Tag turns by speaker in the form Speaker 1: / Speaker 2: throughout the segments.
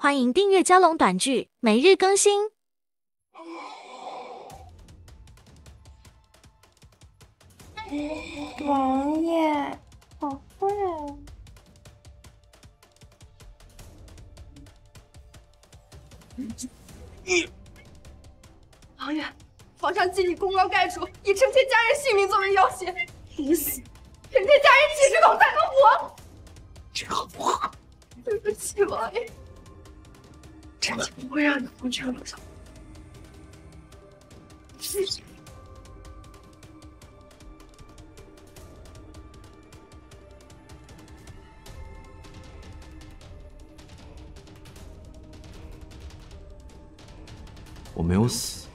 Speaker 1: 欢迎订阅蛟龙短剧，每日更新。
Speaker 2: 王爷，好坏啊！
Speaker 3: 王爷，皇上既以功高盖主，以臣妾家人性命作为要挟，不死，臣妾家人岂是狗才能活？
Speaker 4: 这个不好。
Speaker 3: 对不起，王爷，
Speaker 4: 感情不会让你红尘路走。
Speaker 5: 我没有死。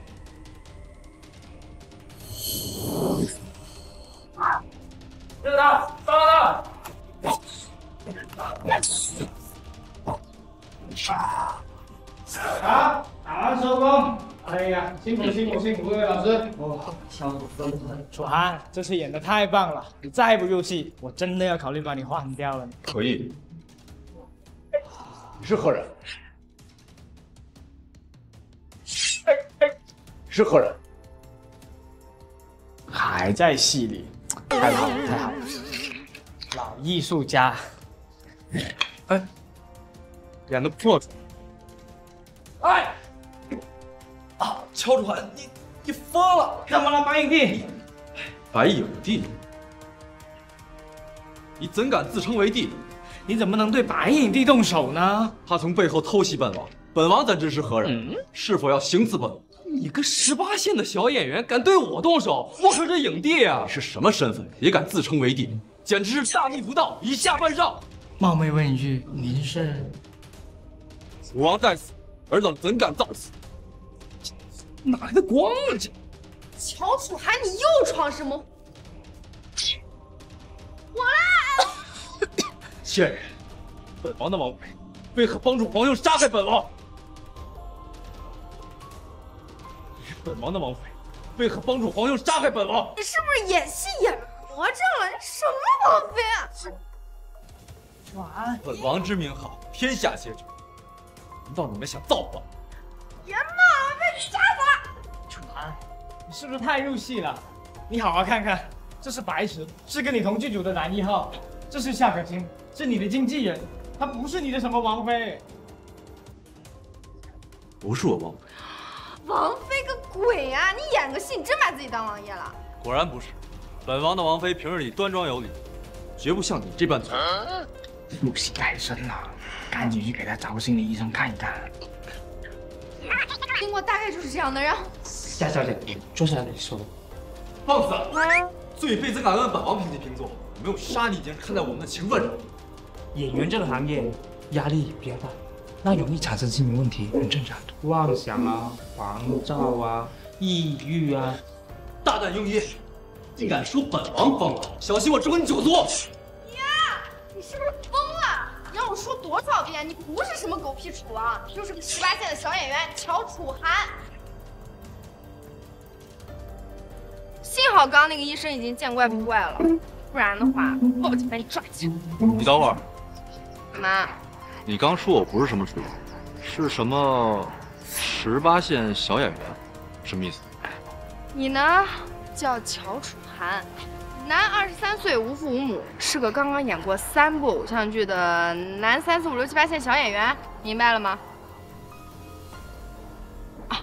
Speaker 6: 辛苦辛苦辛苦各位老师。哦。楚涵，这次演的太棒了，你再不入戏，我真的要考虑把你换掉了。
Speaker 5: 可以。你是何人？是何人？
Speaker 6: 还在戏里，太好了，太好了！老艺术家，
Speaker 5: 哎，演的不错。
Speaker 6: 哎，
Speaker 5: 啊，乔楚涵，你你疯了？
Speaker 6: 怎么了，白影帝？
Speaker 5: 白影帝，你怎敢自称为帝？
Speaker 6: 你怎么能对白影帝动手呢？
Speaker 5: 他从背后偷袭本王，本王怎知是何人？嗯、是否要行刺本王？你个十八线的小演员，敢对我动手？我可是影帝啊！你是什么身份，也敢自称为帝？简直是大逆不道，以下犯上！
Speaker 6: 冒昧问一句，您是？
Speaker 5: 吾王在此，尔等怎敢造次？哪来的光啊？这
Speaker 3: 乔楚涵，你又闯什么？我来！
Speaker 5: 贱人，本王的王妃为何帮助皇兄杀害本王？本王的王妃为何帮助皇兄杀害本王？
Speaker 3: 你是不是演戏演魔怔了？什么王妃啊？
Speaker 6: 晚安，
Speaker 5: 本王之名号天下皆知，难道你们想造反？
Speaker 3: 别骂了，被你杀死了！
Speaker 6: 楚涵，你是不是太入戏了？你好好看看，这是白石，是跟你同剧组的男一号；这是夏可卿，是你的经纪人，她不是你的什么王妃。
Speaker 5: 不是我王妃。
Speaker 3: 王妃个鬼啊！你演个戏，你真把自己当王爷了？
Speaker 5: 果然不是，本王的王妃平日里端庄有礼，绝不像你这般粗鲁。
Speaker 6: 入戏太深了，赶紧去给他找个心理医生看一看。
Speaker 3: 经过大概就是这样的，然后
Speaker 6: 夏小姐，坐下来说。
Speaker 5: 放肆！罪妃怎敢跟本王平起平坐？没有杀你已经看在我们的情分上。
Speaker 6: 演员这个行业压力比较大。那容易产生心理问题，很正常。妄想啊，狂躁啊，抑郁啊，
Speaker 5: 大胆用医，竟敢说本王疯了！小心我诛你九族！
Speaker 3: 爹，你是不是让我说多少遍，你不是什么狗屁楚王，就是个十八线的小演员乔楚涵。幸好刚刚那个医生已经见怪不怪了，不然的话，报警把你抓起来。
Speaker 5: 你等会儿。
Speaker 3: 妈。
Speaker 5: 你刚说我不是什么楚王，是什么十八线小演员，什么意思？
Speaker 3: 你呢，叫乔楚涵，男，二十三岁，无父无母，是个刚刚演过三部偶像剧的男三四五六七八线小演员，明白了吗？啊，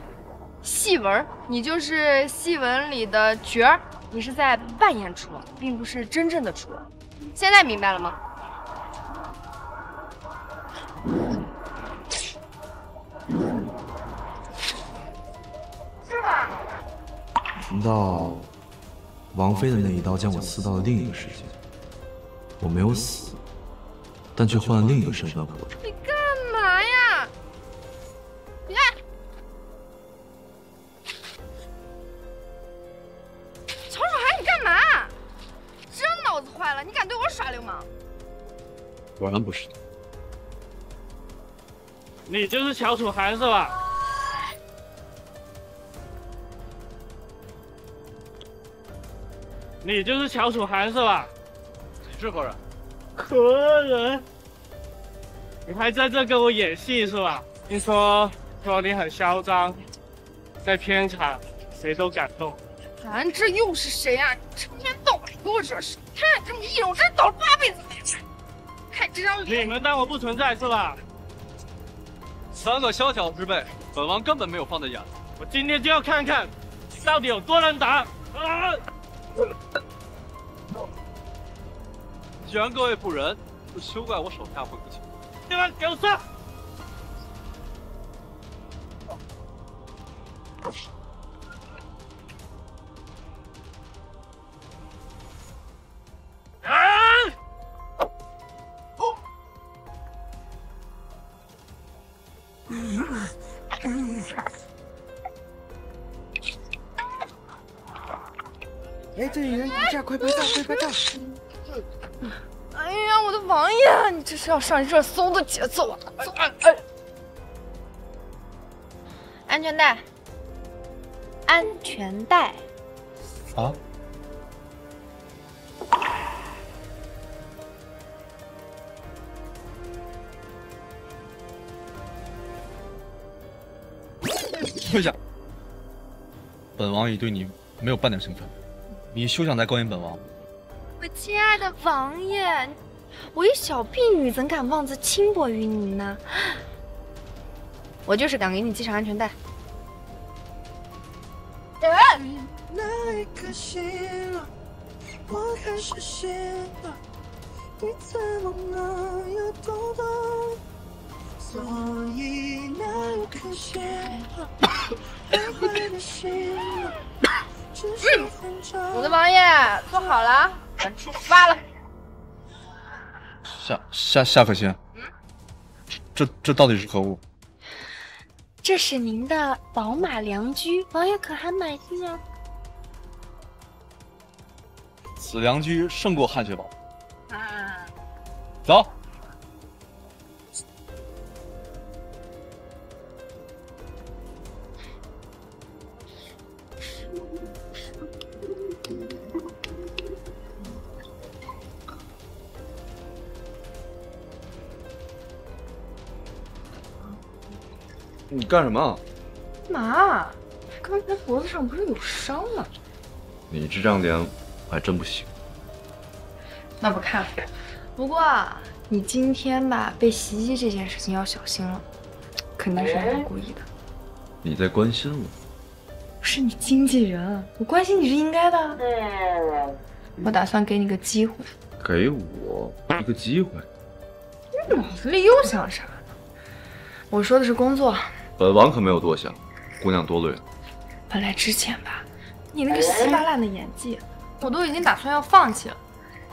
Speaker 3: 戏文，你就是戏文里的角儿，你是在扮演楚王，并不是真正的楚王，现在明白了吗？是吧？
Speaker 5: 难道王妃的那一刀将我刺到了另一个世界？我没有死，但却换了另一个身份活着。
Speaker 3: 你干嘛呀？别！乔楚涵，你干嘛？真脑子坏了！你敢对我耍流氓？
Speaker 5: 果然不是。
Speaker 7: 你就是乔楚涵是吧？你就是乔楚涵是吧？
Speaker 5: 你是何人？
Speaker 7: 何人？你还在这跟我演戏是吧？听说说你很嚣张，在片场谁都敢动。
Speaker 2: 咱这又是谁啊？成天到晚给我惹事！看这么一我真倒了八辈子霉。看这张脸，
Speaker 7: 你们当我不存在是吧？
Speaker 8: 三个小小之辈，本王根本没有放在眼里。
Speaker 7: 我今天就要看看到底有多难打！啊！
Speaker 8: 既然各位不仁，就休怪我手下不留情。
Speaker 7: 你们给我上！啊！
Speaker 9: 哎，这里人快拍照，快拍照！
Speaker 2: 这是要上热搜的节奏啊！走，哎，安全带，安全带。
Speaker 8: 啊？
Speaker 5: 退下！本王已对你没有半点兴奋，你休想再勾引本王！
Speaker 2: 我亲爱的王爷，我一小婢女怎敢妄自轻薄于你呢？我就是敢给你系上安全带。
Speaker 10: 那一颗心了，我开始信了，你怎么能有懂得？所以那一颗心了，爱坏的心了，只是很着。
Speaker 2: 我的王爷，坐好了，咱出发了。
Speaker 5: 夏夏夏可欣，这这到底是何物？
Speaker 2: 这是您的宝马良驹，王爷可还满意啊？
Speaker 5: 此良驹胜过汗血宝。
Speaker 2: 啊，
Speaker 5: 走。
Speaker 8: 你干什么？
Speaker 2: 干嘛？刚才脖子上不是有伤吗？
Speaker 8: 你这张脸，还真不行。
Speaker 2: 那不看了。不过你今天吧，被袭击这件事情要小心了，肯定是有人故意的。
Speaker 8: 你在关心我？
Speaker 2: 我是你经纪人，我关心你是应该的。我打算给你个机会。
Speaker 8: 给我一个机会？
Speaker 2: 你脑子里又想啥呢？我说的是工作。
Speaker 8: 本王可没有多想，姑娘多虑了。
Speaker 2: 本来之前吧，你那个稀巴烂的演技，我都已经打算要放弃了。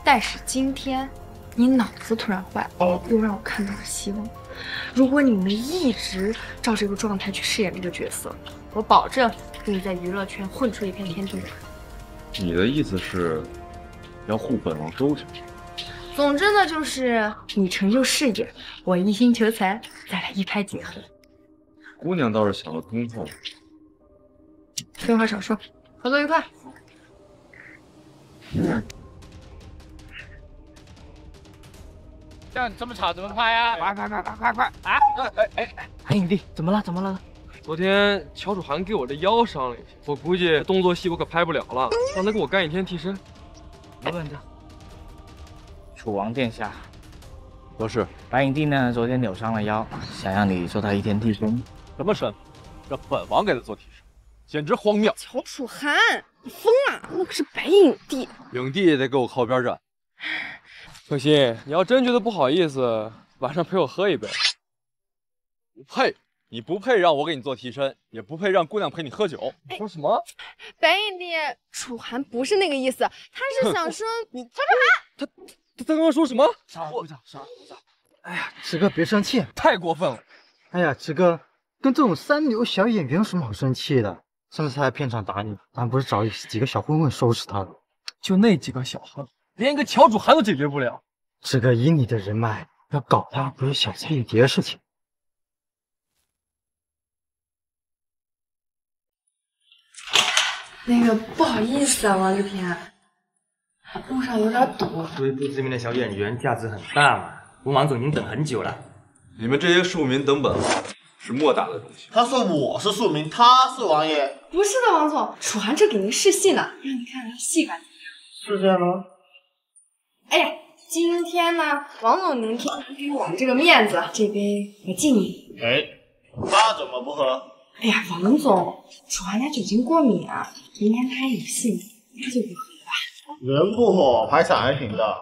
Speaker 2: 但是今天，你脑子突然坏了，又让我看到了希望。如果你能一直照这个状态去饰演这个角色，我保证给你在娱乐圈混出一片天地来。
Speaker 8: 你的意思是，要护本王周全？
Speaker 2: 总之呢，就是你成就事业，我一心求财，咱俩一拍即合。
Speaker 8: 姑娘倒是想得通透。
Speaker 2: 废话少说，合作愉快。
Speaker 7: 像你这么吵怎么拍啊？
Speaker 9: 快快快快快快！
Speaker 7: 啊！
Speaker 9: 哎哎哎，韩影帝，怎么了？怎么了？
Speaker 8: 昨天乔楚涵给我的腰伤了一下，我估计动作戏我可拍不了了，让他给我干一天替身。
Speaker 9: 没问题。楚王殿下，
Speaker 8: 何事？
Speaker 9: 白影帝呢？昨天扭伤了腰，想让你做他一天替身。
Speaker 8: 什么身份？让本王给他做替身，简直荒谬！
Speaker 2: 乔楚涵，你疯了？那可是白影帝，
Speaker 8: 影帝也得给我靠边站。可心，你要真觉得不好意思，晚上陪我喝一杯。
Speaker 5: 不配，你不配让我给你做替身，也不配让姑娘陪你喝酒。
Speaker 8: 说什么？
Speaker 2: 白影帝，楚涵不是那个意思，他是想说
Speaker 8: 你乔楚涵，他他他刚刚说什么？
Speaker 9: 啥鼓掌，少鼓掌。哎呀，池哥别生气，
Speaker 8: 太过分了。
Speaker 11: 哎呀，池哥，跟这种三流小演员有什么好生气的？上次他在片场打你，咱不是找几个小混混收拾他的？
Speaker 8: 就那几个小混混，连一个乔楚涵都解决不了。
Speaker 11: 这个，以你的人脉，要搞他不是小菜一碟的事情。
Speaker 2: 那个不好意思啊，王志平，路上有点堵。
Speaker 12: 作为不知名的小演员价值很大嘛，我王总已经等很久了。
Speaker 5: 你们这些庶民等本王是莫大的荣幸。
Speaker 13: 他说我是庶民，他是王爷，
Speaker 2: 不是的，王总，楚寒这给您试戏呢，让你看看戏感怎么样。
Speaker 13: 是这样吗？
Speaker 2: 哎呀，今天呢，王总您听给我们这个面子，这杯我敬你。
Speaker 13: 哎，那怎么不喝？
Speaker 2: 哎呀，王总，楚寒他酒精过敏啊，明天他还有戏呢，他就不喝了吧。
Speaker 13: 人不喝排场还行的。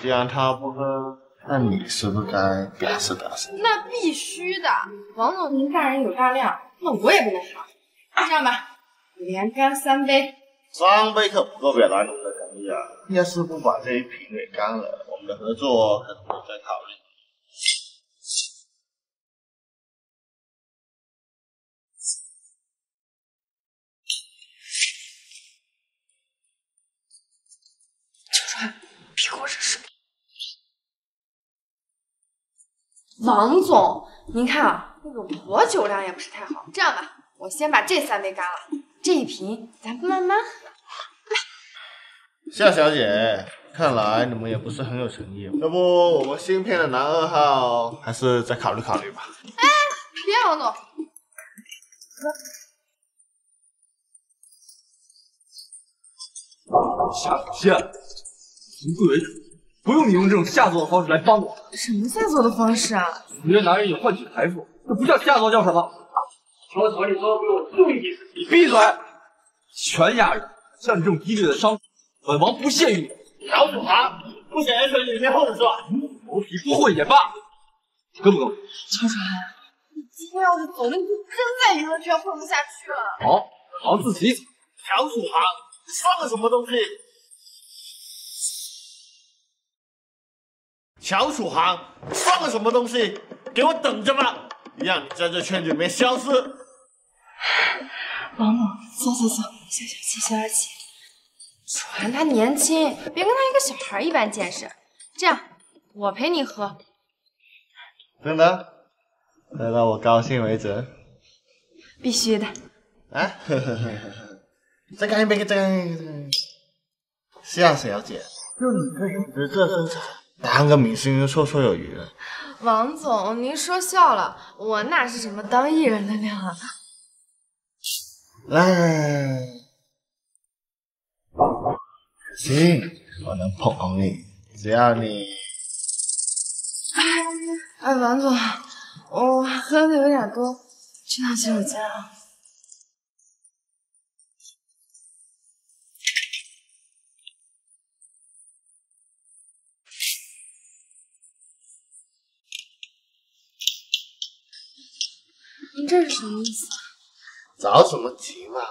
Speaker 13: 既然他不喝，那你是不是该表示表示？
Speaker 2: 那必须的，王总您大人有大量，那我也不能少。就这样吧，连干三杯。
Speaker 13: 三杯可不够表达你们的诚意啊！要是不把这一瓶给干了，我们的合作可能会再考虑。
Speaker 2: 秋川，别给我惹事！王总，您看啊，那个我酒量也不是太好，这样吧，我先把这三杯干了，这一瓶咱慢慢喝。
Speaker 13: 夏小姐，看来你们也不是很有诚意，要不我们新片的男二号还是再考虑考虑吧。
Speaker 2: 哎别，王总，
Speaker 5: 下属线，行贵为主，不用你用这种下作的方式来帮我。
Speaker 2: 什么下作的方式啊？
Speaker 5: 取悦男人以换取财富，这不叫下作，叫什么？乔乔，你稍微给我注意点！你闭嘴！全亚人，像你这种低劣的商品，本王不屑于你。
Speaker 13: 小楚寒，不想在水里面混是吧？
Speaker 5: 狗皮不混也罢，跟不跟我？
Speaker 2: 乔川，你今天要是走了，你就真在娱乐圈混不下去了。
Speaker 5: 好，好自己走。
Speaker 13: 乔楚寒，你算个什么东西？乔楚寒，算个什么东西？给我等着吧，让你在这圈子里面消失。
Speaker 2: 王总，走走走，消消气，消消气。楚寒他年轻，别跟他一个小孩一般见识。这样，我陪你喝。
Speaker 13: 等等？喝到我高兴为止。
Speaker 2: 必须的。
Speaker 13: 啊，再干一杯，再干一杯，夏小姐，就你这样子这身材，当个明星绰绰有余了。
Speaker 2: 王总，您说笑了，我哪是什么当艺人的料啊？
Speaker 13: 来，行，我能捧红你，只要你。
Speaker 2: 哎，王总，我喝的有点多，去趟洗手间啊。这是什么意思啊？
Speaker 13: 着什么急嘛？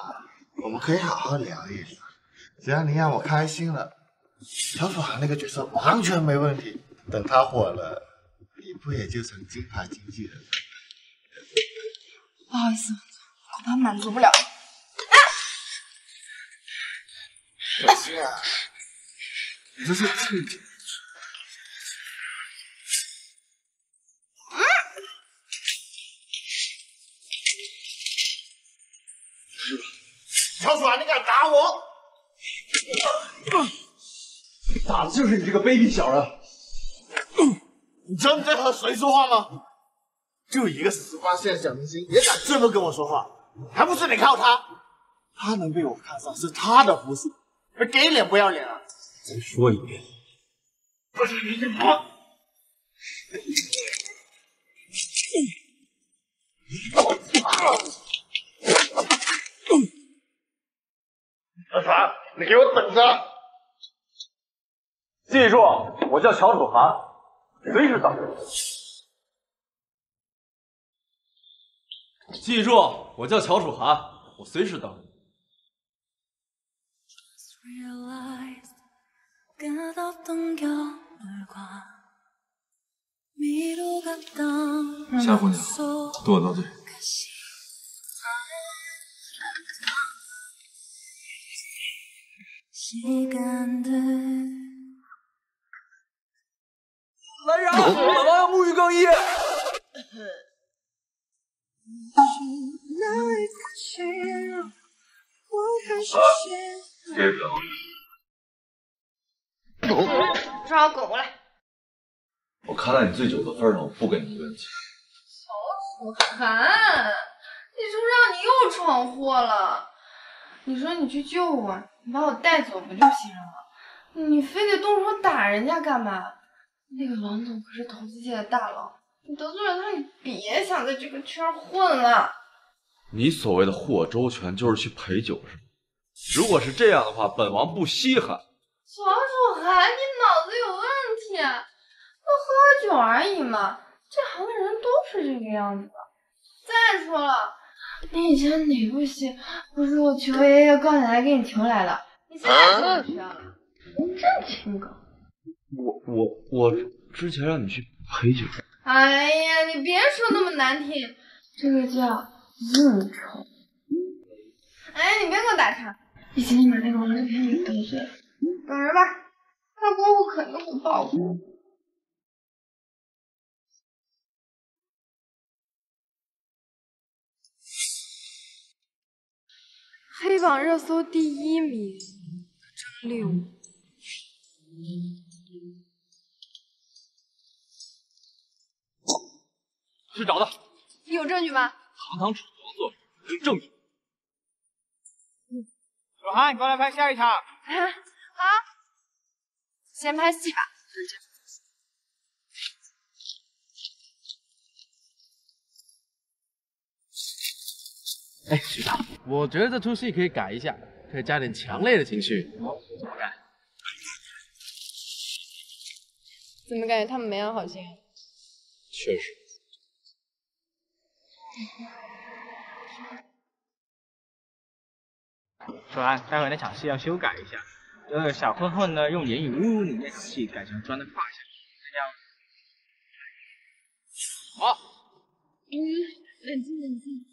Speaker 13: 我们可以好好聊一聊。只要你让我开心了，小楚寒那个角色完全没问题。等他火了，你不也就成金牌经纪人了？
Speaker 2: 不好意思，恐怕满足不了。
Speaker 13: 小心啊，你这是自己。小楚寒，你敢打我？
Speaker 5: 打的就是你这个卑鄙小人！
Speaker 13: 你真在和谁说话吗？就一个十八线小明星也敢这么跟我说话，还不是你靠他？他能被我看上是他的福气，还给脸不要脸啊！
Speaker 5: 再说一遍，
Speaker 13: 不是你我。阿檀你给我等着。
Speaker 5: 记住我叫乔楚涵随时等着。记住我叫乔楚涵我随时等
Speaker 10: 着。
Speaker 5: 夏姑娘多多罪男人，我妈要沐浴更衣。
Speaker 10: 谢谢
Speaker 5: 表弟。
Speaker 2: 正好滚过来。
Speaker 14: 我看在你醉酒的份上，我不跟你冤亲。小
Speaker 3: 楚涵，你就让你又闯祸了。你说你去救我，你把我带走不就行了？你非得动手打人家干嘛？那个王总可是投资界的大佬，你得罪了他，你别想在这个圈混了。
Speaker 5: 你所谓的护我周全，就是去陪酒是吗？如果是这样的话，本王不稀罕。
Speaker 3: 小楚寒，你脑子有问题，就喝酒而已嘛，这行的人都是这个样子的。再说了，你以前哪部戏不是我求爷爷告奶奶给你求来的？你现在怎么去啊？真清高。
Speaker 5: 我我我之前让你去陪酒，
Speaker 3: 哎呀，你别说那么难听，这个叫应酬。哎，你别给我打岔，以前你把那个王志平给得罪了，等着吧，他过后肯定会报复。黑榜热搜第一名，真六。
Speaker 5: 是找的，
Speaker 3: 你有证据吗？
Speaker 5: 堂堂楚王座，有证据。
Speaker 15: 小韩，你，过来拍下一场。
Speaker 3: 好，先拍戏吧。
Speaker 8: 哎，徐导，我觉得这出戏可以改一下，可以加点强烈的情绪，怎么改？
Speaker 3: 怎么感觉他们没安好心？
Speaker 5: 确实。
Speaker 15: 楚寒，待会那场戏要修改一下，呃，小混混呢用言语侮辱你那场戏改成钻在胯下，这样。
Speaker 5: 好，
Speaker 3: 嗯，冷静冷静。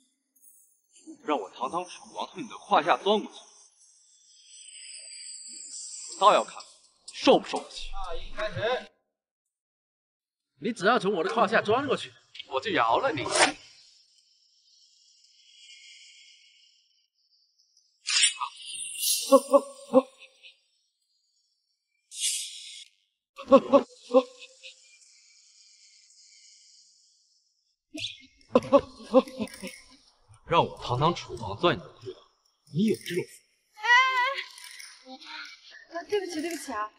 Speaker 5: 让我堂堂楚王从你的胯下钻过去，我倒要看受不受得起。
Speaker 15: 大一开始。
Speaker 8: 你只要从我的胯下钻过去，我就饶了你。
Speaker 5: 让我堂堂楚王钻你的裤裆，你有这种？
Speaker 3: 啊，对不起对不起啊，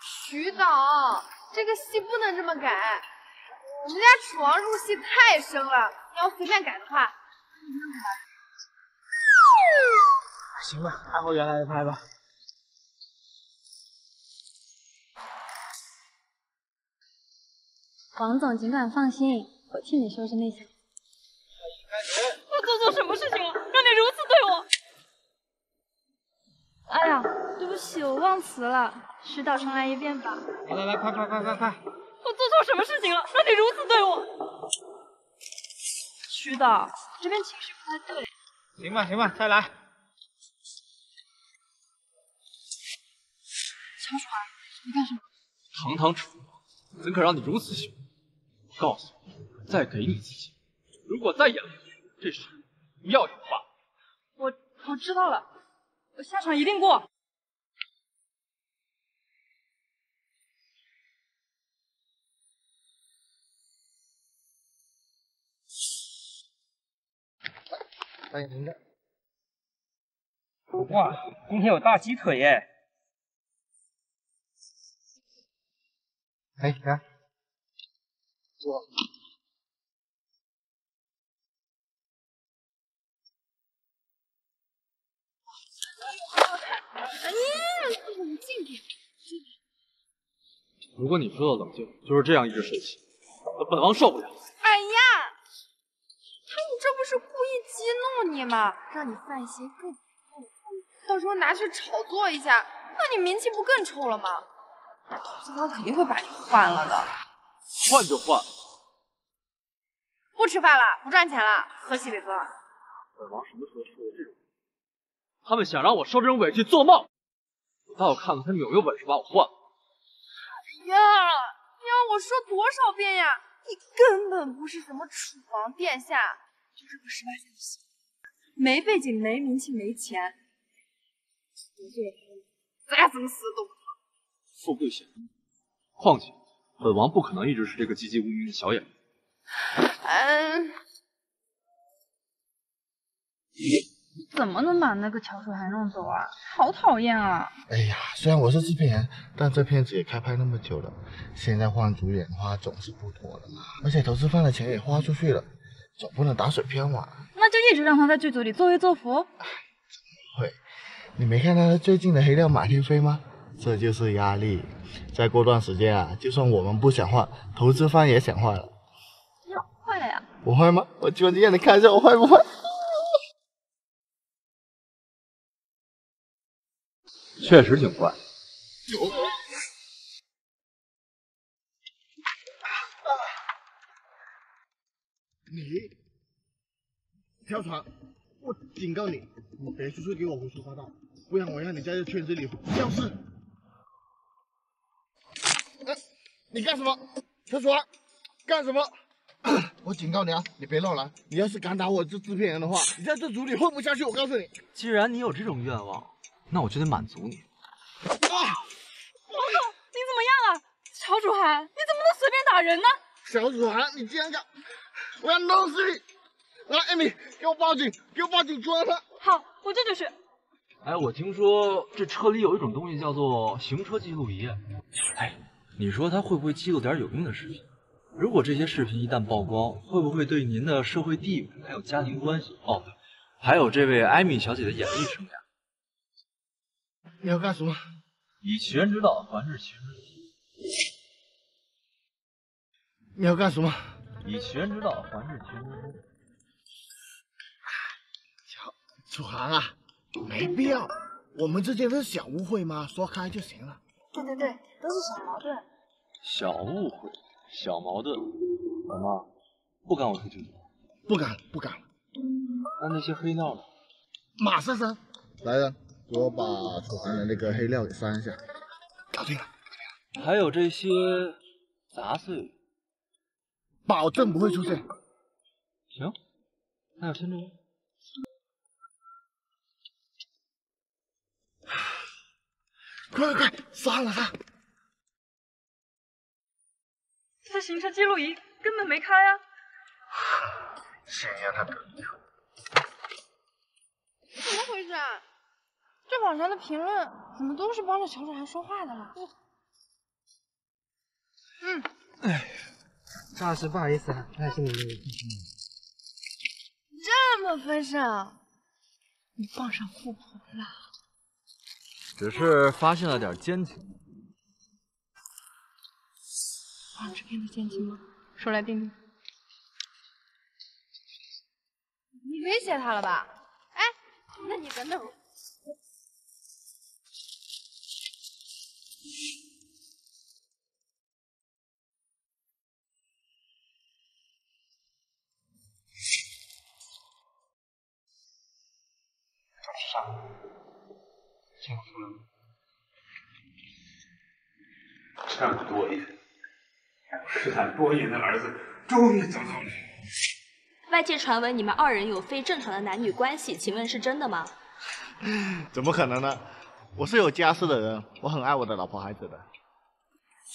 Speaker 3: 徐导，这个戏不能这么改，我们家楚王入戏太深了，你要随便改的话，
Speaker 15: 行吧，按回原来的拍吧。
Speaker 16: 王总尽管放心，我替你收拾那些。
Speaker 17: 我做错什么事情了，让你如此对我？
Speaker 16: 哎呀，对不起，我忘词了，徐导重来一遍吧。
Speaker 15: 来来来，快快快快快！
Speaker 17: 我做错什么事情了，让你如此对我？
Speaker 16: 徐导，这边情绪不太对。
Speaker 15: 行吧行吧，再来。
Speaker 16: 乔楚寒，你干什么？
Speaker 5: 堂堂楚王，怎可让你如此羞辱？我告诉你，再给你一次机会，如果再演，这事不要也罢。
Speaker 17: 我我知道了，我下场一定过。
Speaker 15: 欢迎您这。哇，今天有大鸡腿耶！哎，来，坐。
Speaker 3: 哎呀，冷静点。
Speaker 5: 如果你说的冷静就是这样一直生气，那本王受不了。
Speaker 3: 哎呀，他们这不是故意激怒你吗？让你犯嫌更到时候拿去炒作一下，那你名气不更臭了吗？投资方肯定会把你换了的。
Speaker 5: 换就换，
Speaker 3: 不吃饭了，不赚钱了，喝西北风。
Speaker 5: 本王什么时候说过这种话？他们想让我受这种委屈，做梦！我倒要看看他们有没有本事把我换了。
Speaker 3: 哎呀，你让我说多少遍呀？你根本不是什么楚王殿下，就是个十八线的小没背景、没名气、没钱，得罪了他，咱俩怎么死都不怕。
Speaker 5: 富贵险中，况且本王不可能一直是这个籍籍无名的小演员。
Speaker 2: 嗯，怎么能把那个乔楚涵弄走啊？好讨厌啊！
Speaker 13: 哎呀，虽然我是制片人，但这片子也开拍那么久了，现在换主演的话总是不妥的嘛。而且投资方的钱也花出去了，总不能打水漂嘛。
Speaker 2: 那就一直让他在剧组里作威作福。
Speaker 13: 会，你没看他最近的黑料满天飞吗？这就是压力。再过段时间啊，就算我们不想换，投资方也想换了。
Speaker 2: 你好坏呀！
Speaker 13: 我坏吗？我就让你看一下我坏不坏。
Speaker 5: 确实挺怪。
Speaker 13: 你，跳船！我警告你，你别出去给我胡说八道，不然我让你在这圈子里消失。呃你干什么？跳船！干什么？我警告你啊，你别乱来！你要是敢打我这制片人的话，你在这组里混不下去，我告诉你。
Speaker 5: 既然你有这种愿望，那我就得满足你。
Speaker 2: 王总，你怎么样啊？乔楚涵，你怎么能随便打人呢？
Speaker 13: 小楚涵，你竟然敢！我要弄死你！来，艾米，给我报警，给我报警抓他！
Speaker 2: 好，我这就去。
Speaker 5: 哎，我听说这车里有一种东西叫做行车记录仪。哎，你说它会不会记录点有用的视频？如果这些视频一旦曝光，会不会对您的社会地位还有家庭关系，哦，对，还有这位艾米小姐的演艺生涯？
Speaker 13: 你要干什么？
Speaker 5: 以其人之道还治其人之身。
Speaker 13: 你要干什么？
Speaker 5: 以其人之道还治其人之身。
Speaker 13: 楚寒啊，没必要，我们之间是小误会嘛，说开就行了。
Speaker 2: 对对对，都是小矛盾。
Speaker 5: 小误会，小矛盾。老妈，不赶我出剧组？
Speaker 13: 不敢，不敢。
Speaker 5: 那那些黑闹呢？
Speaker 13: 马上删。来人，给我把楚涵的那个黑料给删一下。搞定了。
Speaker 5: 还有这些杂碎，
Speaker 13: 保证不会出现。
Speaker 5: 行，那就先这样。
Speaker 13: 快快快，杀了他！
Speaker 2: 这行车记录仪根本没开啊！
Speaker 13: 谁让他得救。
Speaker 2: 怎么回事啊？这网上的评论怎么都是帮着乔楚涵说话的了？嗯，
Speaker 11: 哎，张老师不好意思啊，那是你。
Speaker 2: 这么分手，你傍上富婆了？
Speaker 5: 只是发现了点奸情。
Speaker 2: 往这边的奸情吗？说来听听。你威胁他了吧？哎，那你等等。
Speaker 11: 上，幸福了。
Speaker 18: 这么多年，试探多年的儿子终于找到了。
Speaker 19: 外界传闻你们二人有非正常的男女关系，请问是真的吗？
Speaker 13: 怎么可能呢？我是有家室的人，我很爱我的老婆孩子的。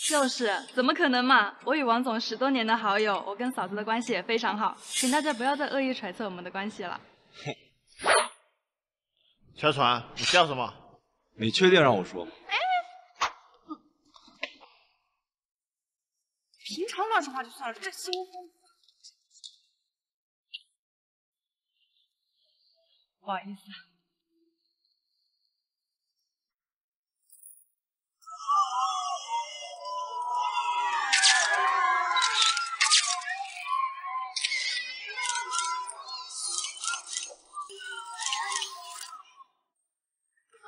Speaker 2: 就是，怎么可能嘛？我与王总十多年的好友，我跟嫂子的关系也非常好，请大家不要再恶意揣测我们的关系了。
Speaker 13: 小船，你笑什么？
Speaker 5: 你确定让我说？
Speaker 2: 哎平常乱说话就算了，这新闻风不好意思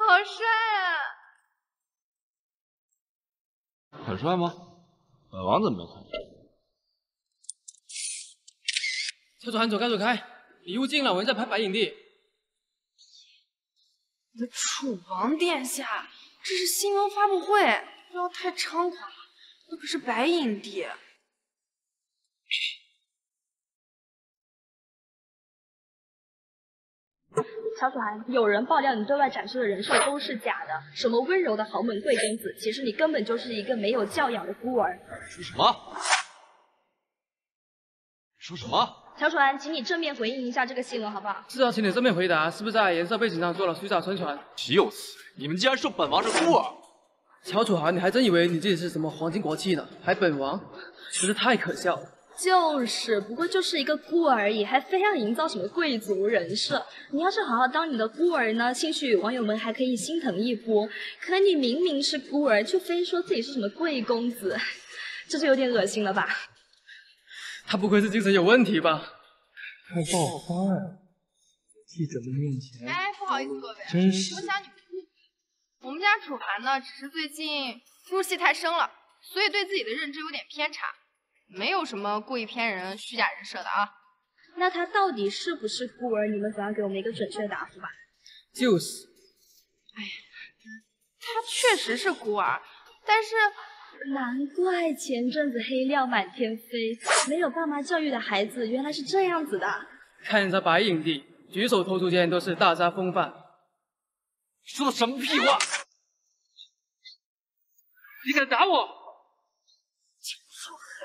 Speaker 2: 好帅啊！
Speaker 5: 很帅吗？本王怎么没看见？
Speaker 20: 小船，走开，走开！礼物进了，我们在拍白影帝。
Speaker 2: 你的楚王殿下，这是新闻发布会，不要太猖狂了，那可是白影帝。
Speaker 19: 乔楚涵，有人爆料你对外展示的人设都是假的，什么温柔的豪门贵公子，其实你根本就是一个没有教养的孤儿。
Speaker 21: 说什么？说什么？
Speaker 19: 乔楚涵，请你正面回应一下这个新闻好不好？
Speaker 8: 是啊，请你正面回答，是不是在颜色背景上做了虚假宣传？
Speaker 21: 岂有此理，你们竟然说本王是孤儿！
Speaker 8: 乔楚涵，你还真以为你自己是什么皇亲国戚呢？还本王，真是太可笑了。
Speaker 19: 就是，不过就是一个孤儿而已，还非要营造什么贵族人设。你要是好好当你的孤儿呢，兴许网友们还可以心疼一波。可你明明是孤儿，却非说自己是什么贵公子，这就有点恶心了吧？
Speaker 8: 他不会是精神有问题吧？
Speaker 5: 太爆发呀！记者们面前，
Speaker 3: 哎，不好意思各位，
Speaker 5: 真是
Speaker 3: 我想你们我们家楚涵呢，只是最近入戏太深了，所以对自己的认知有点偏差。没有什么故意骗人、虚假人设的啊。
Speaker 19: 那他到底是不是孤儿？你们总要给我们一个准确的答复吧。
Speaker 8: 就是。
Speaker 3: 哎呀，他确实是孤儿，但是
Speaker 19: 难怪前阵子黑料满天飞，没有爸妈教育的孩子原来是这样子的。
Speaker 8: 看着白影帝举手投足间都是大家风范，
Speaker 21: 说的什么屁话？
Speaker 8: 你敢打我？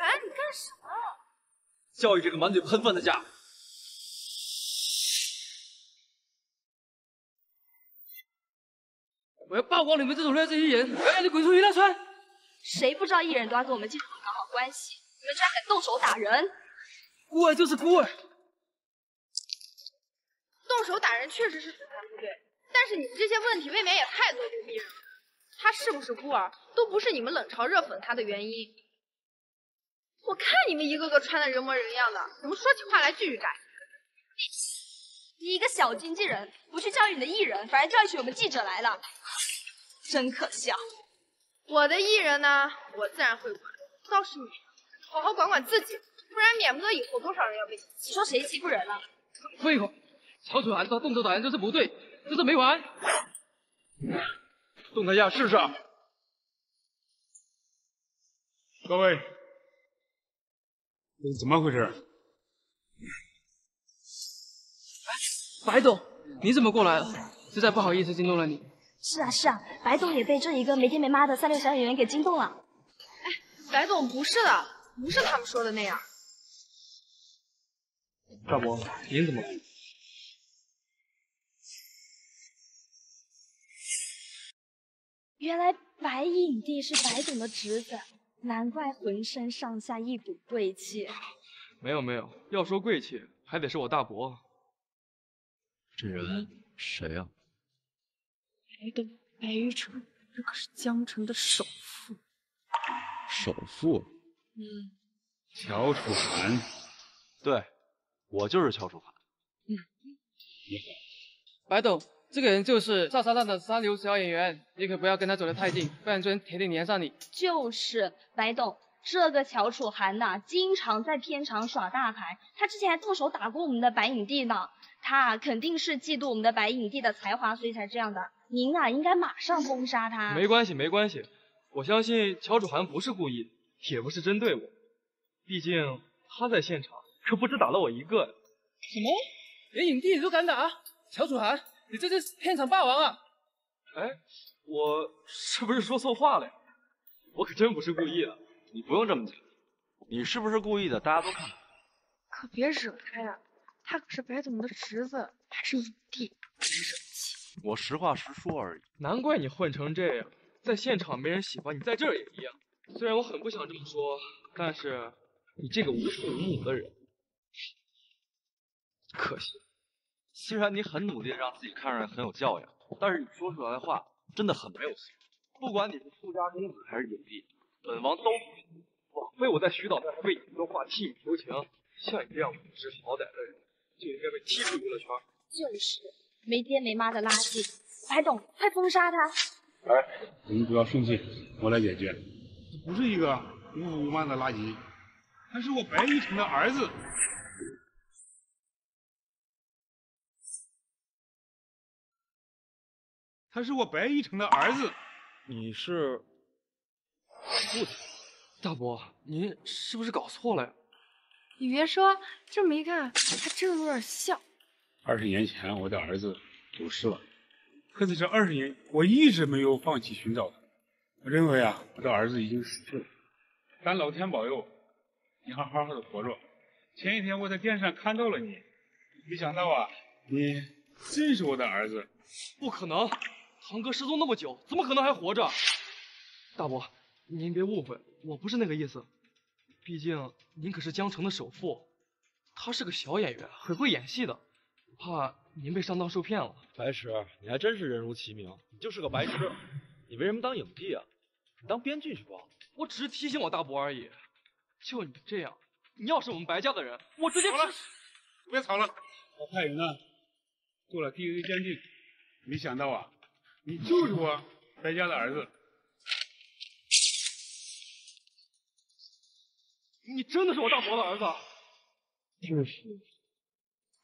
Speaker 3: 哎，你干什么？
Speaker 21: 教育这个满嘴喷粪的家伙！
Speaker 8: 我要曝光你们这种劣质艺人，我要让你滚出娱乐圈！
Speaker 19: 谁不知道艺人都要跟我们记者搞好关系？你们居然敢动手打人！
Speaker 8: 孤儿就是孤儿，
Speaker 3: 动手打人确实是主观不对，但是你们这些问题未免也太咄咄逼人了。他是不是孤儿，都不是你们冷嘲热讽他的原因。我看你们一个个穿的人模人样的，怎么说起话来句句改？
Speaker 19: 你一个小经纪人，不去教育你的艺人，反而教育起我们记者来了，真可笑。
Speaker 3: 我的艺人呢，我自然会管，倒是你，好好管管自己，不然免不得以后多少人要被
Speaker 19: 你说谁欺负人了？
Speaker 8: 废话，曹楚涵他动手打人就是不对，这是没完。
Speaker 18: 动他一下试试。各位。这是怎么回事？
Speaker 8: 白总，你怎么过来了？实在不好意思惊动了你。
Speaker 19: 是啊是啊，白总也被这一个没爹没妈的三流小演员给惊动了。
Speaker 3: 哎，白总不是的，不是他们说的那样。
Speaker 5: 大伯，您怎么？
Speaker 19: 原来白影帝是白总的侄子。难怪浑身上下一股贵气。
Speaker 21: 没有没有，要说贵气，还得是我大伯。
Speaker 5: 这人谁啊？
Speaker 2: 白董，白玉成，这可是江城的首富。
Speaker 5: 首富？
Speaker 2: 嗯。
Speaker 18: 乔楚涵。
Speaker 5: 对，我就是乔楚涵。
Speaker 2: 嗯。
Speaker 18: 你好。
Speaker 8: 白董，这个人就是大沙滩的三流小演员，你可不要跟他走得太近，不然真铁定粘上你。
Speaker 19: 就是白董，这个乔楚涵呐，经常在片场耍大牌，他之前还动手打过我们的白影帝呢。他肯定是嫉妒我们的白影帝的才华，所以才这样的。您啊，应该马上封杀他。
Speaker 21: 没关系，没关系，我相信乔楚涵不是故意的，也不是针对我，毕竟他在现场可不止打了我一个。
Speaker 8: 什么？连影帝你都敢打？乔楚涵？你这是片场霸王啊！
Speaker 21: 哎，我是不是说错话了呀？我可真不是故意的，
Speaker 5: 你不用这么讲。你是不是故意的？大家都看。
Speaker 2: 可别惹他呀，他可是白总的侄子，还是影帝，别惹气。
Speaker 5: 我实话实说而已。
Speaker 21: 难怪你混成这样，在现场没人喜欢你，在这儿也一样。虽然我很不想这么说，但是你这个无父无母的人，可惜。
Speaker 5: 虽然你很努力的让自己看上去很有教养，但是你说出来的话真的很没有素质。不管你是富家公子还是影帝，本王都不枉费我在徐导那儿为你说话替你求情。像你这样不知好歹的人，就应该被踢出娱乐圈。
Speaker 19: 就是没爹没妈的垃圾，白董，快封杀他！
Speaker 18: 哎，你们不要生气，我来解决。这不是一个无父无妈的垃圾，他是我白玉成的儿子。他是我白一成的儿子，
Speaker 21: 你是父亲，大伯，您是不是搞错了呀？
Speaker 2: 你别说，这么一看，还真有点像。
Speaker 18: 二十年前，我的儿子丢失了。可在这二十年，我一直没有放弃寻找他。我认为啊，我的儿子已经死去了。但老天保佑，你还好好的活着。前一天我在电视上看到了你，没想到啊，你真是我的儿子。
Speaker 22: 不可能，堂哥失踪那么久，怎么可能还活着？大伯，您别误会，我不是那个意思。毕竟您可是江城的首富，他是个小演员，很会演戏的，怕您被上当受骗了。
Speaker 5: 白石，你还真是人如其名，你就是个白痴。你为什么当影帝啊？你当编剧去吧。
Speaker 22: 我只是提醒我大伯而已。就你这样，你要是我们白家的人，我直接
Speaker 18: 好了，别吵了。我派人呢做了 DNA 鉴定，没想到啊，你就是我白家的儿子。
Speaker 22: 你真的是我大伯的儿子？
Speaker 5: 就是。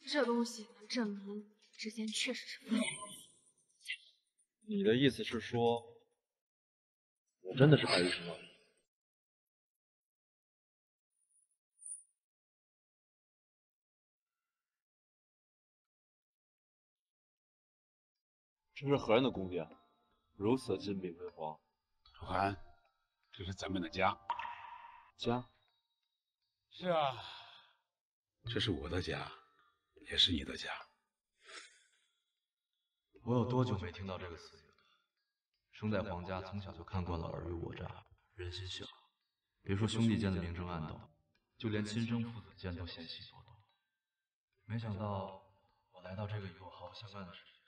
Speaker 3: 这东西能证明之间确实是父子。
Speaker 5: 你的意思是说，我真的是白玉生吗？这是何人的宫殿？如此金碧辉煌。
Speaker 18: 楚寒，这是咱们的家。
Speaker 5: 家？
Speaker 18: 是啊，这是我的家，也是你的家。
Speaker 5: 我有多久没听到这个词语了？生在皇家，从小就看惯了尔虞我诈、人心险恶。别说兄弟间的明争暗斗，就连亲生父子间都嫌隙多多。没想到我来到这个与我毫不相关的世界，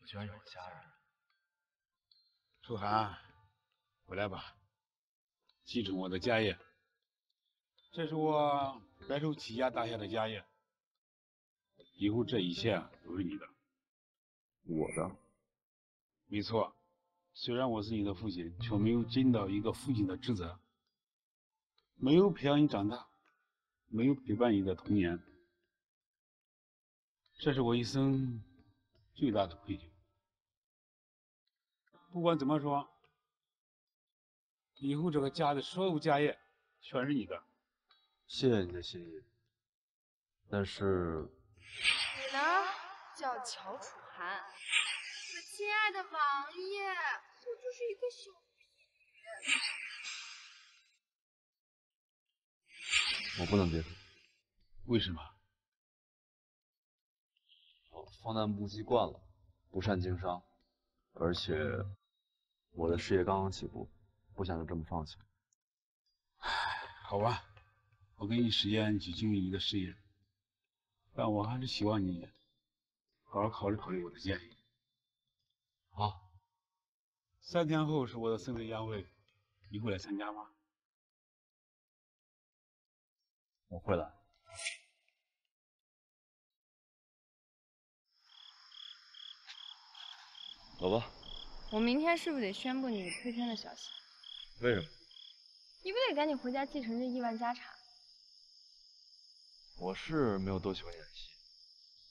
Speaker 5: 我居然有了家人。
Speaker 18: 楚寒，回来吧，继承我的家业。这是我白手起家打下的家业，以后这一切都是你的。
Speaker 5: 我的，
Speaker 18: 没错。虽然我是你的父亲，却没有尽到一个父亲的职责，没有培养你长大，没有陪伴你的童年，这是我一生最大的愧疚。不管怎么说，以后这个家的所有家业全是你的。
Speaker 5: 谢谢你的心意，但是
Speaker 3: 你呢？叫乔楚涵。我亲爱的王爷，我就是一个小婢
Speaker 5: 我不能接受。
Speaker 18: 为什么？
Speaker 5: 我放荡不羁惯了，不善经商，而且我的事业刚刚起步，不想就这么放弃。
Speaker 18: 唉，好吧。我给你时间去经营你的事业，但我还是希望你好好考虑考虑我的建议。
Speaker 5: 好，
Speaker 18: 三天后是我的生日宴会，你会来参加吗？
Speaker 5: 我会来。走吧。
Speaker 2: 我明天是不是得宣布你退圈的消息？
Speaker 5: 为什么？
Speaker 2: 你不得赶紧回家继承这亿万家产？
Speaker 5: 我是没有多喜欢演戏，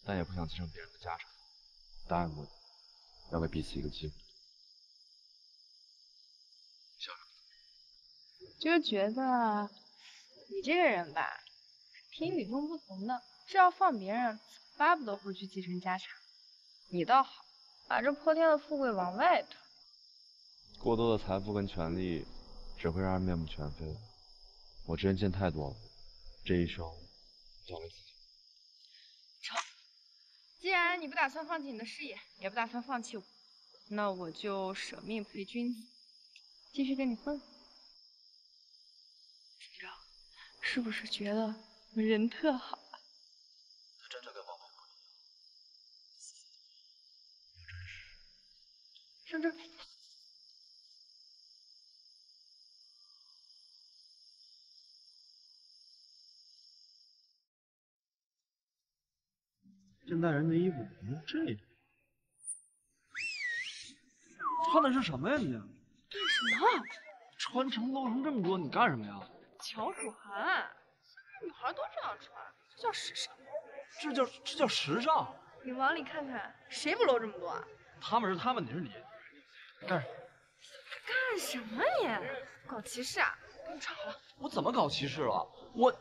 Speaker 5: 但也不想继承别人的家产。答应过你，要给彼此一个机会。
Speaker 2: 笑什么？就是觉得你这个人吧，挺与众不同的。这要放别人，巴不得回去继承家产。你倒好，把这泼天的富贵往外推。
Speaker 5: 过多的财富跟权力，只会让人面目全非。我之前见太多了，这一生。交给自己。
Speaker 2: 成，既然你不打算放弃你的事业，也不打算放弃我，那我就舍命陪君子，继续跟你混。学长，是不是觉得我人特好啊？
Speaker 5: 他真的跟王菲不一样，又真实。
Speaker 2: 上这。
Speaker 5: 现代人的衣服怎么这样？
Speaker 22: 穿的是什么呀你？
Speaker 2: 干什么？
Speaker 22: 穿成露成这么多，你干什么呀？
Speaker 2: 乔楚涵，现在女孩都这样穿，这叫时尚。
Speaker 22: 这叫这叫时尚？
Speaker 2: 你往里看看，谁不露这么多啊？
Speaker 22: 他们是他们，你是你。干
Speaker 2: 干什么你？搞歧视啊？不吵了。
Speaker 22: 我怎么搞歧视了？我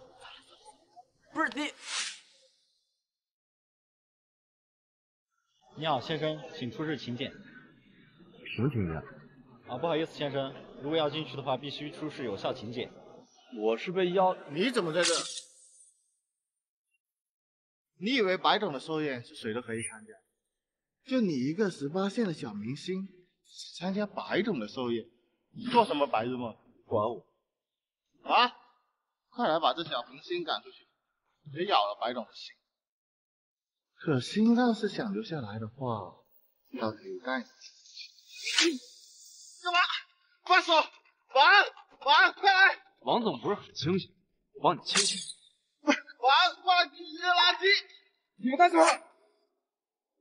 Speaker 22: 不是你。
Speaker 11: 你好，先生，请出示请柬。
Speaker 5: 什么请柬？
Speaker 11: 啊，不好意思，先生，如果要进去的话，必须出示有效请柬。
Speaker 5: 我是被邀，
Speaker 13: 你怎么在这？你以为白总的寿宴是谁都可以参加？就你一个十八线的小明星，参加白总的寿宴，做什么白日梦？
Speaker 5: 管我！
Speaker 13: 啊！快来把这小红心赶出去，别咬了白总的心。可心要是想留下来的话，要留带你。干嘛？放手！王王，快来！
Speaker 5: 王总不是很清醒，我帮你清醒。
Speaker 13: 王，过来捡这个垃圾！
Speaker 7: 你们干什么？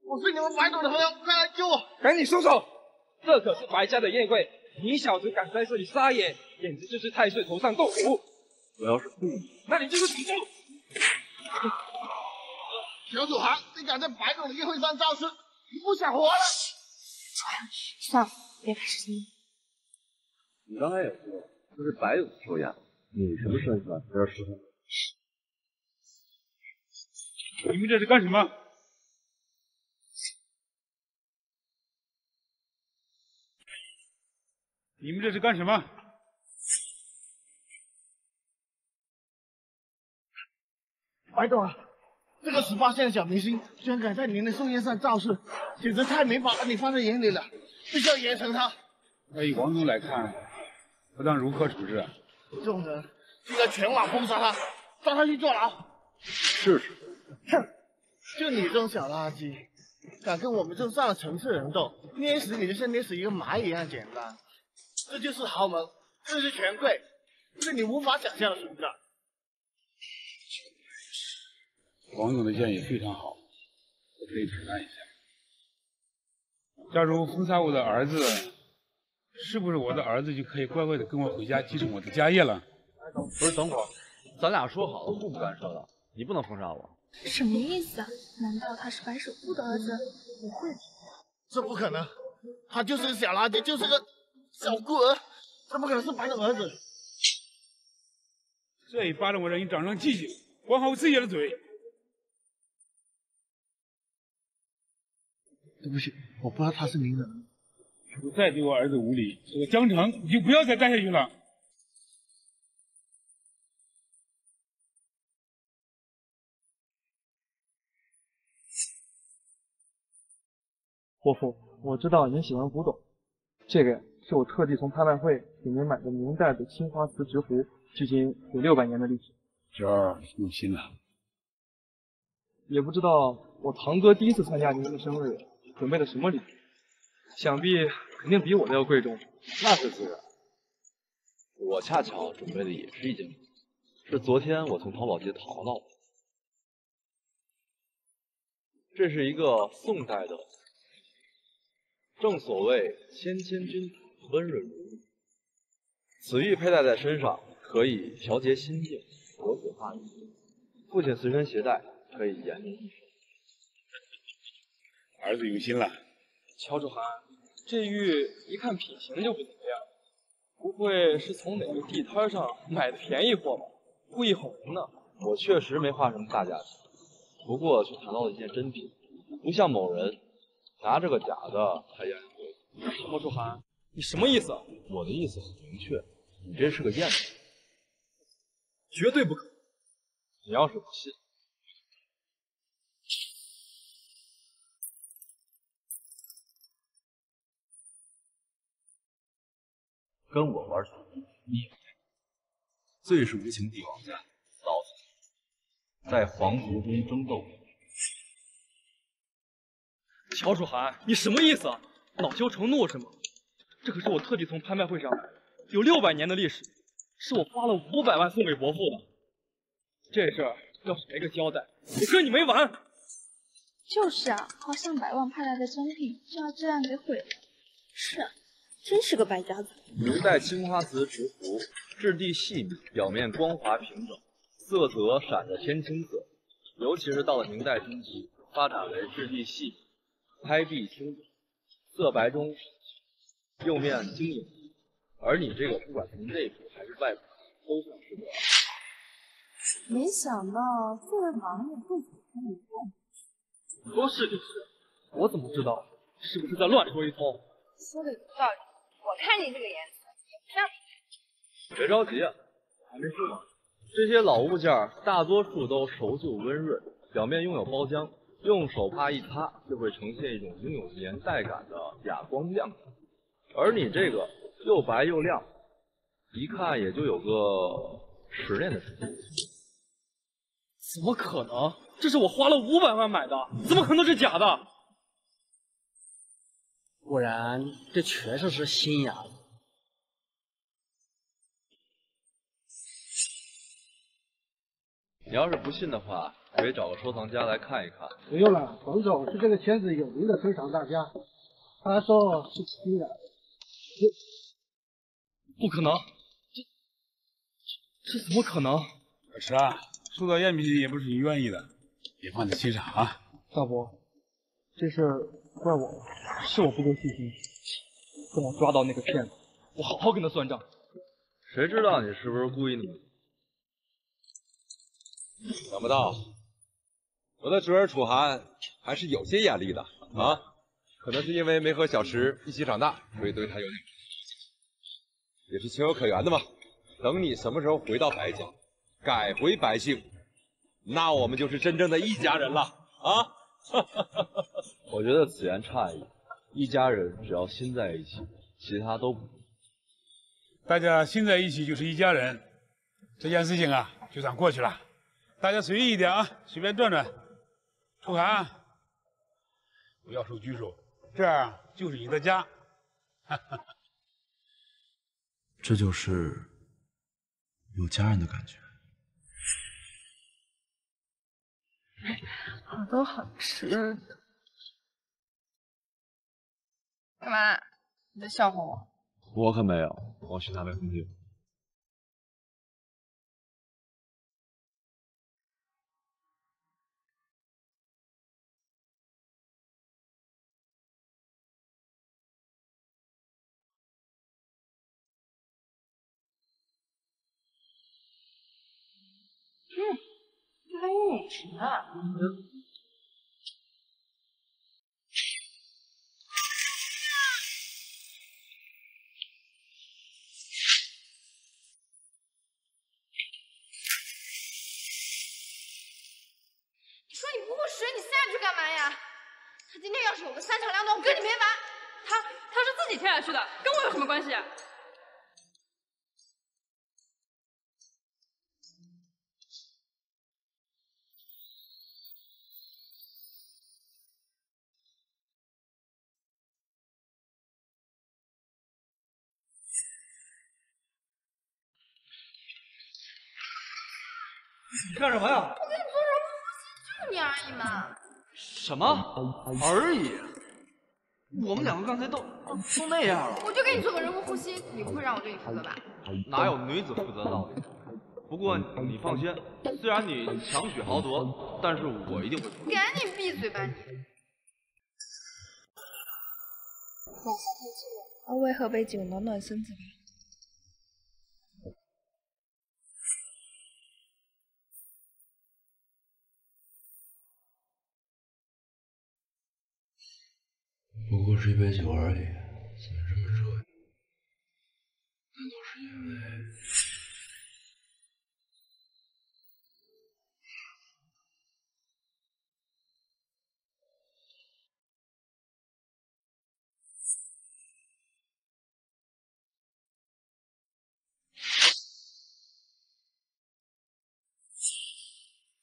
Speaker 13: 我是你们白总的朋友，快来救我！
Speaker 7: 赶紧松手！这可是白家的宴会，你小子敢在这里撒野，简直就是太岁头上动土！
Speaker 5: 我要是不，
Speaker 7: 那你就是土猪！
Speaker 13: 小土行，你敢在白总的宴会上造势，你不想活了？
Speaker 23: 算了，别费事情。
Speaker 5: 你刚才也说了这是白总的寿宴，你什么身份在这吃饭？
Speaker 18: 你们这是干什么？你们这是干什么？
Speaker 13: 白总啊，这个十八线的小明星居然敢在您的寿宴上造势，简直太没把你放在眼里了，必须要严惩他。
Speaker 18: 那以王总来看，不当如何处置？
Speaker 13: 这种人应该全网封杀他，抓他去坐牢。
Speaker 5: 试试。
Speaker 13: 哼，就你这种小垃圾，敢跟我们这种上了层次的人斗，捏死你就像捏死一个蚂蚁一样简单。这就是豪门，这是权贵，是你无法想象的存在。
Speaker 18: 王总的建议非常好，我可以承担一下。假如封杀我的儿子，是不是我的儿子就可以乖乖的跟我回家继承我的家业了？
Speaker 5: 不是，等会儿，咱俩说好了互不干涉的，你不能封杀我。
Speaker 19: 什么意思啊？难道他是白首富的儿子？不会？
Speaker 13: 这不可能，他就是个小垃圾，就是个小孤儿，怎么可能是白的儿子？
Speaker 18: 这一巴掌我让你长长记性，管好自己的嘴。
Speaker 13: 对不起，我不知道他是您的。
Speaker 18: 如果再对我儿子无礼，这个江城你就不要再待下去了。
Speaker 8: 伯父，我知道您喜欢古董，这个是我特地从拍卖会给您买的明代的青花瓷直壶，距今有六百年的历史。
Speaker 18: 侄儿用心了。
Speaker 8: 也不知道我堂哥第一次参加您的生日，准备了什么礼物？想必肯定比我的要贵重。
Speaker 5: 那是自然。我恰巧准备的也是一件礼物，是昨天我从淘宝街淘到的。这是一个宋代的，正所谓谦谦君子，温润如玉。此玉佩戴在身上，可以调节心境，活血化瘀。父亲随身携带，可以延年益寿。
Speaker 18: 儿子用心了。
Speaker 8: 乔楚涵，这玉一看品行就不怎么样，不会是从哪个地摊上买的便宜货吧？故意哄人呢？
Speaker 5: 我确实没花什么大价钱，不过却谈到了一件真品，不像某人拿着个假的还压人贵。
Speaker 8: 乔楚涵，你什么意思？
Speaker 5: 我的意思很明确，你这是个赝品，
Speaker 8: 绝对不可能！
Speaker 5: 你要是不信，跟我玩耍，你也最是无情帝王家，老子在皇族中争斗。
Speaker 8: 乔楚涵，你什么意思啊？恼羞成怒是吗？这可是我特地从拍卖会上买的，有六百年的历史，是我花了五百万送给伯父的。这事儿要是没个交代，我跟你没完！
Speaker 19: 就是啊，花上百万派来的珍品，就要这样给毁了。是啊，真是个败家子。
Speaker 5: 明代青花瓷直壶，质地细密，表面光滑平整，色泽闪着天青色。尤其是到了明代中期，发展为质地细密，拍壁清准，色白中釉面晶莹。而你这个，不管从内部还是外部，都像是个。
Speaker 23: 没想到这位王爷不止看一看。
Speaker 8: 说是就是，我怎么知道？是不是在乱说一通？
Speaker 2: 说的有道理，我看你这个颜色也不像你。
Speaker 5: 别着急啊，还没说完。这些老物件大多数都熟旧温润，表面拥有包浆，用手帕一擦就会呈现一种拥有年代感的哑光亮泽。而你这个又白又亮，一看也就有个十年的时间。
Speaker 8: 怎么可能？这是我花了五百万买的，怎么可能是假的？
Speaker 15: 果然，这确实是新芽子。
Speaker 5: 你要是不信的话，可以找个收藏家来看一看。
Speaker 20: 不用了，冯总是这个圈子有名的收藏大家，他说是新的。
Speaker 8: 不可能，这这怎么可能？
Speaker 18: 可是啊，收到赝品也不是你愿意的，别放在心上啊。
Speaker 8: 大伯，这事怪我，是我不够细心。等我抓到那个骗子，我好好跟他算账。
Speaker 5: 谁知道你是不是故意的呢？
Speaker 24: 想不到，我的侄儿楚寒还是有些眼力的啊！可能是因为没和小池一起长大，所以对他有点，也是情有可原的嘛。等你什么时候回到白家，改回白姓，那我们就是真正的一家人了啊！
Speaker 5: 我觉得此言差矣，一家人只要心在一起，其他都不重要。
Speaker 18: 大家心在一起就是一家人，这件事情啊，就算过去了。大家随意一点啊，随便转转。楚寒，不要受拘束，这儿就是你的家。
Speaker 5: 这就是有家人的感觉。
Speaker 2: 好多好吃的。干嘛？你在笑话我？
Speaker 5: 我可没有，我去拿杯红酒。
Speaker 2: 嗯，还有美食呢。
Speaker 3: 你说你不会水，你下去干嘛呀？他今天要是有个三长两短，我跟你没完。
Speaker 17: 他他是自己跳下去的，跟我有什么关系？
Speaker 8: 你 干什么呀？
Speaker 3: 我给你做人工呼吸，就你而已嘛。
Speaker 8: 什么而已？我们两个刚才都都那样了。
Speaker 3: 我就给你做个人工呼吸，你不会让我对你负责吧？
Speaker 5: 哪有女子负责的道理？不过你放心，虽然你强取豪夺，但是我一定会。
Speaker 3: 赶紧闭嘴吧你！
Speaker 2: 晚上天气冷，二位喝杯酒暖暖身子吧。
Speaker 5: 不过是一杯酒而已，怎么这么热呀？难道是因为……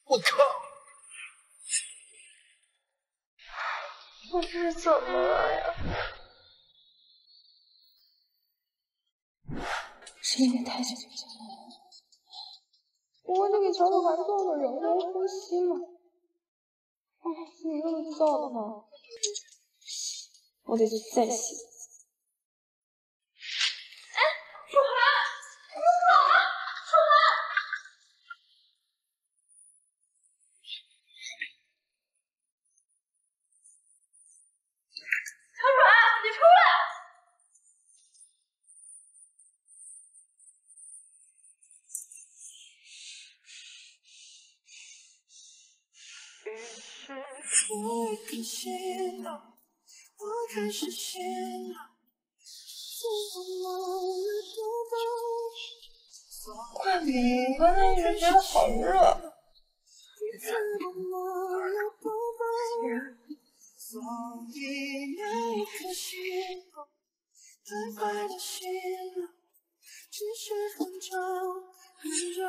Speaker 25: 我靠！
Speaker 2: 我这是怎么了呀？是因为太久没见了，我得给乔楚涵做了人工呼吸嘛。你，那么燥呢？我得再洗。
Speaker 10: 多一颗心了，我开始信了，怎么了都懂。
Speaker 2: 快明白了，一直觉得好热。
Speaker 10: 怎么了都懂。所以那一颗心了，太快的心了，只是很久很久。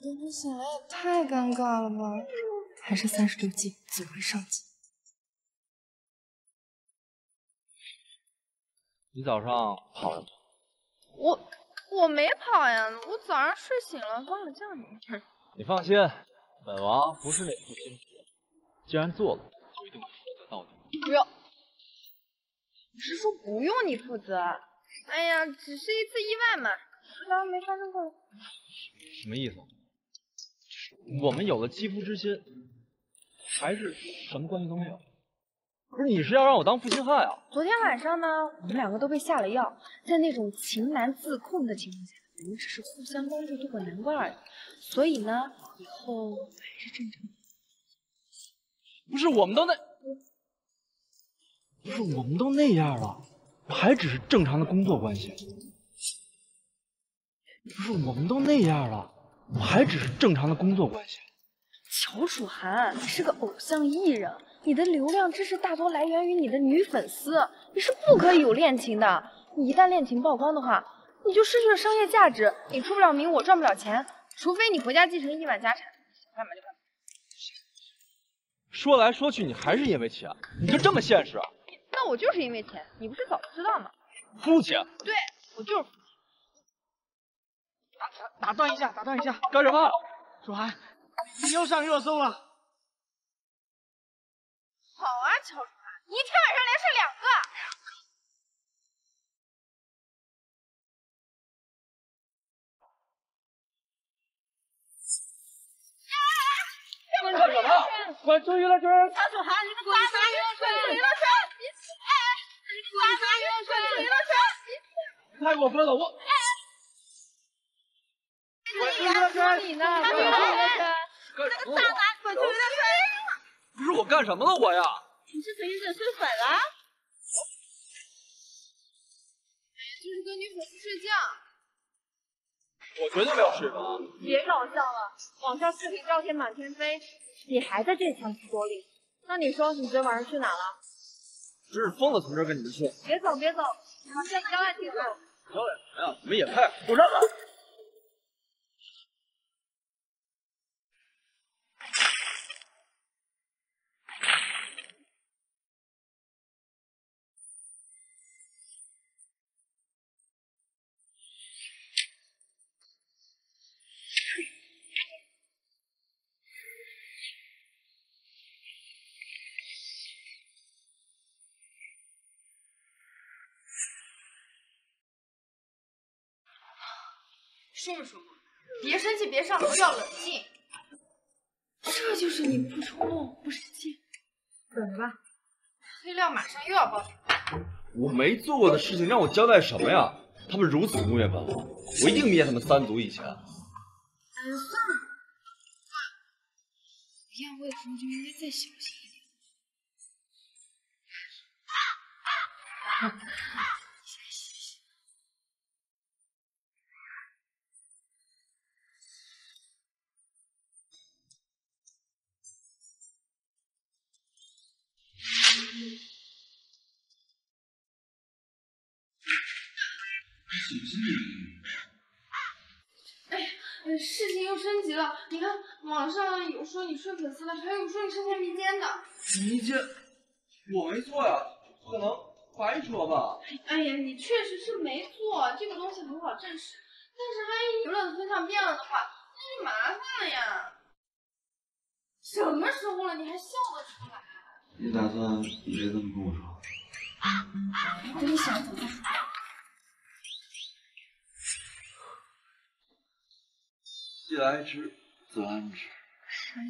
Speaker 2: 这么想来也太尴尬了吧？还是三十六计，走为上计。
Speaker 5: 你早上跑了吗？
Speaker 2: 我我没跑呀，我早上睡醒了，忘了叫你。
Speaker 5: 你放心，本王不是那副心人，既然做了，就一定会负责到底。
Speaker 2: 不用，我是说不用你负责。哎呀，只是一次意外嘛，当然没发生过。
Speaker 5: 什么意思？我们有了肌肤之亲，还是什么关系都没有？不是你是要让我当负心汉啊？
Speaker 2: 昨天晚上呢，我们两个都被下了药，在那种情难自控的情况下，我们只是互相帮助度过难关而已。所以呢，以后还是正常。
Speaker 5: 不是我们都那，不是我们都那样了，还只是正常的工作关系。不是我们都那样了，还只是正常的工作关系。
Speaker 2: 乔楚涵，你是个偶像艺人，你的流量知识大多来源于你的女粉丝，你是不可以有恋情的。你一旦恋情曝光的话，你就失去了商业价值，你出不了名，我赚不了钱，除非你回家继承亿万家产，想干嘛就干嘛。
Speaker 5: 说来说去，你还是因为钱，你就这么现实啊？
Speaker 2: 那我就是因为钱，你不是早就知道吗？
Speaker 5: 肤浅。
Speaker 2: 对，我就是。
Speaker 6: 打断一下，打断一下，
Speaker 5: 干什么？
Speaker 6: 楚涵，你又上热搜了。
Speaker 2: 好啊，乔楚涵，你一天晚上连睡两个。
Speaker 5: 干什么？关注娱乐圈。
Speaker 26: 乔楚涵，你个渣男！关注娱乐圈！哎，渣男！关注娱乐圈！
Speaker 5: 太过分了，我。
Speaker 26: 你呢？关注娱乐圈！那个渣男！关注娱乐圈！
Speaker 5: 不是我干什么了我呀？
Speaker 26: 你是陈奕迅睡粉了？
Speaker 2: 就是跟女粉丝睡觉。
Speaker 5: 我绝对没有睡吧？
Speaker 26: 别搞笑了，网上视频照片满天飞，你还在这里强词夺理。那你说你昨天晚上去哪了？
Speaker 5: 真是疯了，从这儿跟你们去。
Speaker 26: 别走别走，马上交代清楚。
Speaker 5: 交代什么呀？你们野派，给我让开！
Speaker 2: 说没说过？别生气，别上头，要冷静。这就是你不冲动不生气，怎么了？黑料马上又要爆出来。
Speaker 22: 我没做过的事情让我交代什么呀？他们如此污蔑本王，我一定灭他们三族以前。
Speaker 2: 哎呀，算了，不要为何就应该再小心一点。哎，事情又升级了。你看，网上有说你睡粉丝的，还有说你涉嫌迷奸的。
Speaker 5: 迷奸？我没做呀，不可能，白说吧。
Speaker 2: 哎呀，你确实是没做，这个东西很好证实。但是万一舆论风向变了的话，那就麻烦了呀。什么时候了，你还笑得出来？
Speaker 24: 你打算一直这么跟我说？
Speaker 2: 我跟你想怎么说？
Speaker 5: 既来之，则安之。
Speaker 2: 谁？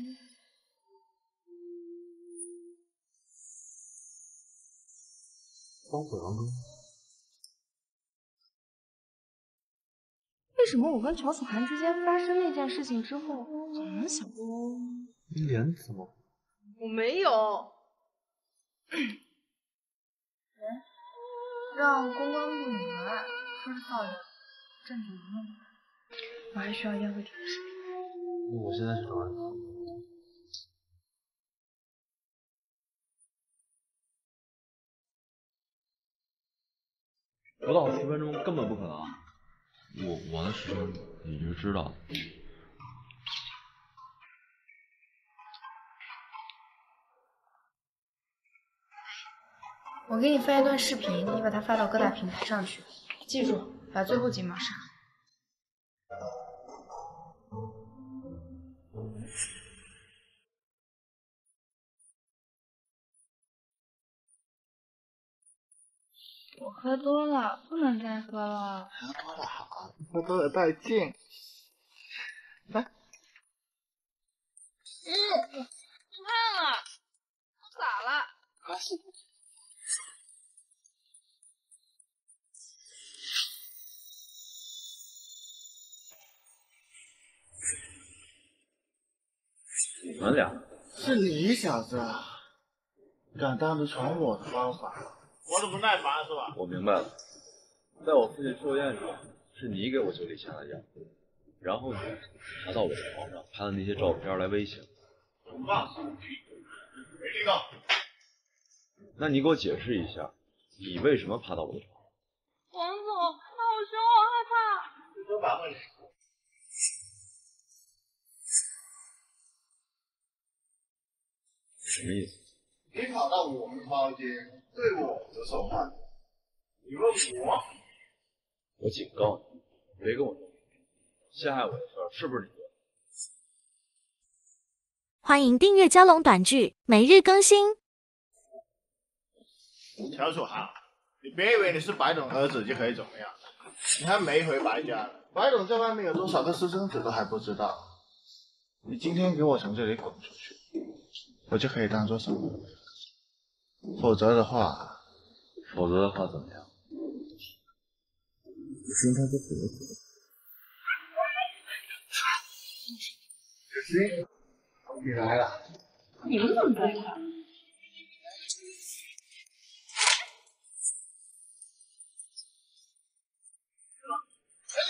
Speaker 5: 帮火阳哥。
Speaker 2: 为什么我跟乔楚涵之间发生那件事情之后，总能想到？
Speaker 5: 你脸怎么？
Speaker 2: 我没有。让公关部女儿说是造谣，占据舆论。我还需要视频。
Speaker 5: 那我现在去找人。不到十分钟根本不可能。我我的时间你就知道
Speaker 2: 我给你发一段视频，你把它发到各大平台上去，记住把最后几秒删。我喝多了，不能再喝了。
Speaker 13: 喝多了好，喝多了带劲。来，
Speaker 2: 嗯，出汗了，都洒了。
Speaker 5: 你们俩
Speaker 13: 是你小子，敢当着闯我的方法，我都不耐烦是吧？
Speaker 5: 我明白了，在我父亲寿宴上，是你给我酒里下的药，然后你爬到我的床上，拍了那些照片来威胁我。
Speaker 13: 我放肆，没听到。
Speaker 5: 那你给我解释一下，你为什么爬到我的床上？
Speaker 2: 王总，他好凶，我害怕。
Speaker 13: 你说把话
Speaker 5: 什么意思？
Speaker 13: 你跑到我们包间，对我指手画脚，你问我？
Speaker 5: 我警告你，别跟我斗，陷害我的事儿是不是你做的？
Speaker 1: 欢迎订阅蛟龙短剧，每日更新。
Speaker 13: 乔楚涵，你别以为你是白总儿子就可以怎么样，你还没回白家呢。白总在外面有多少个私生子都还不知道。你今天给我从这里滚出去，我就可以当做什么。否则的话，
Speaker 5: 否则的话怎么样？
Speaker 13: 你心态就你来了。
Speaker 2: 你们怎么在这？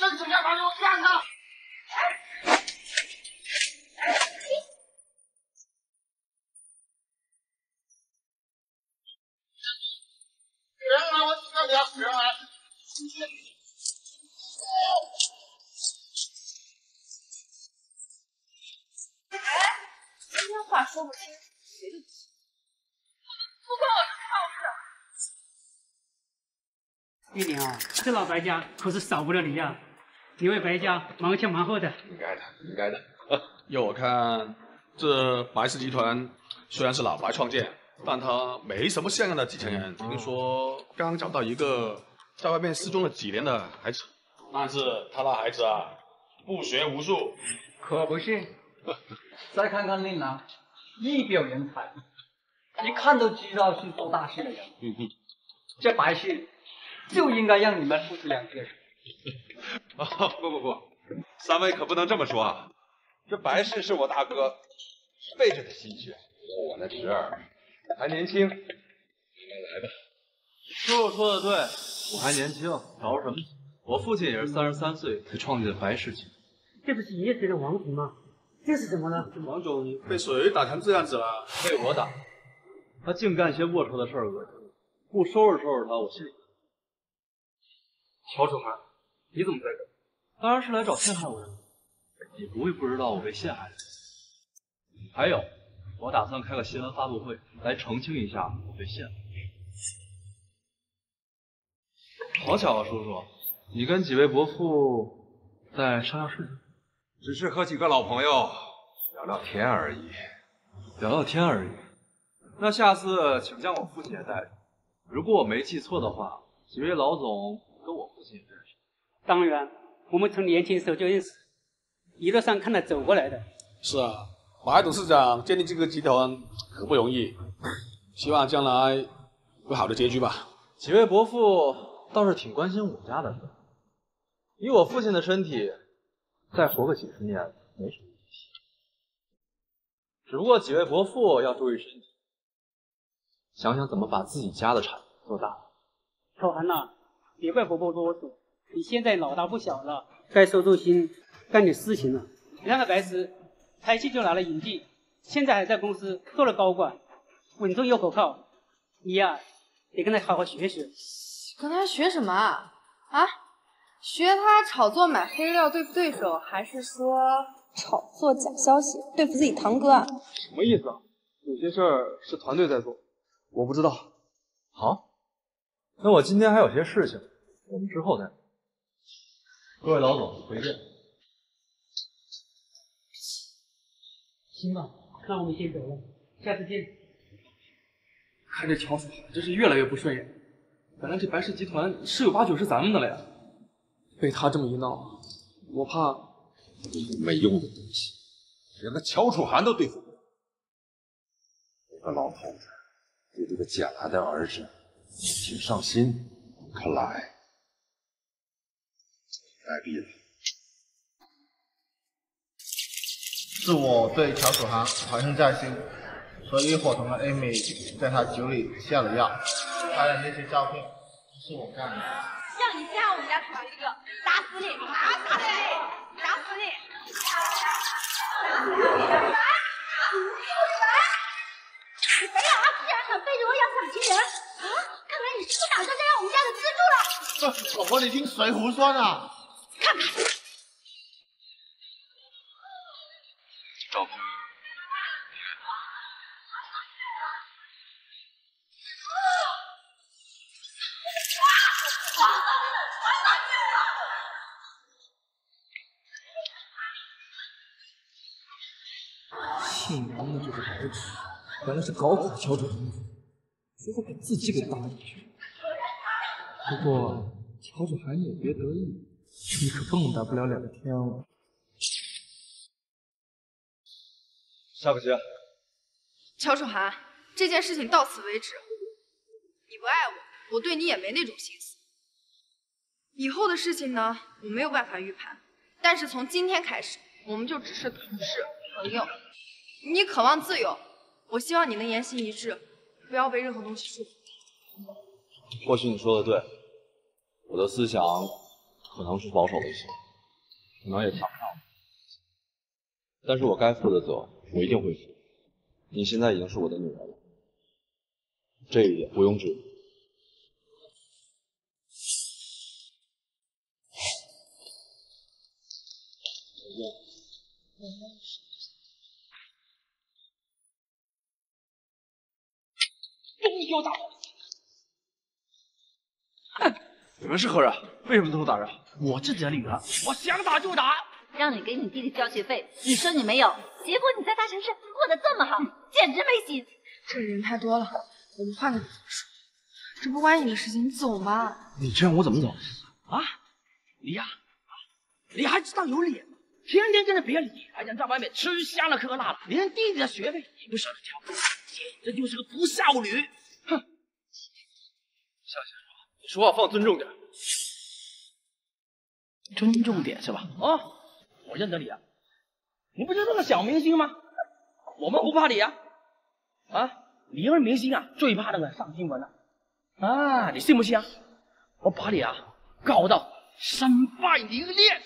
Speaker 13: 那你怎么样把我干他？人来，我警告你啊！人来。
Speaker 2: 哎，今天话说不清，谁都不行。不关我这套事。
Speaker 27: 玉玲啊，这老白家可是少不了你呀！你为白家忙前忙后的。
Speaker 18: 应该的，应该的。要我看，这白氏集团虽然是老白创建，但他没什么像样的继承人。听说刚找到一个在外面失踪了几年的孩子，但是他那孩子啊，不学无术，
Speaker 27: 可不是。再看看令郎，一表人才，一看都知道是做大事的人。
Speaker 18: 嗯嗯，
Speaker 27: 这白氏就应该让你们父子两个人。
Speaker 24: 啊，不不不，三位可不能这么说啊！这白氏是我大哥一辈子的心血，我的侄儿还年轻，慢慢来吧。
Speaker 5: 叔叔说的对，我还年轻，着什么急？我父亲也是三十三岁才创建的白氏集团。
Speaker 27: 这不是爷爷谁的王总吗？这是怎么了？
Speaker 18: 这王总被谁打成这样子了？
Speaker 5: 被我打。他净干些龌龊的事儿，恶心。不收拾收拾他，我心里……
Speaker 27: 乔楚涵，你怎么在这？
Speaker 5: 当然是来找陷害我的。你不会不知道我被陷害了。还有，我打算开个新闻发布会来澄清一下我被陷害。好巧啊，叔叔，你跟几位伯父在商量事情？
Speaker 24: 只是和几个老朋友聊聊天而已。
Speaker 5: 聊聊天而已。那下次请将我父亲也带上。如果我没记错的话，几位老总跟我父亲也认识。
Speaker 27: 当然，我们从年轻时候就认识，一路上看他走过来的。
Speaker 18: 是啊，白董事长建立这个集团可不容易，希望将来有好的结局吧。
Speaker 5: 几位伯父倒是挺关心我家的事，以我父亲的身体，再活个几十年没什么问题。只不过几位伯父要注意身体，想想怎么把自己家的产业做大。
Speaker 28: 小韩呐，别怪伯伯啰嗦，你现在老大不小了，该收收心，干点事情了。你看看白石，拍戏就拿了影帝，现在还在公司做了高管，稳重又可靠。你呀，得跟他好好学学。
Speaker 3: 跟他学什么啊？啊？学他炒作买黑料对付对手，还是说炒作假消息对付自己堂哥啊？
Speaker 8: 什么意思啊？有些事儿是团队在做，我不知道。
Speaker 5: 好，那我今天还有些事情，我们之后再。各位老总，回见。
Speaker 28: 行吧，那我们先走了，下次见。
Speaker 8: 看这乔楚涵真是越来越不顺眼。本来这白氏集团十有八九是咱们的了呀，被他这么一闹，我怕
Speaker 24: 没用的东西，连个乔楚涵都对付不了。这个老头子对这个捡来的儿子挺上心，看来该毙了。
Speaker 13: 是我对乔楚涵怀恨在心，所以伙同了 Amy 在他酒里下了药。拍的那些照片是我干的。
Speaker 29: 让你加我们家楚涵哥哥，打死你！打死你！打死你！
Speaker 30: 你肥佬竟然敢背着我养小情人啊！看来你是不打算再要我们家的资助了。
Speaker 13: 老婆，你听谁胡说呢？
Speaker 30: 看看，
Speaker 8: 照片。
Speaker 31: 姓杨的这个白痴，原来是高考敲准分数，最后把自己给搭进去。不过乔楚涵也别得意，你可蹦跶不了两天了。
Speaker 5: 下个节，
Speaker 3: 乔楚涵，这件事情到此为止。你不爱我，我对你也没那种心思。以后的事情呢，我没有办法预判。但是从今天开始，我们就只是同事、朋友。你渴望自由，我希望你能言行一致，不要被任何东西束缚。
Speaker 5: 或许你说的对，我的思想可能是保守了一些，可能也看不上，但是我该负的责，我一定会服。你现在已经是我的女人了，这一点毋庸置疑。
Speaker 28: 你给我打！
Speaker 8: 你们是何人？为什么动手打人？
Speaker 28: 我自己的女儿，我想打就打。
Speaker 10: 让你给你弟弟交学费，你说你没有，结果你在大城市过得这么好，简直没心。
Speaker 3: 这里人太多了，我们换个地方说。这不关你的事情，你走吧。
Speaker 28: 你这让我怎么走？啊，你呀，你还知道有脸吗？天天跟着别人理，还想在外面吃香了喝辣了，连弟弟的学费也不舍得交，简直就是个不孝女。哼！
Speaker 8: 夏先生，你说话放尊重点。
Speaker 28: 尊重点是吧？哦，我认得你啊，你不就是个小明星吗？我们不怕你啊！啊，你儿明星啊，最怕那个上新闻了。啊，你信不信啊？我把你啊告到身败名裂！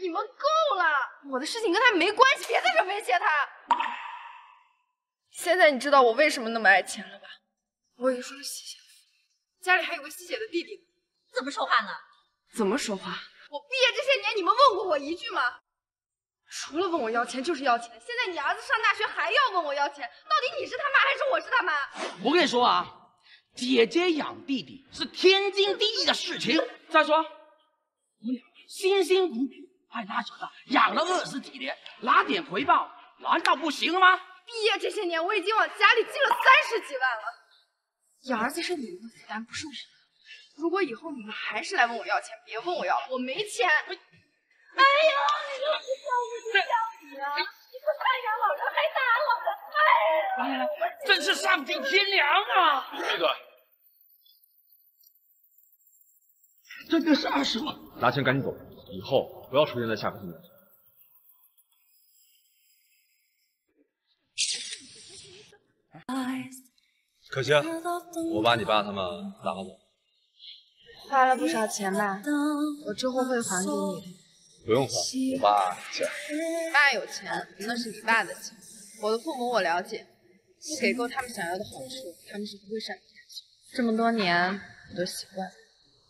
Speaker 3: 你们够了，我的事情跟他没关系，别在这威胁他。现在你知道我为什么那么爱钱了吧？我有一双吸血夫，家里还有个吸血的弟弟。
Speaker 10: 怎么说话呢？
Speaker 3: 怎么说话？我毕业这些年，你们问过我一句吗？除了问我要钱就是要钱。现在你儿子上大学还要问我要钱，到底你是他妈还是我是他妈？
Speaker 28: 我跟你说啊。姐姐养弟弟是天经地义的事情。再说，我俩辛辛苦苦还拉扯的养了二十几年，拿点回报难道不行吗？
Speaker 3: 毕业这些年，我已经往家里寄了三十几万了。养儿子是你们的负担，不是我的。如果以后你们还是来问我要钱，别问我要了，我没钱。哎
Speaker 28: 真是丧尽天良啊！
Speaker 8: 闭嘴！
Speaker 28: 真的是二十万。
Speaker 5: 拿钱赶紧走，以后不要出现在下课地面。可惜，我把你爸他们拉走。
Speaker 2: 花了不少钱吧？我之后会还给你。
Speaker 5: 不用还，我爸钱。
Speaker 2: 爸有钱，那是你爸的钱。我的父母我了解，不给够他们想要的好处，他们是不会善终的。这么多年，我都习惯了。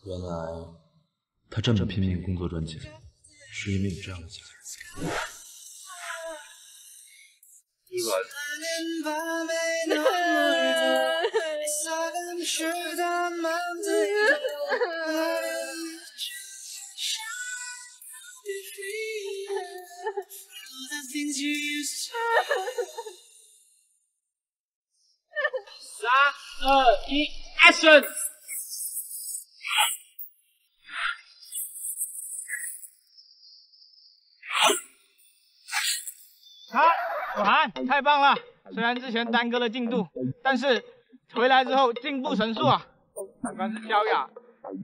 Speaker 5: 原来他这么拼命工作赚钱，是因为有这样的家人。
Speaker 7: 三二一，Action！
Speaker 6: 好，楚涵，太棒了！虽然之前耽搁了进度，但是回来之后进步神速啊！不管是萧雅，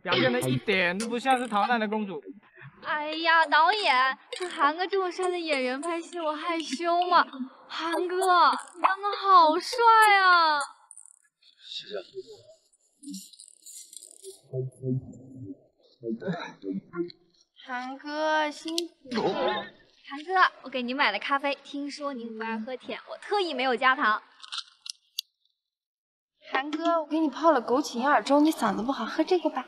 Speaker 6: 表现的一点都不像是逃难的公主。
Speaker 23: 哎呀，导演，跟韩哥这么帅的演员拍戏，我害羞吗？韩哥，你长得好帅啊！
Speaker 5: 谢谢。
Speaker 23: 韩哥辛苦了。韩哥，我给您买了咖啡，听说您不爱喝甜，我特意没有加糖。
Speaker 2: 韩哥，我给你泡了枸杞银耳粥，你嗓子不好，喝这个吧。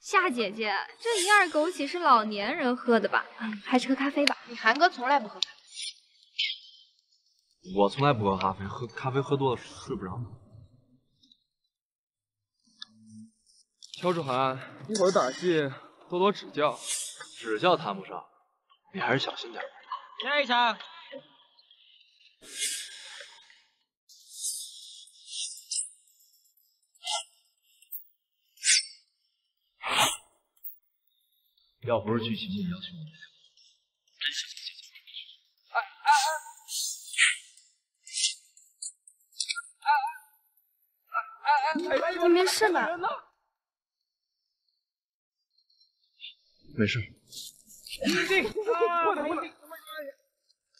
Speaker 23: 夏姐姐，这银耳枸杞是老年人喝的吧？嗯，还是喝咖啡吧。
Speaker 2: 你韩哥从来不喝咖啡。
Speaker 5: 我从来不喝咖啡，喝咖啡喝多了睡不着。
Speaker 8: 乔楚涵，一会儿打戏多多指教。
Speaker 5: 指教谈不上，你还是小心点。
Speaker 6: 下一场。
Speaker 5: 要不是剧情要求你，真是
Speaker 6: 哎哎哎！哎哎哎！
Speaker 2: 你没事吧？
Speaker 5: 没事。
Speaker 6: 我的一定！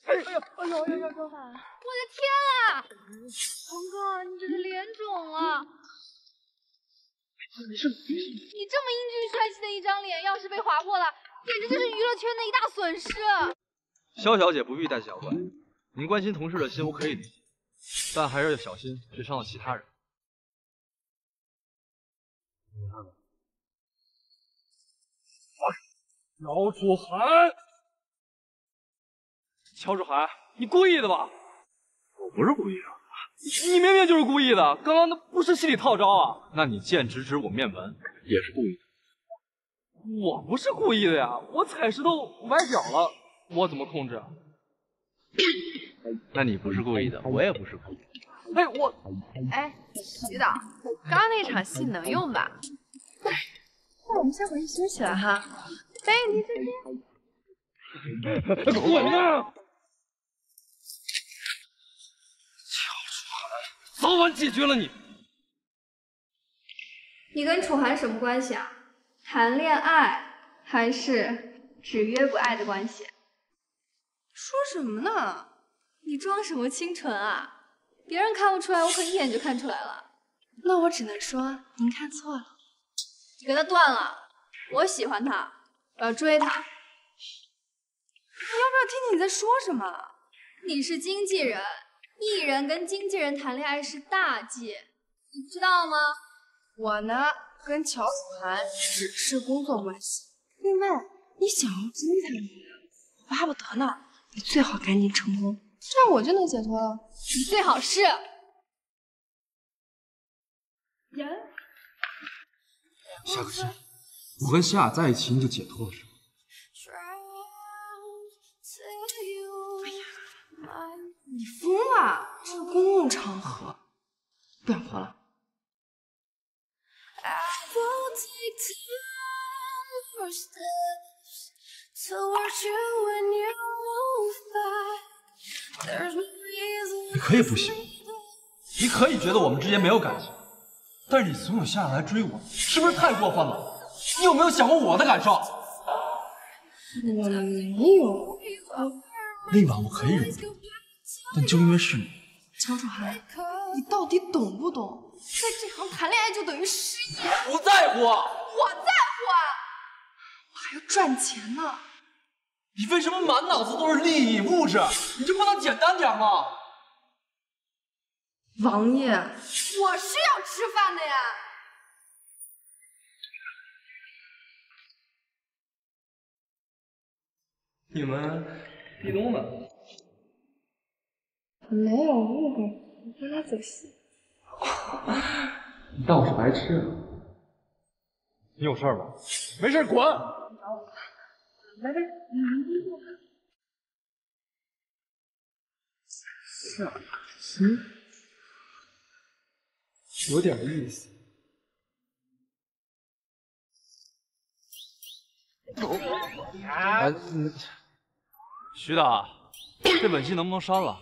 Speaker 6: 哎呦哎呦哎呦哎呦！
Speaker 23: 我的天啊！鹏哥，你这个脸肿了。
Speaker 5: 没事，
Speaker 23: 你这么英俊帅气的一张脸，要是被划破了，简直就是娱乐圈的一大损失。
Speaker 5: 肖小姐不必担小怪，您关心同事的心我可以理解，但还是要小心，别伤了其他人。
Speaker 8: 乔楚涵，乔楚涵，你故意的吧？
Speaker 5: 我不是故意的。
Speaker 8: 你明明就是故意的，刚刚那不是心理套招啊！
Speaker 5: 那你剑指指我面门，也是故意的。
Speaker 8: 我不是故意的呀，我踩石头崴脚了，我怎么控制啊？
Speaker 5: 那你不是故意的，我也不是故意的。
Speaker 8: 哎，我，
Speaker 2: 哎，徐导，刚刚那场戏能用吧？哎，那我们先回去休息了哈。哎，你这
Speaker 8: 边，滚啊！早晚解决了你。
Speaker 23: 你跟楚涵什么关系啊？谈恋爱还是只约不爱的关系？
Speaker 2: 说什么呢？
Speaker 23: 你装什么清纯啊？别人看不出来，我可一眼就看出来了。
Speaker 2: 那我只能说您看错了。
Speaker 23: 你跟他断了，我喜欢他，我要追他。你要
Speaker 2: 不要听听你在说什么？
Speaker 23: 你是经纪人。艺人跟经纪人谈恋爱是大忌，你知道吗？
Speaker 2: 我呢，跟乔楚涵只是工作关系。另外，你想要追他，巴不得呢。你最好赶紧成功，这样我就能解脱了。
Speaker 23: 你最好是。
Speaker 2: 人。
Speaker 22: 夏可欣，我跟夏雅在一起你就解脱了
Speaker 2: 这是公共场合，不想活了。
Speaker 22: 你可以不喜欢，你可以觉得我们之间没有感情，但是你怂恿夏来追我，是不是太过分了？
Speaker 5: 你有没有想过我的感受？
Speaker 26: 我没有。
Speaker 5: 那晚我可以忍住，但就因为是你，
Speaker 3: 乔楚涵，你到底懂不懂？在这行谈恋爱就等于失业。
Speaker 5: 不在乎。
Speaker 3: 我在乎啊！我还要赚钱呢。
Speaker 5: 你为什么满脑子都是利益物质？你就不能简单点吗？
Speaker 3: 王爷，我是要吃饭的呀。
Speaker 8: 你们壁咚呢？
Speaker 26: 没有误会，我跟他走戏。
Speaker 8: 你当我是白痴啊？你有事儿吗？没事，滚！
Speaker 26: 来来，
Speaker 8: 夏心，有点意思。
Speaker 5: 哎，徐导，这吻戏能不能删了？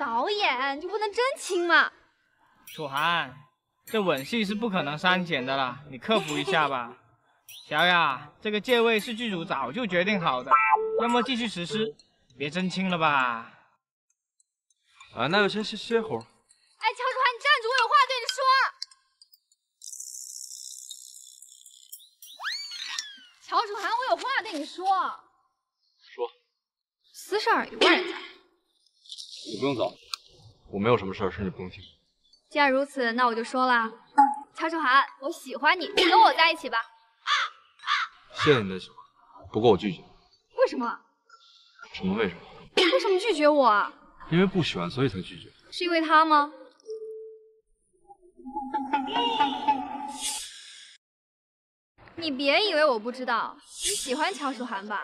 Speaker 23: 导演，你就不能真亲吗？
Speaker 6: 楚涵，这吻戏是不可能删减的了，你克服一下吧。小雅，这个借位是剧组早就决定好的，要么继续实施，别真亲了吧。
Speaker 5: 啊，那就先歇歇会儿。
Speaker 23: 哎，乔楚涵，你站住，我有话对你说。乔楚涵，我有话对你说。
Speaker 5: 说。
Speaker 23: 私事儿有外人在。
Speaker 5: 你不用走，我没有什么事儿是你不用听。
Speaker 23: 既然如此，那我就说了，乔楚涵，我喜欢你，跟我在一起吧。
Speaker 5: 谢谢你的喜欢，不过我拒绝。
Speaker 23: 为什么？
Speaker 5: 什么为什么？
Speaker 23: 为什么拒绝我啊？
Speaker 5: 因为不喜欢，所以才拒绝。
Speaker 23: 是因为他吗？你别以为我不知道，你喜欢乔楚涵吧？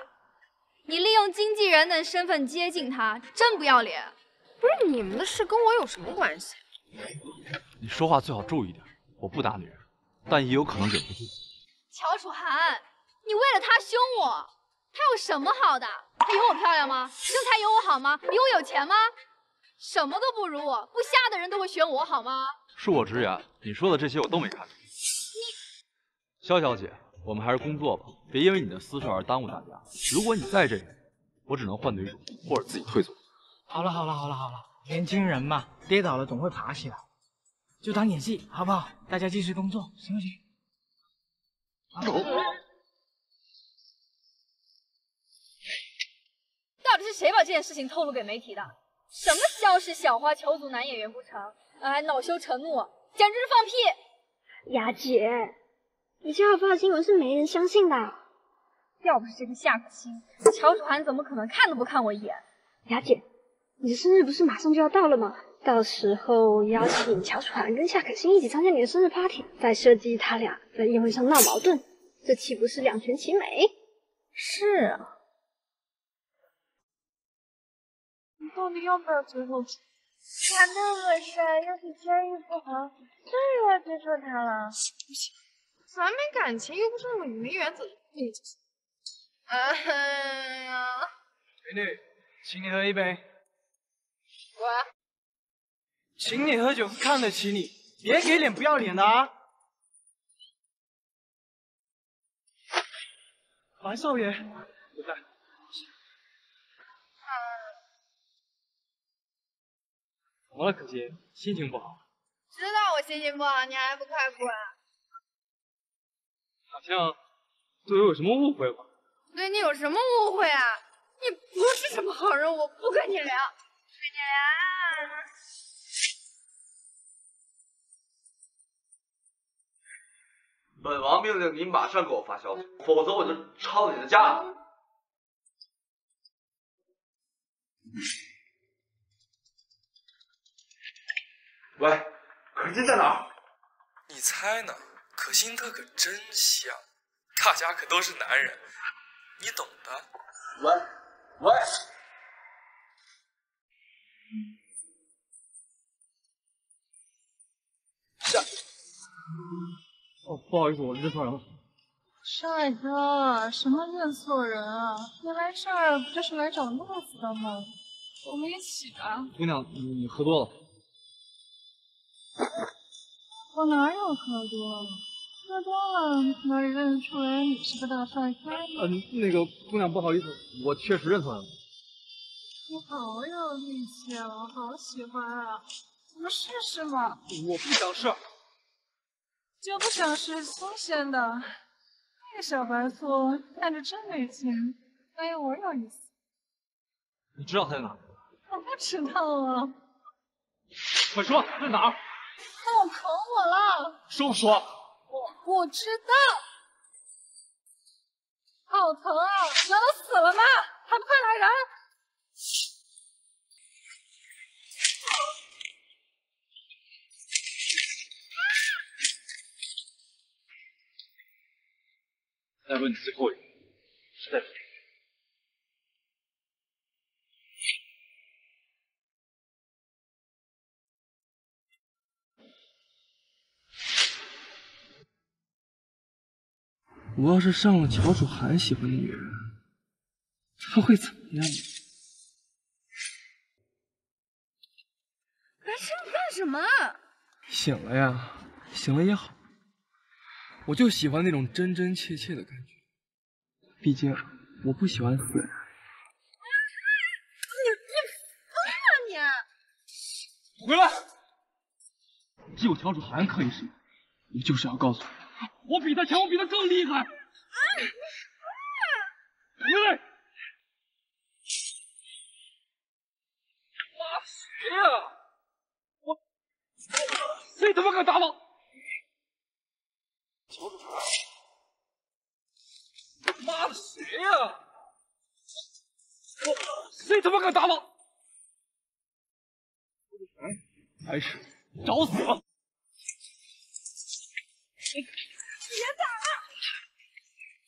Speaker 23: 你利用经纪人的身份接近他，真不要脸！
Speaker 26: 不是你们的事，跟我有什么关系？
Speaker 5: 你说话最好注意点。我不打女人，但也有可能忍不住。
Speaker 23: 乔楚涵，你为了他凶我，他有什么好的？他有我漂亮吗？身材有我好吗？比我有钱吗？什么都不如我，不瞎的人都会选我好吗？
Speaker 5: 恕我直言，你说的这些我都没看见。你，萧小姐，我们还是工作吧，别因为你的私事而耽误大家。如果你再这样，我只能换女主，或者自己退组。
Speaker 6: 好了好了好了好了，年轻人嘛，跌倒了总会爬起来，就当演戏好不好？大家继续工作，行不行？
Speaker 23: 到底是谁把这件事情透露给媒体的？什么萧氏小花求组男演员不成，还恼羞成怒，简直是放屁！
Speaker 32: 雅姐，你这样发新闻是没人相信的。
Speaker 23: 要不是这个夏可欣，乔楚涵怎么可能看都不看我一眼？
Speaker 32: 雅姐，你的生日不是马上就要到了吗？到时候邀请乔楚涵跟夏可欣一起参加你的生日 party，再设计他俩在宴会上闹矛盾，这岂不是两全其美？
Speaker 26: 是啊。你到底要不要最后？他那么帅，要是天意不好，当然要接受他了。
Speaker 3: 不行，咱们感情又不是伪没原则。哎呀，
Speaker 6: 美女，请你喝一杯。
Speaker 3: 喂。
Speaker 6: 请你喝酒，看得起你，别给脸不要脸的啊！白少爷不在。怎么了，可心？心情不好？
Speaker 3: 知道我心情不好，你还不快滚！
Speaker 8: 好像对我有什么误会吧？
Speaker 3: 对你有什么误会啊？你不是什么好人，我不跟你聊，
Speaker 5: 本王命令你马上给我发消息，否则我就抄你的家。喂，可心在哪儿？
Speaker 8: 你猜呢？可心她可真香，大家可都是男人，你懂的。
Speaker 5: 喂，喂。
Speaker 6: 下。哦，不好意思，我认错人了。
Speaker 26: 帅哥，什么认错人啊？你来这儿不就是来找乐子的吗？我们一起啊。
Speaker 8: 姑娘，你你喝多了。
Speaker 26: 我哪有喝多？喝多了哪里认得出来你是个大帅哥？
Speaker 8: 呃，那个姑娘不好意思，我确实认错人了。
Speaker 26: 你好有力气啊，我好喜欢啊！咱们试试嘛。
Speaker 8: 我不想试。
Speaker 26: 就不想试新鲜的？那个小白兔看着真没劲，还有我有意思。
Speaker 8: 你知道他在哪？
Speaker 26: 我不知道啊。
Speaker 8: 快说，在哪儿？
Speaker 26: 他要啃我了。
Speaker 8: 说不说？
Speaker 26: 我我知道。好疼啊！难道死了吗？还不快来人！
Speaker 8: 再问你最后一遍，是在哪？我要是上了乔楚涵喜欢的女人，她会怎么样？
Speaker 26: 白痴，你干什么？
Speaker 8: 醒了呀，醒了也好。我就喜欢那种真真切切的感觉。毕竟我不喜欢死人。
Speaker 26: 你你疯了
Speaker 8: 你！回来！只有乔楚涵可以是，我就是要告诉你，我比他强，我比他更厉害。回来！妈谁呀？我谁他妈敢打我？妈的，谁呀？我谁他妈敢打我？还是找死！
Speaker 26: 别打了！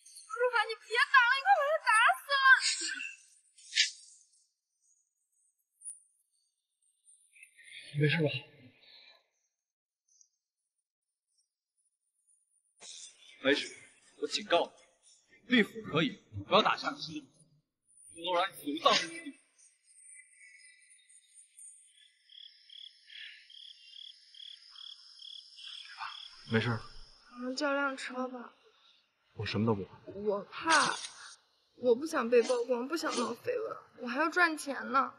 Speaker 26: 乔楚涵，你别打了，你快把他打死了！
Speaker 8: 你没事吧？白雪，我警告你，对付可以，不要打下棋，不然死无葬身之地。没事，
Speaker 3: 我们叫辆车吧。
Speaker 8: 我什么都不怕。
Speaker 3: 我怕，我不想被曝光，不想闹绯闻，我还要赚钱呢。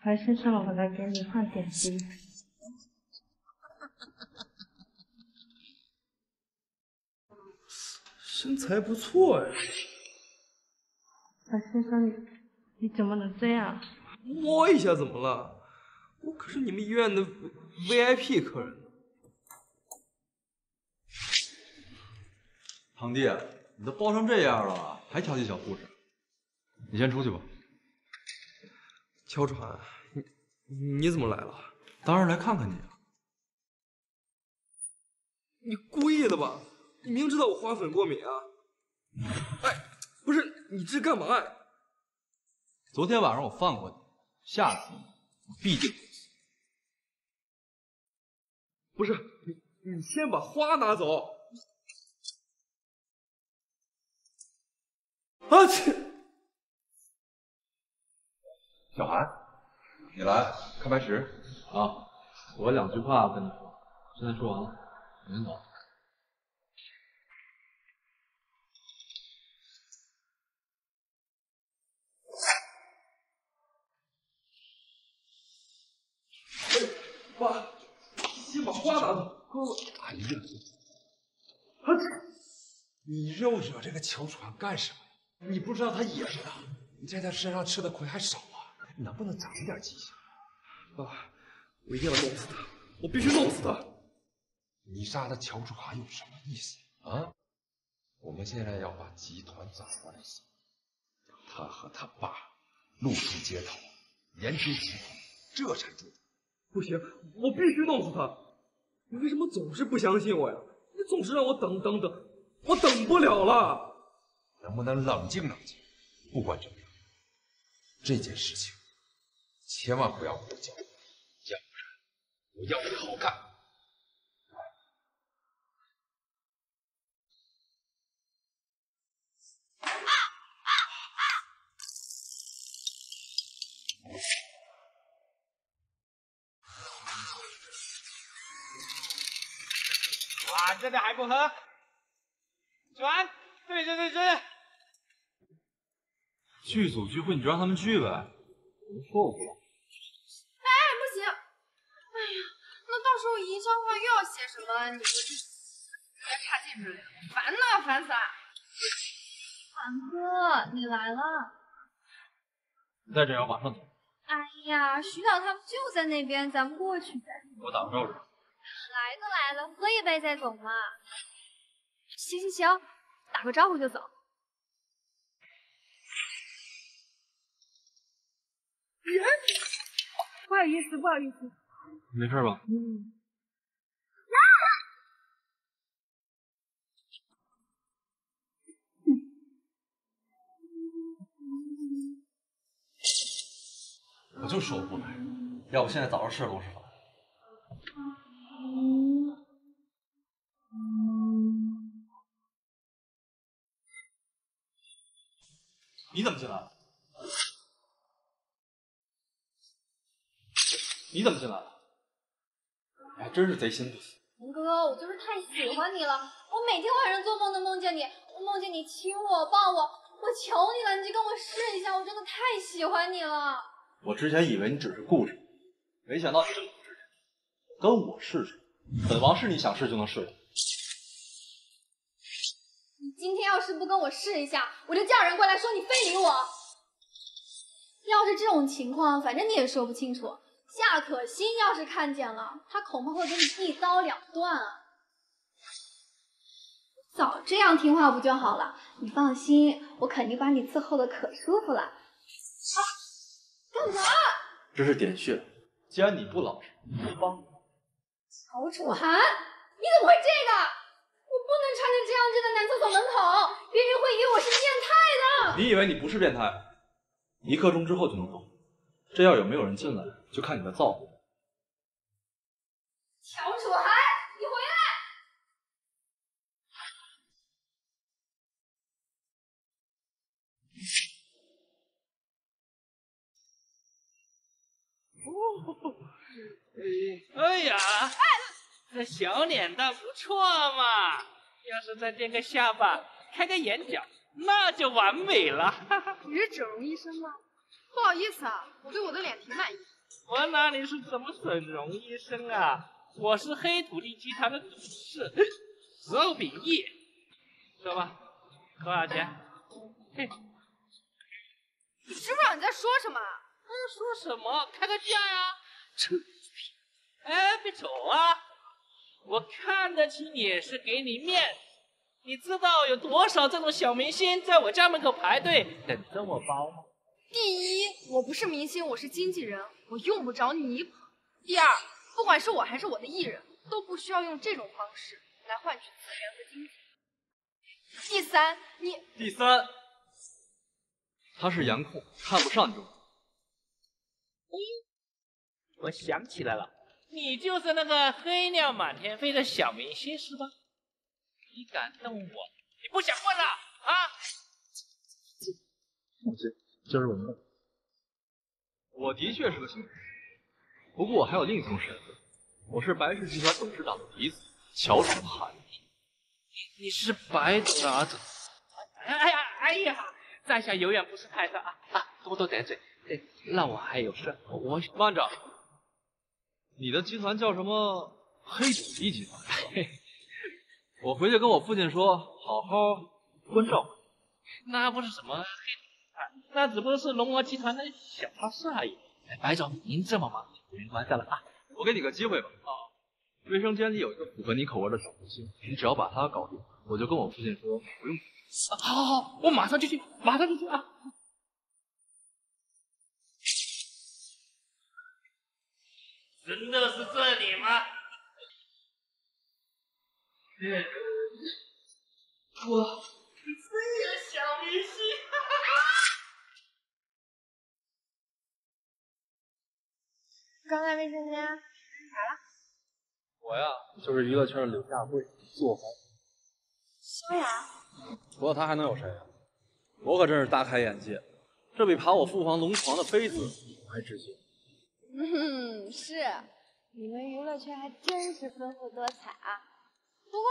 Speaker 33: 白先生，我来给你换点心。
Speaker 8: 身材不错呀。
Speaker 33: 白先生，你你怎么能这样？
Speaker 8: 摸一下怎么了？我可是你们医院的 VIP 客人。
Speaker 5: 堂弟，你都包成这样了，还调戏小护士？你先出去吧。
Speaker 8: 乔川，你你怎么来了？
Speaker 5: 当然来看看你啊。
Speaker 8: 你故意的吧？你明知道我花粉过敏啊！哎，不是，你这干嘛呀？
Speaker 5: 昨天晚上我放过你，下次我必定。
Speaker 8: 不是，你你先把花拿走。啊切！
Speaker 34: 小韩，你来看白石
Speaker 5: 啊！我两句话跟你说，现在说完了，你先走。
Speaker 8: 爸，先把花拿走。
Speaker 34: 哎呀，
Speaker 24: 你又惹这个乔楚涵干什么呀？你不知道他野着呢，你在他身上吃的亏还少啊？能不能长点记性？
Speaker 8: 爸，我一定要弄死他，我必须弄死他。
Speaker 24: 你杀了乔楚华有什么意思啊？我们现在要把集团找回来，让他和他爸露宿街头，言听计从，这才对。
Speaker 8: 不行，我必须弄死他！你为什么总是不相信我呀？你总是让我等等等，我等不了了。
Speaker 24: 能不能冷静冷静？不管怎么样，这件事情千万不要我叫要不然我要你好看。
Speaker 6: 啊哇真的还不喝？转对对对对。
Speaker 5: 剧组聚会你就让他们去呗。我说我不来。
Speaker 3: 哎，不行！哎呀，那到时候营销号又要写什么？你说这别差劲之类的，烦呐，烦死了！
Speaker 23: 韩哥，你来了。
Speaker 5: 你在这我马上走。
Speaker 23: 哎呀，徐导他们就在那边，咱们过去呗。
Speaker 5: 我打个招呼。
Speaker 23: 来都来了，喝一杯再走嘛。行行行，打个招呼就走。
Speaker 26: 不好意思，不好意思。
Speaker 5: 没事吧？
Speaker 26: 嗯。
Speaker 5: 我就说不来，要不现在早上吃了都是饭。你怎么进来了？你怎么进来了？你还真是贼心不死。
Speaker 23: 龙哥，我就是太喜欢你了，我每天晚上做梦都梦见你，我梦见你亲我抱我，我求你了，你就跟我试一下，我真的太喜欢你了。
Speaker 5: 我之前以为你只是顾着我，没想到你这么不值钱。跟我试试，本王是你想试就能试的。
Speaker 23: 你今天要是不跟我试一下，我就叫人过来说你非礼我。要是这种情况，反正你也说不清楚。夏可欣要是看见了，她恐怕会给你一刀两断啊！早这样听话不就好了？你放心，我肯定把你伺候的可舒服了。啊！干嘛？
Speaker 5: 这是点穴，既然你不老实，我帮你。
Speaker 23: 乔楚涵，你怎么会这个？我不能穿成这样站在男厕所门口，别人会以为我是变态的。
Speaker 5: 你以为你不是变态？一刻钟之后就能懂。这要有没有人进来，就看你的造化。
Speaker 23: 乔楚涵，你回来！
Speaker 35: 哦，哎呀，这小脸蛋不错嘛，要是再垫个下巴，开个眼角，那就完美了。
Speaker 3: 你是整容医生吗？不好意思啊，我对我的脸挺满意。
Speaker 35: 我哪里是什么整容医生啊，我是黑土地集团的董事周秉义。说吧，多少钱？嘿，
Speaker 3: 你知不知道你在说什么？
Speaker 35: 在说什么？开个价呀！臭皮！哎，别走啊！我看得起你是给你面子。你知道有多少这种小明星在我家门口排队等着我包吗？
Speaker 3: 第一，我不是明星，我是经纪人，我用不着你捧。第二，不管是我还是我的艺人，都不需要用这种方式来换取资源和金钱。第三，你
Speaker 5: 第三，他是颜控，看不上你这种。
Speaker 35: 我想起来了，你就是那个黑料满天飞的小明星是吧？你敢动我，你不想混了啊？
Speaker 5: 放心。今儿我们，我的确是个新人，不过我还有另一层身份，我是白氏集团董事长的嫡子乔楚涵。
Speaker 35: 你是白总的儿子？哎呀哎呀，在下有眼不识泰山啊啊！多多得罪，那我还有事，我
Speaker 5: 慢着，你的集团叫什么？黑土地集团。我回去跟我父亲说，好好关照。
Speaker 35: 那不是什么黑。那只不过是龙王集团的小差事而已。哎白总，您这么忙，没关系了啊。
Speaker 5: 我给你个机会吧。啊，卫生间里有一个符合你口味的小明星，你只要把他搞定，我就跟我父亲说不用。
Speaker 35: 好，好，好，我马上就去，马上就去啊。真的是这里吗？我这个小明星。
Speaker 3: 刚在卫生间干啥了？
Speaker 5: 我呀，就是娱乐圈的柳下惠，做好。
Speaker 3: 萧雅。
Speaker 5: 除了他还能有谁啊？我可真是大开眼界，这比爬我父皇龙床的妃子还直接。
Speaker 3: 嗯，是，你们娱乐圈还真是丰富多彩啊。不过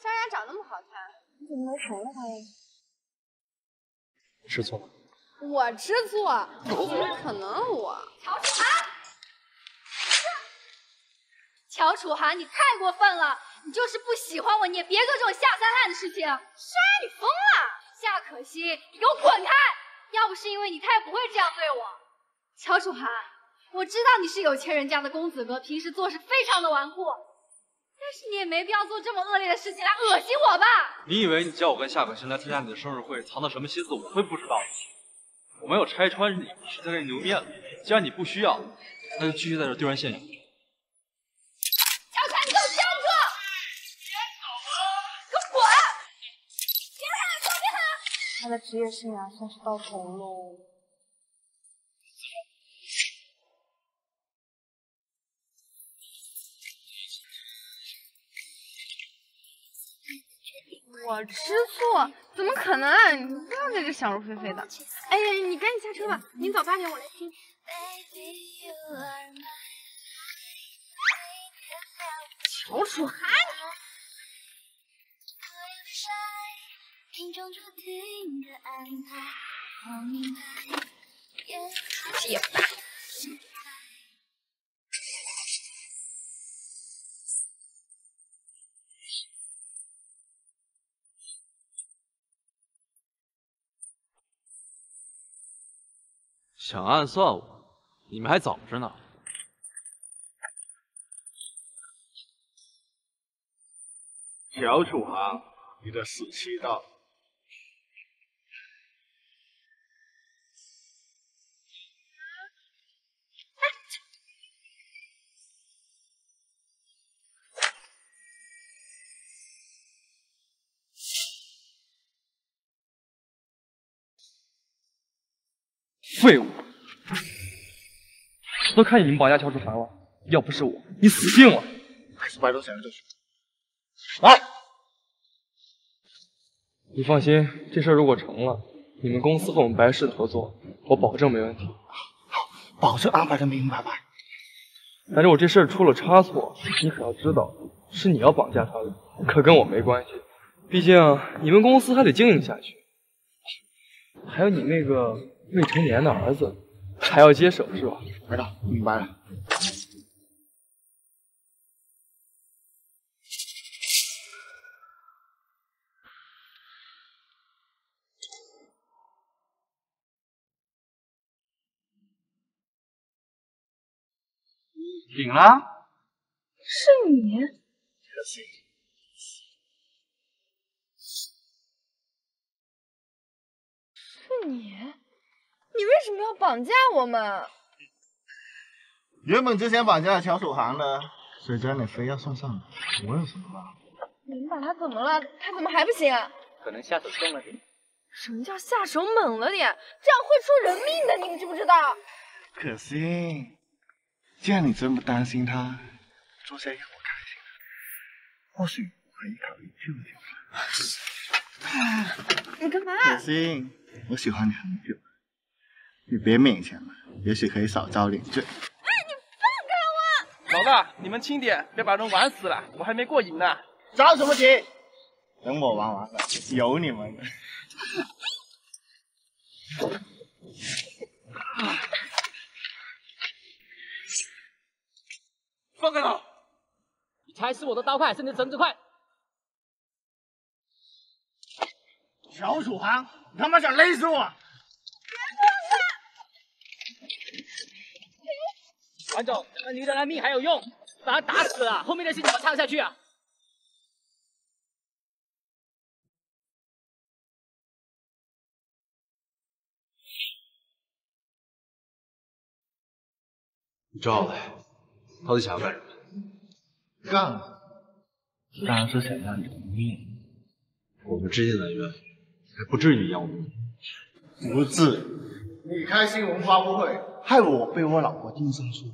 Speaker 3: 萧雅长那么好看，你怎么能成了她呀？
Speaker 8: 吃醋了？
Speaker 3: 我吃醋？怎么可能我？
Speaker 23: 乔楚涵，乔楚涵，你太过分了！你就是不喜欢我，你也别做这种下三滥的事情。
Speaker 3: 萧然，你疯了！
Speaker 23: 夏可欣，你给我滚开！要不是因为你，他也不会这样对我。乔楚涵，我知道你是有钱人家的公子哥，平时做事非常的顽固，但是你也没必要做这么恶劣的事情来恶心我吧？
Speaker 8: 你以为你叫我跟夏可欣来参加你的生日会，藏的什么心思我会不知道？我没有拆穿你，是在给你留面子。既然你不需要，那就继续在这丢人现眼。
Speaker 23: 乔楚涵，你给我站住！给我滚！别喊了，别喊了！
Speaker 3: 他的职业生涯算是到头喽。我吃醋？怎么可能？你不要在这想入非非的。哎呀，你赶紧下车吧，明早八点我来接你。乔楚涵，也不大。
Speaker 5: 想暗算我，你们还早着呢。
Speaker 13: 乔楚航，你的死期到了。
Speaker 8: 废物！都看见你们绑架乔楚凡了，要不是我，你死定了！
Speaker 13: 还是白头想要这事。来，
Speaker 8: 你放心，这事儿如果成了，你们公司和我们白氏的合作，我保证没问题。
Speaker 13: 保证安排的明明白白。
Speaker 8: 但是我这事儿出了差错，你可要知道，是你要绑架他的，可跟我没关系。毕竟你们公司还得经营下去，还有你那个未成年的儿子，还要接手是吧？
Speaker 13: 知道，明白了。
Speaker 35: 醒了？
Speaker 3: 是你？是你？你为什么要绑架我们？
Speaker 13: 原本之前绑架乔楚涵的，谁叫你非要送上门？我有什么办法？
Speaker 3: 你们把他怎么了？他怎么还不醒啊？
Speaker 35: 可能下手重了点。
Speaker 3: 什么叫下手猛了点？这样会出人命的，你们知不知道？
Speaker 13: 可心，既然你这么担心他，坐下一会我看一下，或许可以考虑救救他。
Speaker 3: 你干嘛？
Speaker 13: 可心，我喜欢你很久了，你别勉强了，也许可以少遭点罪。
Speaker 36: 你放开我老大，你们轻点，别把人玩死了，我还没过瘾呢。
Speaker 13: 着什么急？等我玩完了，有你们的。
Speaker 35: 放开他！你猜是我的刀快还是你的绳子快？
Speaker 13: 小楚航，你他妈想勒死我！
Speaker 35: 王总，这个女的的命还有用，把她打死了，后面的戏怎么唱下去啊？
Speaker 5: 你知道了，到底想要干什么？
Speaker 13: 干！
Speaker 37: 当然是想要你的命。
Speaker 5: 我们之间的恩怨，还不至于要命。
Speaker 13: 不至。你开新闻发布会，害我被我老婆盯上去，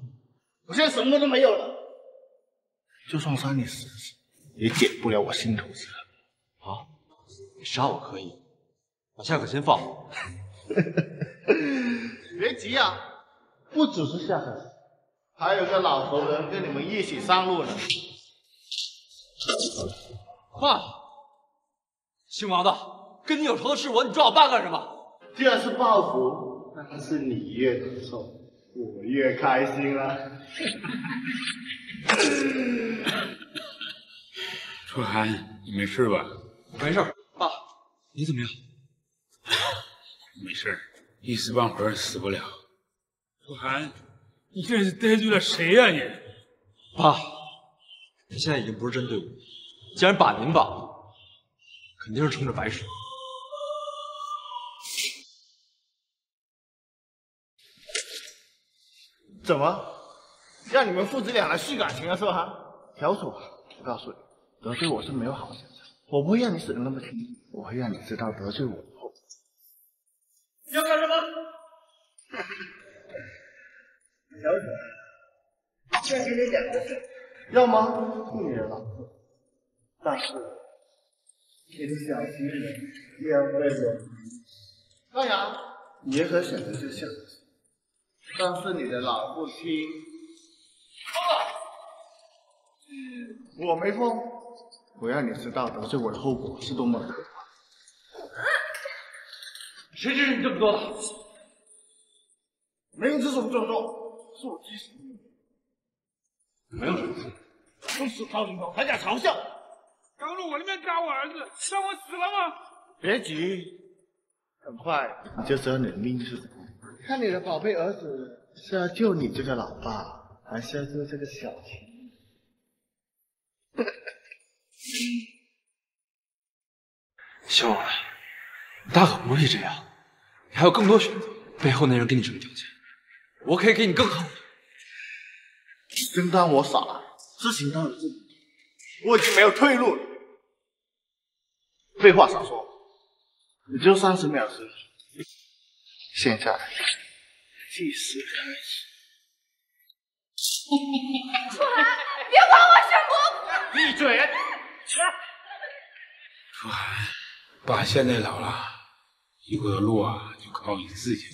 Speaker 13: 我现在什么都没有了。就算杀你十次，也解不了我心头之恨。
Speaker 5: 好，你杀我可以，把夏可先放了。
Speaker 13: 别急啊，不只是夏可欣，还有个老熟人跟你们一起上路呢。
Speaker 5: 爸，姓王的，跟你有仇的是我，你抓我爸干什么？
Speaker 13: 既然是报复，那是你越难受，我越开心啊！
Speaker 18: 楚涵，你没事吧？
Speaker 5: 没事，爸，你怎么样？
Speaker 18: 没事，一时半会儿死不了。楚涵，你这是得罪了谁呀、你？
Speaker 5: 爸，他现在已经不是针对我，既然把您绑了，肯定是冲着白水。
Speaker 13: 怎么让你们父子俩来续感情了是吧？小楚，我告诉你，得罪我是没有好下场，我不会让你死的那么轻易，我会让你知道得罪我的后果。
Speaker 38: 要干什么？
Speaker 13: 小楚，现在给你两个选，要么做你的老婆，但是你的小情人要被我。当然，你也可以选择就像，但是你的老父亲疯了我没疯，我让你知道得罪我的后果是多么可怕。
Speaker 5: 谁指使你这么做的？
Speaker 13: 没人指使我这么做，是我自己。
Speaker 5: 没有什么错。
Speaker 13: 都是靠你们，还敢嘲笑？
Speaker 18: 刚入我那边打我儿子，让我死了吗？
Speaker 13: 别急，很快你就知道你的命是什么。看你的宝贝儿子是要救你这个老爸，还是要救这个小情？
Speaker 5: 小王，你大可不必这样，你还有更多选择。背后那人给你什么条件？我可以给你更好的。
Speaker 13: 真当我傻了？事情到了这里，我已经没有退路了。废话少说，你就三十秒时间。现在计时开始。
Speaker 3: 楚涵，别管我是魔
Speaker 13: 闭嘴！
Speaker 18: 楚涵，爸现在老了，以后的路啊就靠你自己。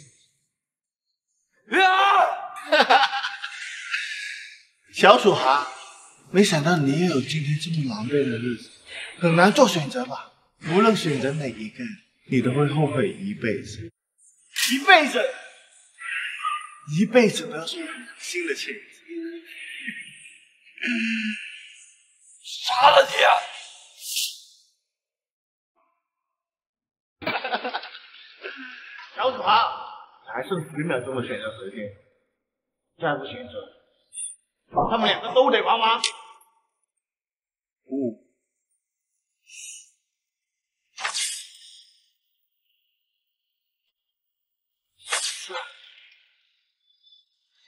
Speaker 13: 小楚涵，没想到你也有今天这么狼狈的日子，很难做选择吧？无论选择哪一个，你都会后悔一辈子，一辈子，一辈子都要做新的妻子。
Speaker 5: 杀了你！
Speaker 13: 小楚涵，还剩十秒钟的选择时间，再不选择，他们两个都得玩完。五、四，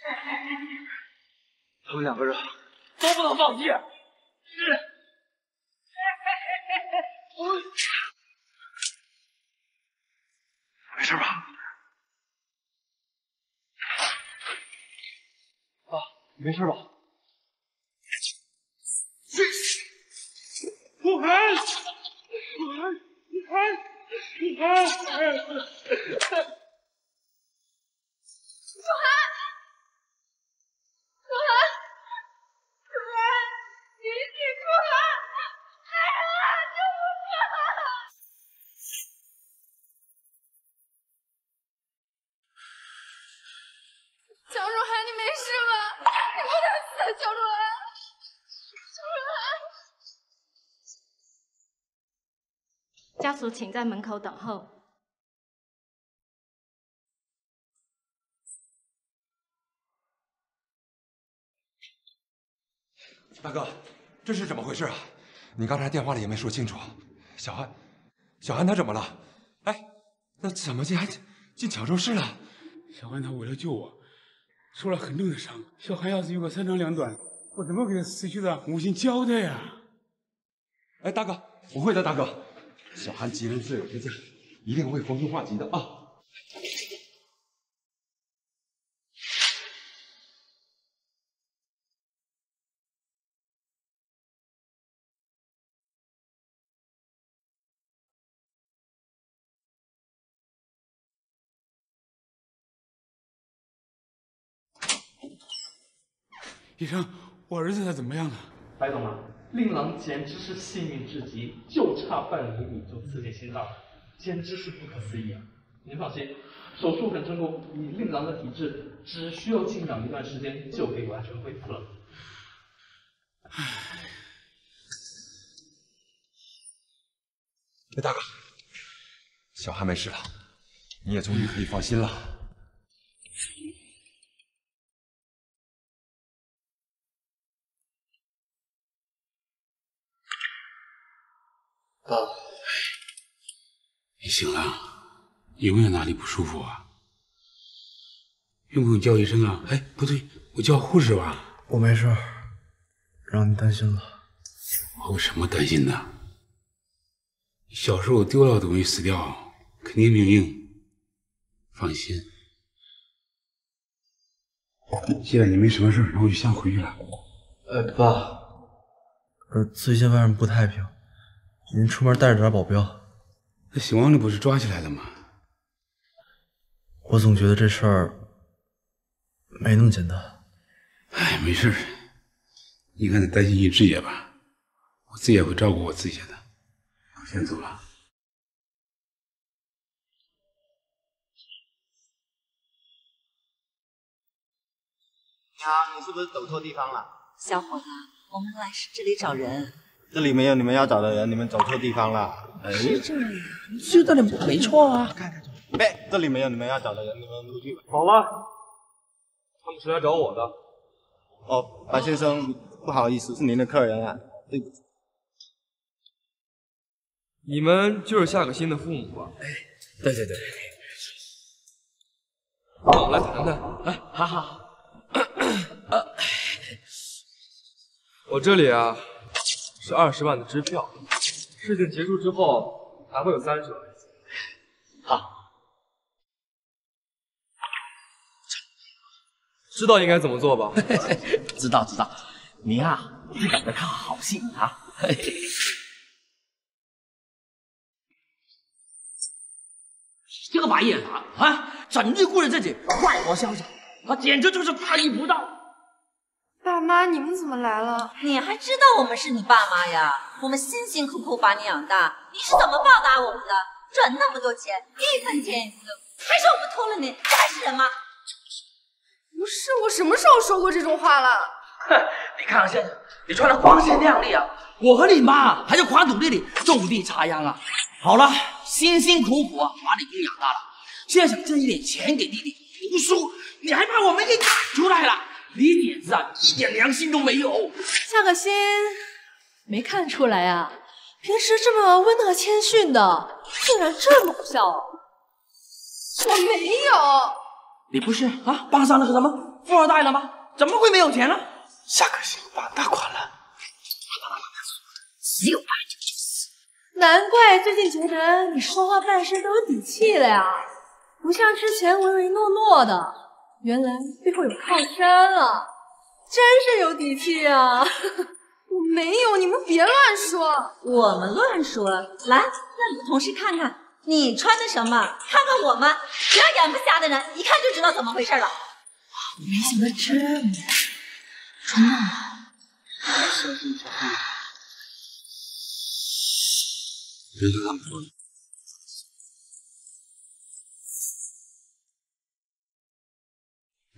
Speaker 5: 他们两个人都不能放弃。是没事吧？啊，没事吧？
Speaker 18: 楚涵，楚涵，楚涵，楚涵，
Speaker 3: 小楚涵，小楚涵。
Speaker 19: 家属请在门口等候。
Speaker 24: 大哥，这是怎么回事啊？你刚才电话里也没说清楚。小韩，小韩他怎么了？哎，那怎么进还进抢救室了？
Speaker 18: 小韩他为了救我，受了很重的伤。小韩要是有个三长两短，我怎么给死去的母亲交代呀？
Speaker 24: 哎，大哥，我会的，大哥。小韩吉人自有天相，一定会逢凶化吉的啊！
Speaker 18: 医生，我儿子他怎么样了？
Speaker 8: 白总啊，令郎简直是幸运至极，就差半厘米就刺进心脏了，简直是不可思议啊！您放心，手术很成功，以令郎的体质，只需要静养一段时间就可以完全恢复了。
Speaker 24: 哎，大哥，小汉没事了，你也终于可以放心了。
Speaker 18: 爸，你醒了？有没有哪里不舒服啊？用不用叫医生啊？哎，不对，我叫护士吧。
Speaker 13: 我没事，让你担心了。
Speaker 18: 我有什么担心的？小时候丢了东西死掉，肯定命硬。放心，既然你没什么事，那我就先回去了。
Speaker 13: 呃，爸，呃，最近外面不太平，您出门带着点保镖。
Speaker 18: 那邢王丽不是抓起来了吗？
Speaker 13: 我总觉得这事儿没那么简单。
Speaker 18: 哎，没事，你看你担心一志业吧，我自己也会照顾我自己的。我先走了。
Speaker 13: 你好，你是不是走错地方了？
Speaker 10: 小伙子，我们来是这里找人。
Speaker 13: 这里没有你们要找的人，你们走错地方了。哎，
Speaker 10: 是这里，
Speaker 28: 是这里没错啊。
Speaker 13: 看看，哎，这里没有你们要找的人，你们出去吧。
Speaker 5: 好了，他们是来找我的。
Speaker 13: 哦，白先生，不好意思，是您的客人啊，对不起。
Speaker 5: 你们就是夏可欣的父母吧？
Speaker 28: 哎对对对，
Speaker 5: 让我们来谈谈。
Speaker 28: 哎，好好。
Speaker 5: 我这里啊是二十万的支票，事情结束之后还会有三十万。
Speaker 28: 好，
Speaker 5: 知道应该怎么做吧？
Speaker 28: 知道知道，你啊只等着看好戏啊！这个白眼狼啊，整日顾着自己，快活潇洒，啊，简直就是大逆不道。
Speaker 3: 爸妈，你们怎么来了？
Speaker 10: 你还知道我们是你爸妈呀？我们辛辛苦苦把你养大，你是怎么报答我们的？赚那么多钱，一分钱也不留，还说我们偷了你？这还是人吗？
Speaker 3: 不是，我什么时候说过这种话了？
Speaker 28: 哼，你看看现在，你穿的光鲜亮丽啊，我和你妈还在花土地里种地插秧啊。好了，辛辛苦苦把你给养大了，现在想挣一点钱给弟弟读书，你还把我们给赶出来了，你简直啊一点良心都没有。
Speaker 19: 夏可欣，没看出来啊，平时这么温和谦逊的，竟然这么不孝。
Speaker 3: 我没有。
Speaker 28: 你不是啊傍上那个什么富二代了吗？怎么会没有钱呢？
Speaker 13: 夏可欣傍大款了，
Speaker 10: 十有八九就是。
Speaker 19: 难怪最近觉得你说话办事都有底气了呀，不像之前唯唯诺诺的，原来背后有靠山了，真是有底气啊！
Speaker 3: 我没有，你们别乱说。
Speaker 10: 我们乱说，来让你们同事看看你穿的什么，看看我们，只要眼不瞎的人一看就知道怎么回事了。
Speaker 19: 没想到这么装啊！
Speaker 18: 人就他们说的。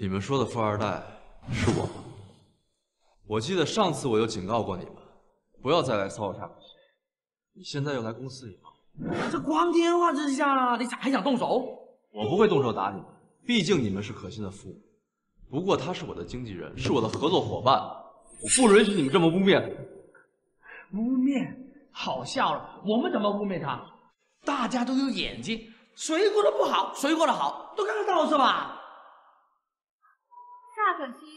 Speaker 5: 你们说的富二代是我吗？我记得上次我就警告过你们，不要再来骚扰夏可欣。你现在又来公司里吗？
Speaker 28: 这光天化日之下，你咋还想动手？
Speaker 5: 我不会动手打你们，毕竟你们是可心的父母。不过他是我的经纪人，是我的合作伙伴，我不允许你们这么污蔑。
Speaker 28: 污蔑？好笑了，我们怎么污蔑他？大家都有眼睛，谁过得不好，谁过得好，都看得到是吧？
Speaker 19: 夏可欣，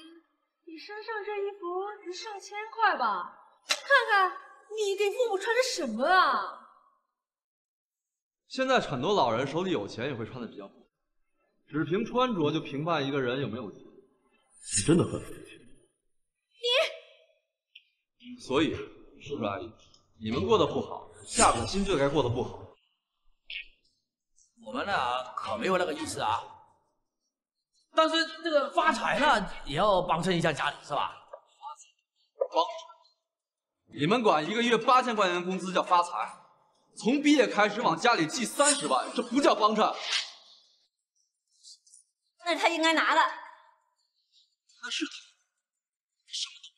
Speaker 19: 你身上这衣服值上千块吧？看看你给父母穿的什么啊？
Speaker 5: 现在很多老人手里有钱也会穿的比较普通，只凭穿着就评判一个人有没有钱，你真的很肤浅。
Speaker 19: 你
Speaker 5: 所以，叔叔阿姨，你们过得不好，夏可欣就该过得不好。
Speaker 28: 我们呢可没有那个意思啊，但是这个发财呢也要帮衬一下家里是吧？
Speaker 5: 帮你们管一个月八千块钱工资叫发财，从毕业开始往家里寄三十万，这不叫帮衬。
Speaker 10: 那是他应该拿的。
Speaker 5: 那是他，什么都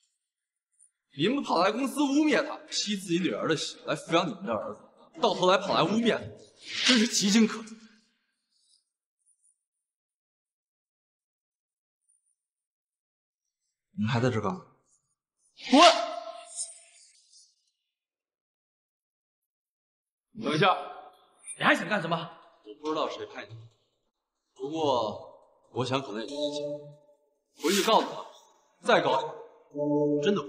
Speaker 5: 你们跑来公司污蔑他，吸自己女儿的血来抚养你们的儿子，到头来跑来污蔑他，真是其心可诛。你还在这干嘛？滚！等一下，
Speaker 28: 你还想干什么？
Speaker 5: 我不知道谁派你，不过我想可能也就一起。回去告诉他，再高兴，真的会。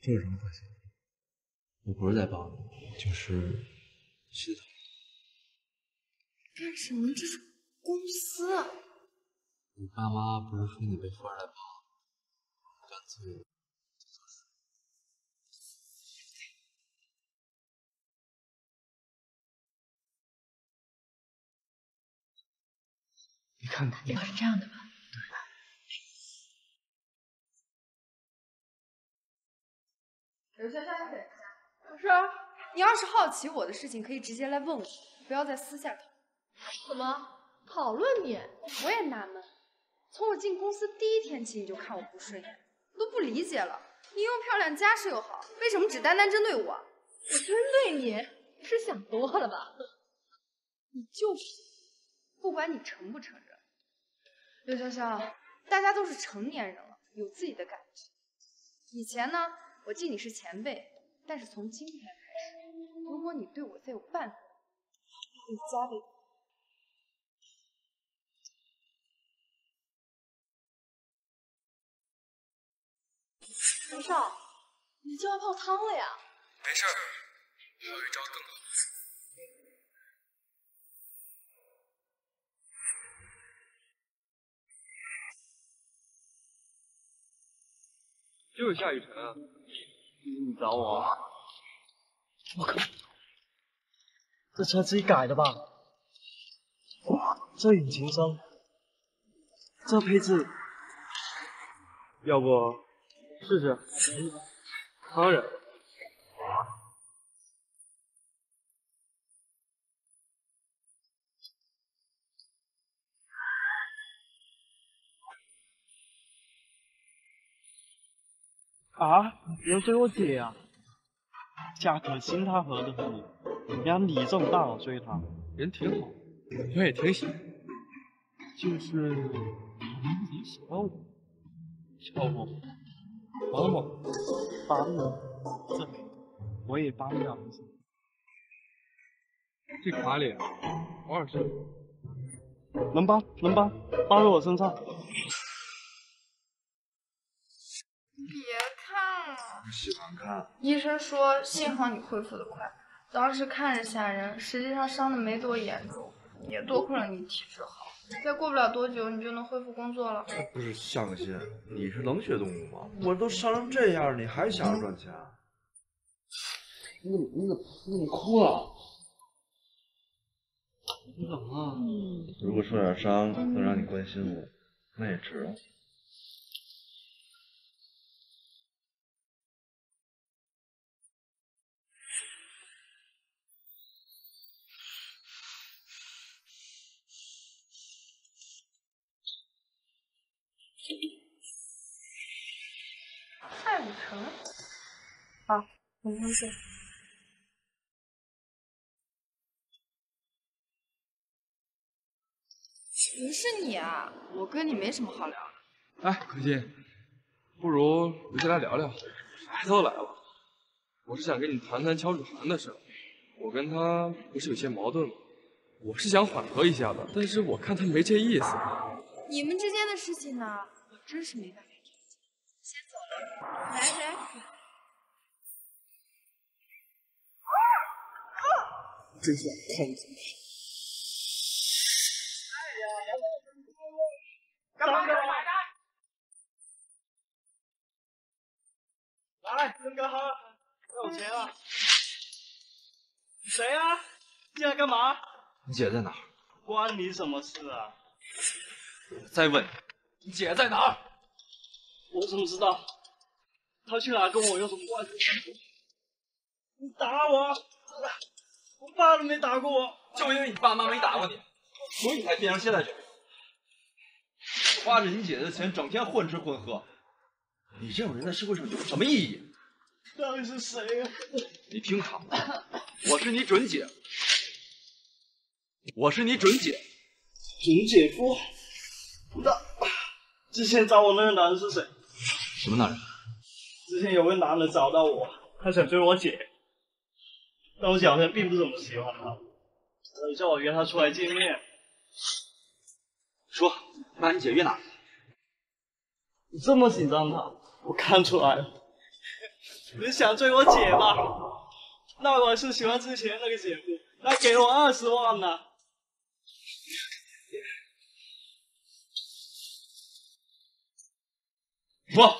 Speaker 39: 这有什么关系？我不是在帮你，就是心疼。
Speaker 2: 干什么？这是公司。
Speaker 39: 你爸妈不是说你被富二代泡了，干脆
Speaker 28: 你看看，
Speaker 2: 以后是这样的吧？
Speaker 3: 刘先生，等一下。不是，你要是好奇我的事情，可以直接来问我，不要在私下讨论。
Speaker 2: 怎么讨论你？
Speaker 3: 我也纳闷，从我进公司第一天起，你就看我不顺眼，我都不理解了。你又漂亮，家世又好，为什么只单单针对我？
Speaker 2: 我针对你是想多了吧？
Speaker 3: 你就是，不管你承不承认。刘潇潇，大家都是成年人了，有自己的感觉。以前呢，我敬你是前辈，但是从今天开始，如果你对我再有半分，你家里。
Speaker 2: 刘少，你就要泡汤了呀？
Speaker 8: 没事儿，我有一招更好。就是夏雨辰啊，
Speaker 20: 你找我？我靠，这车自己改的吧？哇，这引擎声，这配置，要不试试？当然。啊！你要追我姐啊？夏可心他何德何你？你让你这种大佬追她，
Speaker 8: 人挺好，我也挺喜欢。
Speaker 20: 就是你喜欢我，
Speaker 8: 巧不？
Speaker 20: 帮我，帮我，这我也帮不了你。
Speaker 8: 这卡里多少钱？
Speaker 20: 能帮能帮，包在我身上。
Speaker 2: 别看了，
Speaker 39: 我喜欢看。
Speaker 2: 医生说幸好你恢复的快，当时看着吓人，实际上伤的没多严重，也多亏了你体质好。再过不了多久，你就能恢复工作了。
Speaker 39: 不是夏可心，你是冷血动物吗？我都伤成这样，你还想着赚钱？
Speaker 8: 你怎么你怎么你怎么哭了？
Speaker 39: 你冷啊？如果受点伤能让你关心我，那也值了。
Speaker 2: 不是你啊，我跟你没什么好聊的。
Speaker 8: 哎，可心，不如留下来聊聊。来都来了，我是想跟你谈谈乔楚涵的事。我跟他不是有些矛盾吗？我是想缓和一下的，但是我看他没这意思。
Speaker 3: 你们之间的事情呢，我真是没办法理解。先走了。来来。
Speaker 20: 真想看死
Speaker 28: 干嘛？干嘛？
Speaker 20: 来，真哥喝，要钱啊！谁啊？进来干嘛？
Speaker 39: 你姐在哪？
Speaker 40: 关你什么事啊？
Speaker 8: 再问，你姐在哪儿？
Speaker 40: 我怎么知道？她去哪跟我有什么关系？你打我！我爸都没打过我，
Speaker 8: 就因为你爸妈没打过你，所以才变成现在这样。花着你姐的钱，整天混吃混喝，你这种人在社会上有什么意义？
Speaker 40: 到底是谁啊？
Speaker 8: 你听好，我是你准姐，我是你准姐，
Speaker 40: 准姐夫。那之前找我那个男人是谁？
Speaker 8: 什么男人？
Speaker 40: 之前有个男的找到我，他想追我姐，但我姐好像并不怎么喜欢他，所以叫我约他出来见面。
Speaker 8: 说，把你姐约哪？
Speaker 40: 你这么紧张他，我看出来了。你是想追我姐吧？那我是喜欢之前那个姐夫，他给了我二十万呢。
Speaker 8: 说，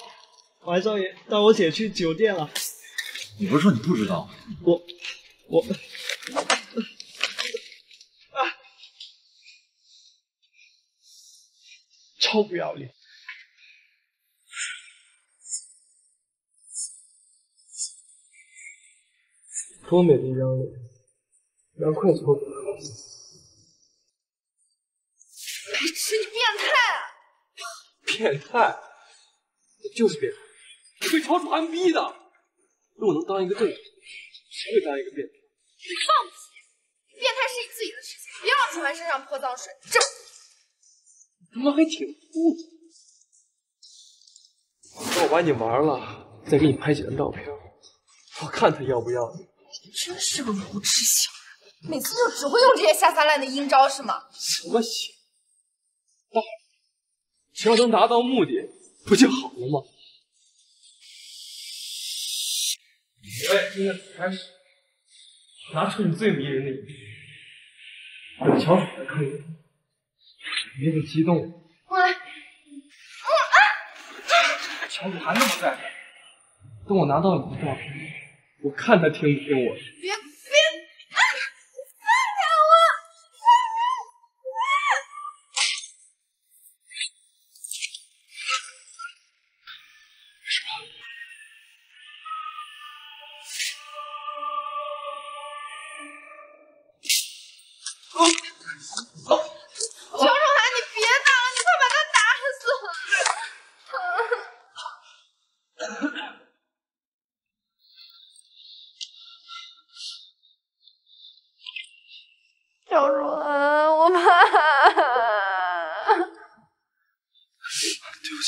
Speaker 40: 白少爷带我姐去酒店了。
Speaker 5: 你不是说你不知道？
Speaker 40: 我我啊，臭不要脸！多美的一张脸，要快抽出来！
Speaker 3: 白痴，你变态啊！
Speaker 8: 变态，你就是变态，你被乔楚涵逼的。如果能当一个正人，谁会当一个变态？
Speaker 3: 你放屁！变态是你自己的事情，别往楚涵身上泼脏水。这，
Speaker 8: 他妈还挺护着。等我把你玩了，再给你拍几张照片，我看他要不要你。
Speaker 3: 你真是个无知小人，每次就只会用这些下三滥的阴招是吗？
Speaker 8: 什么邪？大人，只要能达到目的，不就好了吗？哎，现在开始，拿出你最迷人的一面，等乔楚涵看见，别那么激动。
Speaker 3: 过来。
Speaker 8: 乔楚还那么在乎，等我拿到你的照片，我看他听不听我的。
Speaker 3: 别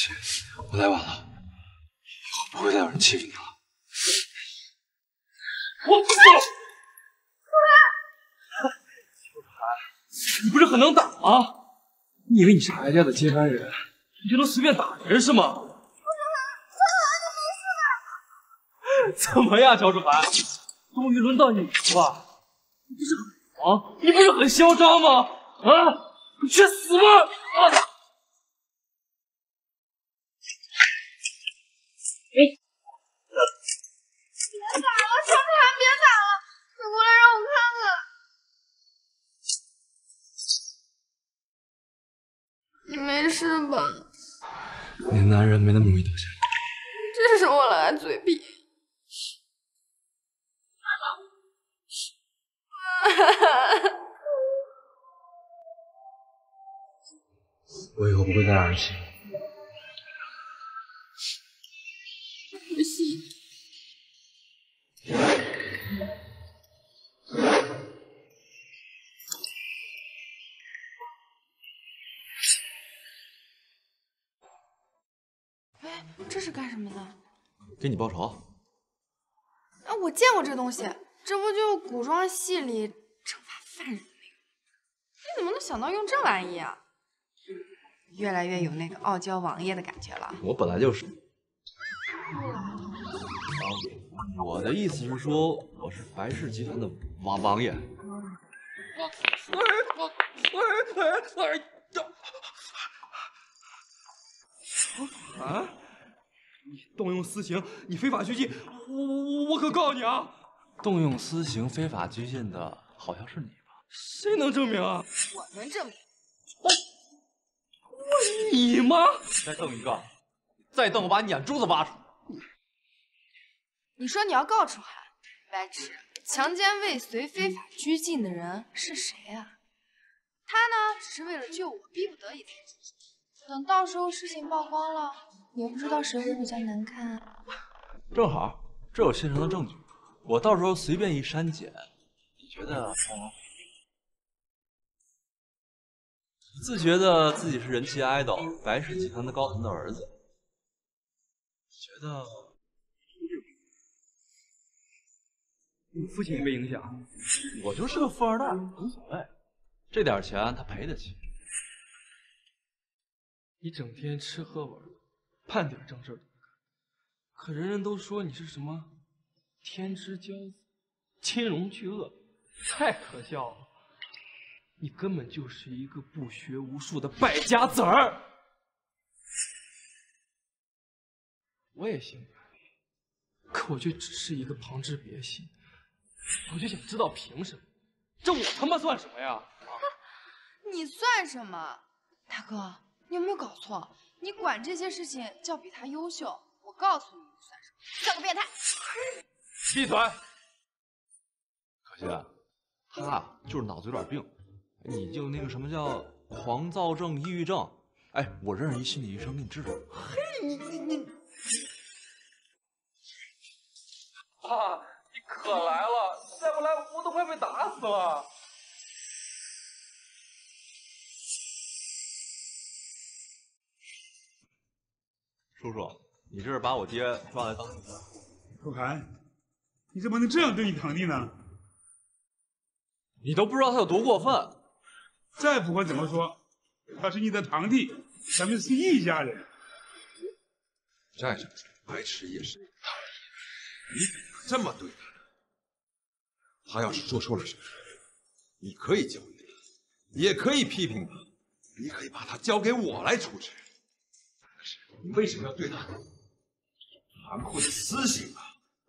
Speaker 8: 起，我来晚了，以后不会再有人欺负你了。我操！你不是很能打吗？你以为你是白家的接班人，你就能随便打人是吗？怎么样，乔楚涵？终于轮到你了吧？你不是很狂，你不是很嚣张吗？啊！你去死吧！啊！男人没那么容易倒下。
Speaker 3: 这是我来嘴皮。
Speaker 8: 我以后不会再让人欺负你。
Speaker 3: 不行。哎，这是干什么的？
Speaker 8: 给你报仇。
Speaker 3: 啊，我见过这东西，这不就古装戏里惩罚犯人那个？你怎么能想到用这玩意啊？越来越有那个傲娇王爷的感觉了。
Speaker 8: 我本来就是。我的意思是说，我是白氏集团的王王爷。啊！你动用私刑，你非法拘禁，我我我可告你啊！动用私刑非法拘禁的好像是你吧？
Speaker 22: 谁能证明啊？
Speaker 3: 我能证明。
Speaker 22: 你吗？
Speaker 5: 再瞪一个，再瞪我把你眼珠子挖出来。
Speaker 3: 你说你要告楚寒，白痴，强奸未遂、非法拘禁的人是谁啊？他呢，只是为了救我，逼不得已才出手。等到时候事情曝光了，也不知道谁会比较难看啊。
Speaker 5: 正好，这有现成的证据，我到时候随便一删减，你觉得？自觉得自己是人气 idol 白氏集团的高层的儿子，觉得
Speaker 8: 你父亲也被影响，
Speaker 5: 我就是个富二代，无所谓，这点钱他赔得起。
Speaker 8: 你整天吃喝玩乐，半点正事儿都不干，可人人都说你是什么天之骄子，金融巨鳄，太可笑了。你根本就是一个不学无术的败家子儿。我也姓白，可我却只是一个旁支别姓。我就想知道凭什么？这我他妈算什么呀？
Speaker 3: 你算什么？大哥，你有没有搞错？你管这些事情叫比他优秀？我告诉你，你算什么？像个变态！
Speaker 5: 闭嘴！可惜，他就是脑子有点病。你就那个什么叫狂躁症、抑郁症？哎，我认识一心理医生，给你治治。
Speaker 8: 嘿，你你你，啊，你可来了！再不来，我都快被打死了。
Speaker 5: 叔叔，你这是把我爹抓来当人质？
Speaker 18: 楚寒，你怎么能这样对你堂弟呢？
Speaker 5: 你都不知道他有多过分。
Speaker 18: 再不管怎么说，他是你的堂弟，咱们是一家人。
Speaker 24: 再者，白痴也是你的堂弟，你怎么这么对他呢？他要是做错了什么，你可以教育他，也可以批评他，你可以把他交给我来处置。你为什么要对他残酷的私刑啊？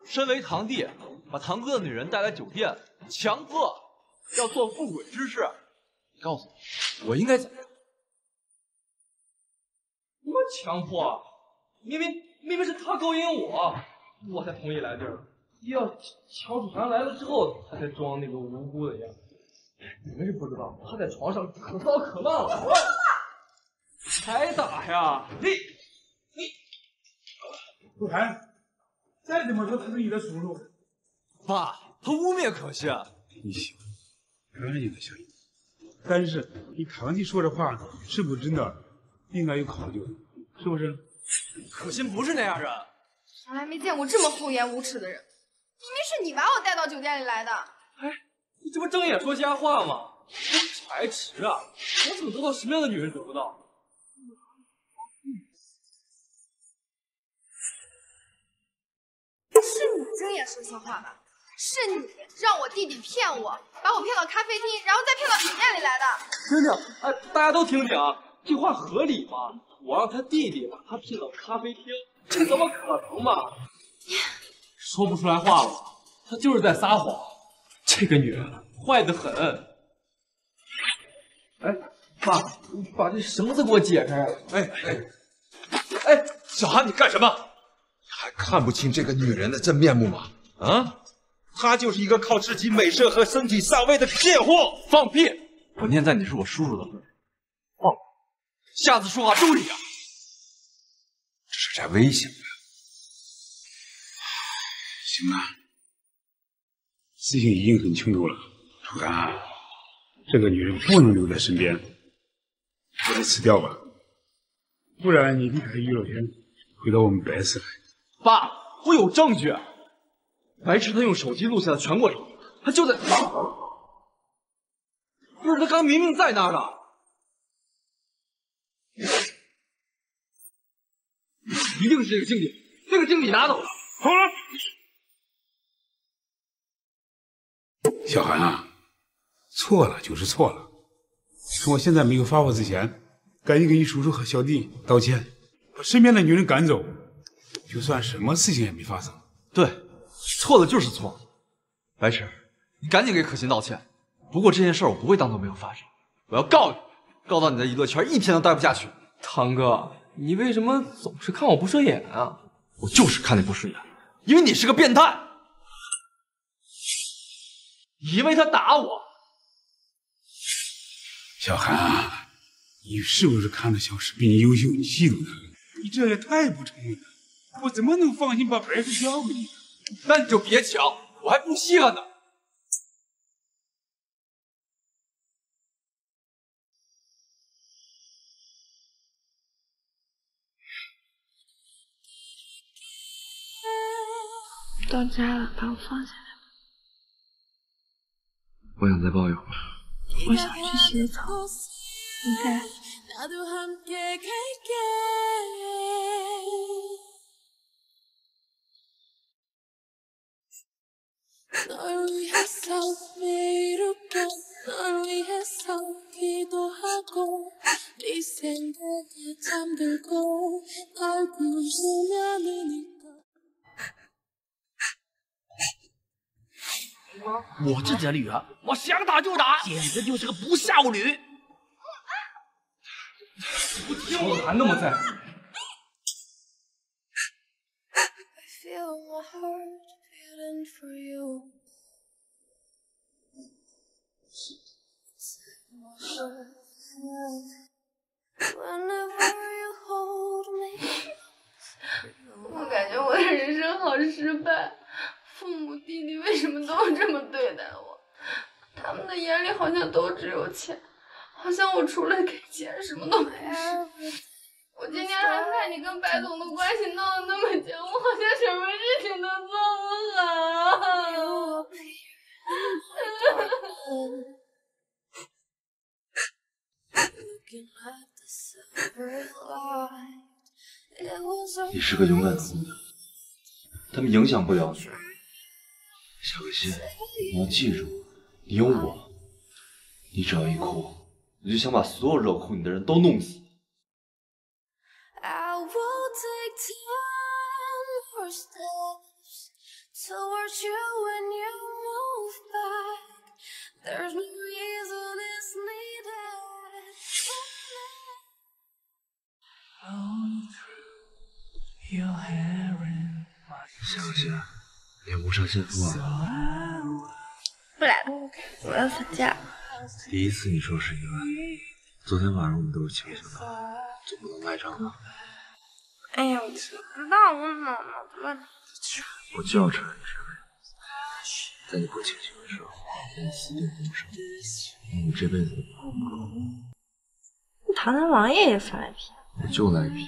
Speaker 5: 身为堂弟，把堂哥的女人带来酒店，强迫要做不轨之事。你告诉我，我应该怎么样？
Speaker 8: 什么强迫？明明明明是他勾引我，我才同意来这儿。要乔楚涵来了之后，他才装那个无辜的样子。你们是不知道，他在床上可骚可浪了。还打呀？你你，
Speaker 18: 楚涵，再怎么说他是你的叔叔。
Speaker 5: 爸，他污蔑可心。
Speaker 18: 你喜欢，当然应该相信。但是你堂弟说这话是不是真的，应该有考究，是不是？
Speaker 5: 可心不是那样人，
Speaker 3: 从来没见过这么厚颜无耻的人。明明是你把我带到酒店里来的。
Speaker 8: 哎，你这不睁眼说瞎话吗？白痴啊！我怎么得到什么样的女人得不到？
Speaker 3: 是你睁眼说瞎话吧？是你让我弟弟骗我，把我骗到咖啡厅，然后再骗到酒店里来的。
Speaker 8: 听听，哎，大家都听听啊，这话合理吗？我让他弟弟把他骗到咖啡厅，这怎么可能嘛？说不出来话了，他就是在撒谎。这个女人坏得很。哎，爸，你把这绳子给我解开。
Speaker 24: 哎哎哎，小韩，你干什么？还看不清这个女人的真面目吗？啊？她就是一个靠自己美色和身体上位的贱货！
Speaker 5: 放屁！我念在你是我叔叔的份上，放！下次说话注意啊！
Speaker 24: 这是在威胁我。
Speaker 18: 行了，事情已经很清楚了，楚然，这个女人不能留在身边，把她辞掉吧，不然你离开娱乐圈，回到我们白氏来。
Speaker 8: 爸，我有证据。白痴，他用手机录下的全过程，他就在，不是他刚明明在那儿呢，一定是这个经理，这个经理拿走了。
Speaker 18: 好了，小韩啊，错了就是错了，趁我现在没有发火之前，赶紧给你叔叔和小弟道歉，把身边的女人赶走，就算什么事情也没发生。
Speaker 5: 对。错了就是错，白痴，你赶紧给可心道歉，
Speaker 24: 不过这件事我不会当做没有发生，我要告你，告到你在娱乐圈一天都待不下去。
Speaker 8: 堂哥，你为什么总是看我不顺眼啊？
Speaker 24: 我就是看你不顺眼，因为你是个变态，因为他打我。
Speaker 18: 小韩啊，你是不是看着小石比你优秀，你嫉妒他？你这也太不诚实了！我怎么能放心把白水交给你？
Speaker 24: 那你就别抢，我还不稀罕呢。
Speaker 2: 到家了，把我放下来吧。
Speaker 5: 我想再抱一会儿。
Speaker 2: 我想去洗个澡。你在？
Speaker 28: 我自己的女儿，我想打就打，简直就是个不孝女。
Speaker 8: 小韩那么在乎。
Speaker 41: I feel my heart beating for you. Whenever you hold me.
Speaker 3: 我感觉我的人生好失败，父母弟弟为什么都这么对待我？他们的眼里好像都只有钱，好像我除了给钱什么都没是。我今天还怕你跟白总的关系闹得那么僵，我好像什么事情都做不好。
Speaker 5: 你是个勇敢的姑娘，他们影响不了你。小可心，你要记住，你有我，你只要一哭，我就想把所有惹哭你的人都弄死。
Speaker 41: Steps towards you when you move back. There's no reason it's needed. Hold through Your hair in
Speaker 5: 小可心，你无上心夫啊！
Speaker 2: 不来了，我要放假。
Speaker 5: 第一次你说是意外，昨天晚上我们都是清醒的，总不能赖账吧？
Speaker 2: 哎呀，我不知道，我脑脑子乱。
Speaker 5: 我就要承认你是个人，在你不清醒的时候，我死定不生，你这辈子都不够。
Speaker 2: 螳螂王爷也算赖皮，
Speaker 5: 我就赖皮。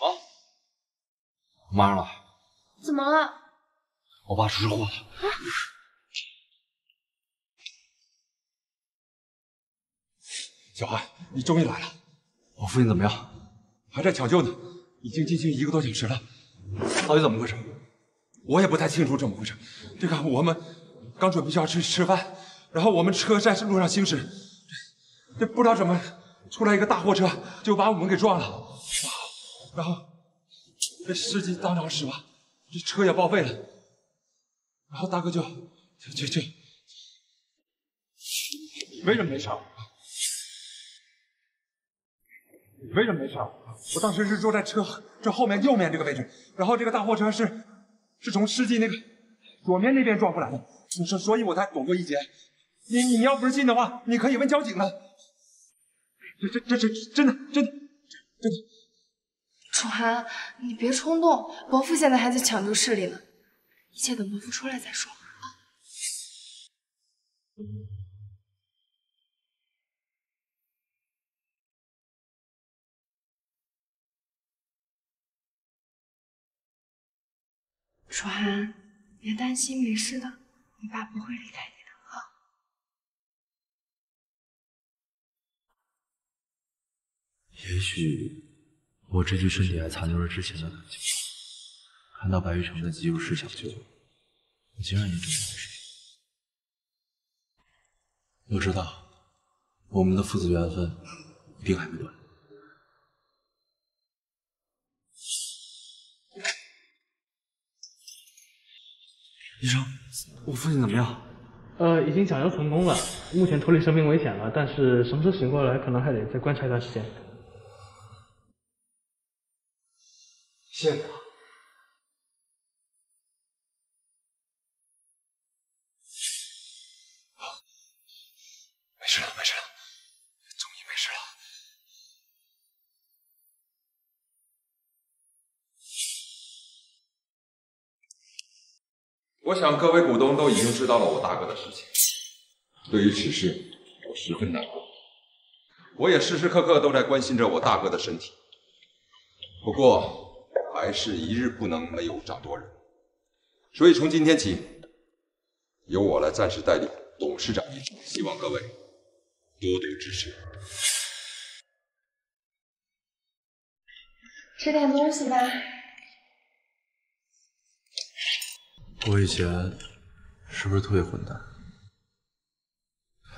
Speaker 24: 啊！妈了，
Speaker 3: 怎么了？
Speaker 24: 我爸出车祸了。小韩，你终于来了。我父亲怎么样？还在抢救呢，已经进行一个多小时了。到底怎么回事？我也不太清楚怎么回事。这个我们刚准备就要去吃饭，然后我们车在路上行驶，这不知道怎么出来一个大货车，就把我们给撞了。然后这司机当场死亡，这车也报废了。然后大哥就就就就
Speaker 42: 为什么没事没上？为什么没上？
Speaker 24: 我当时是坐在车这后面右面这个位置，然后这个大货车是是从司机那个左面那边撞过来的，所所以我才躲过一劫。你你要不是信的话，你可以问交警的。这这这这真的真的真的。
Speaker 2: 楚涵，你别冲动，伯父现在还在抢救室里呢，一切等伯父出来再说。楚涵，别担心，没事的，你爸不会离开你的啊。
Speaker 5: 也许我这具身体还残留着之前的感情。看到白玉成的急救室抢救，我竟然也这么回事。我知道，我们的父子缘分一定还没断。医生，我父亲怎么样？
Speaker 20: 呃，已经抢救成功了，目前脱离生命危险了，但是什么时候醒过来，可能还得再观察一段时间。
Speaker 5: 谢谢你啊。
Speaker 24: 我想各位股东都已经知道了我大哥的事情。对于此事，我十分难过。我也时时刻刻都在关心着我大哥的身体。不过，还是一日不能没有掌舵人，所以从今天起，由我来暂时代理董事长一职，希望各位多多支持。
Speaker 2: 吃点东西吧。
Speaker 5: 我以前是不是特别混蛋？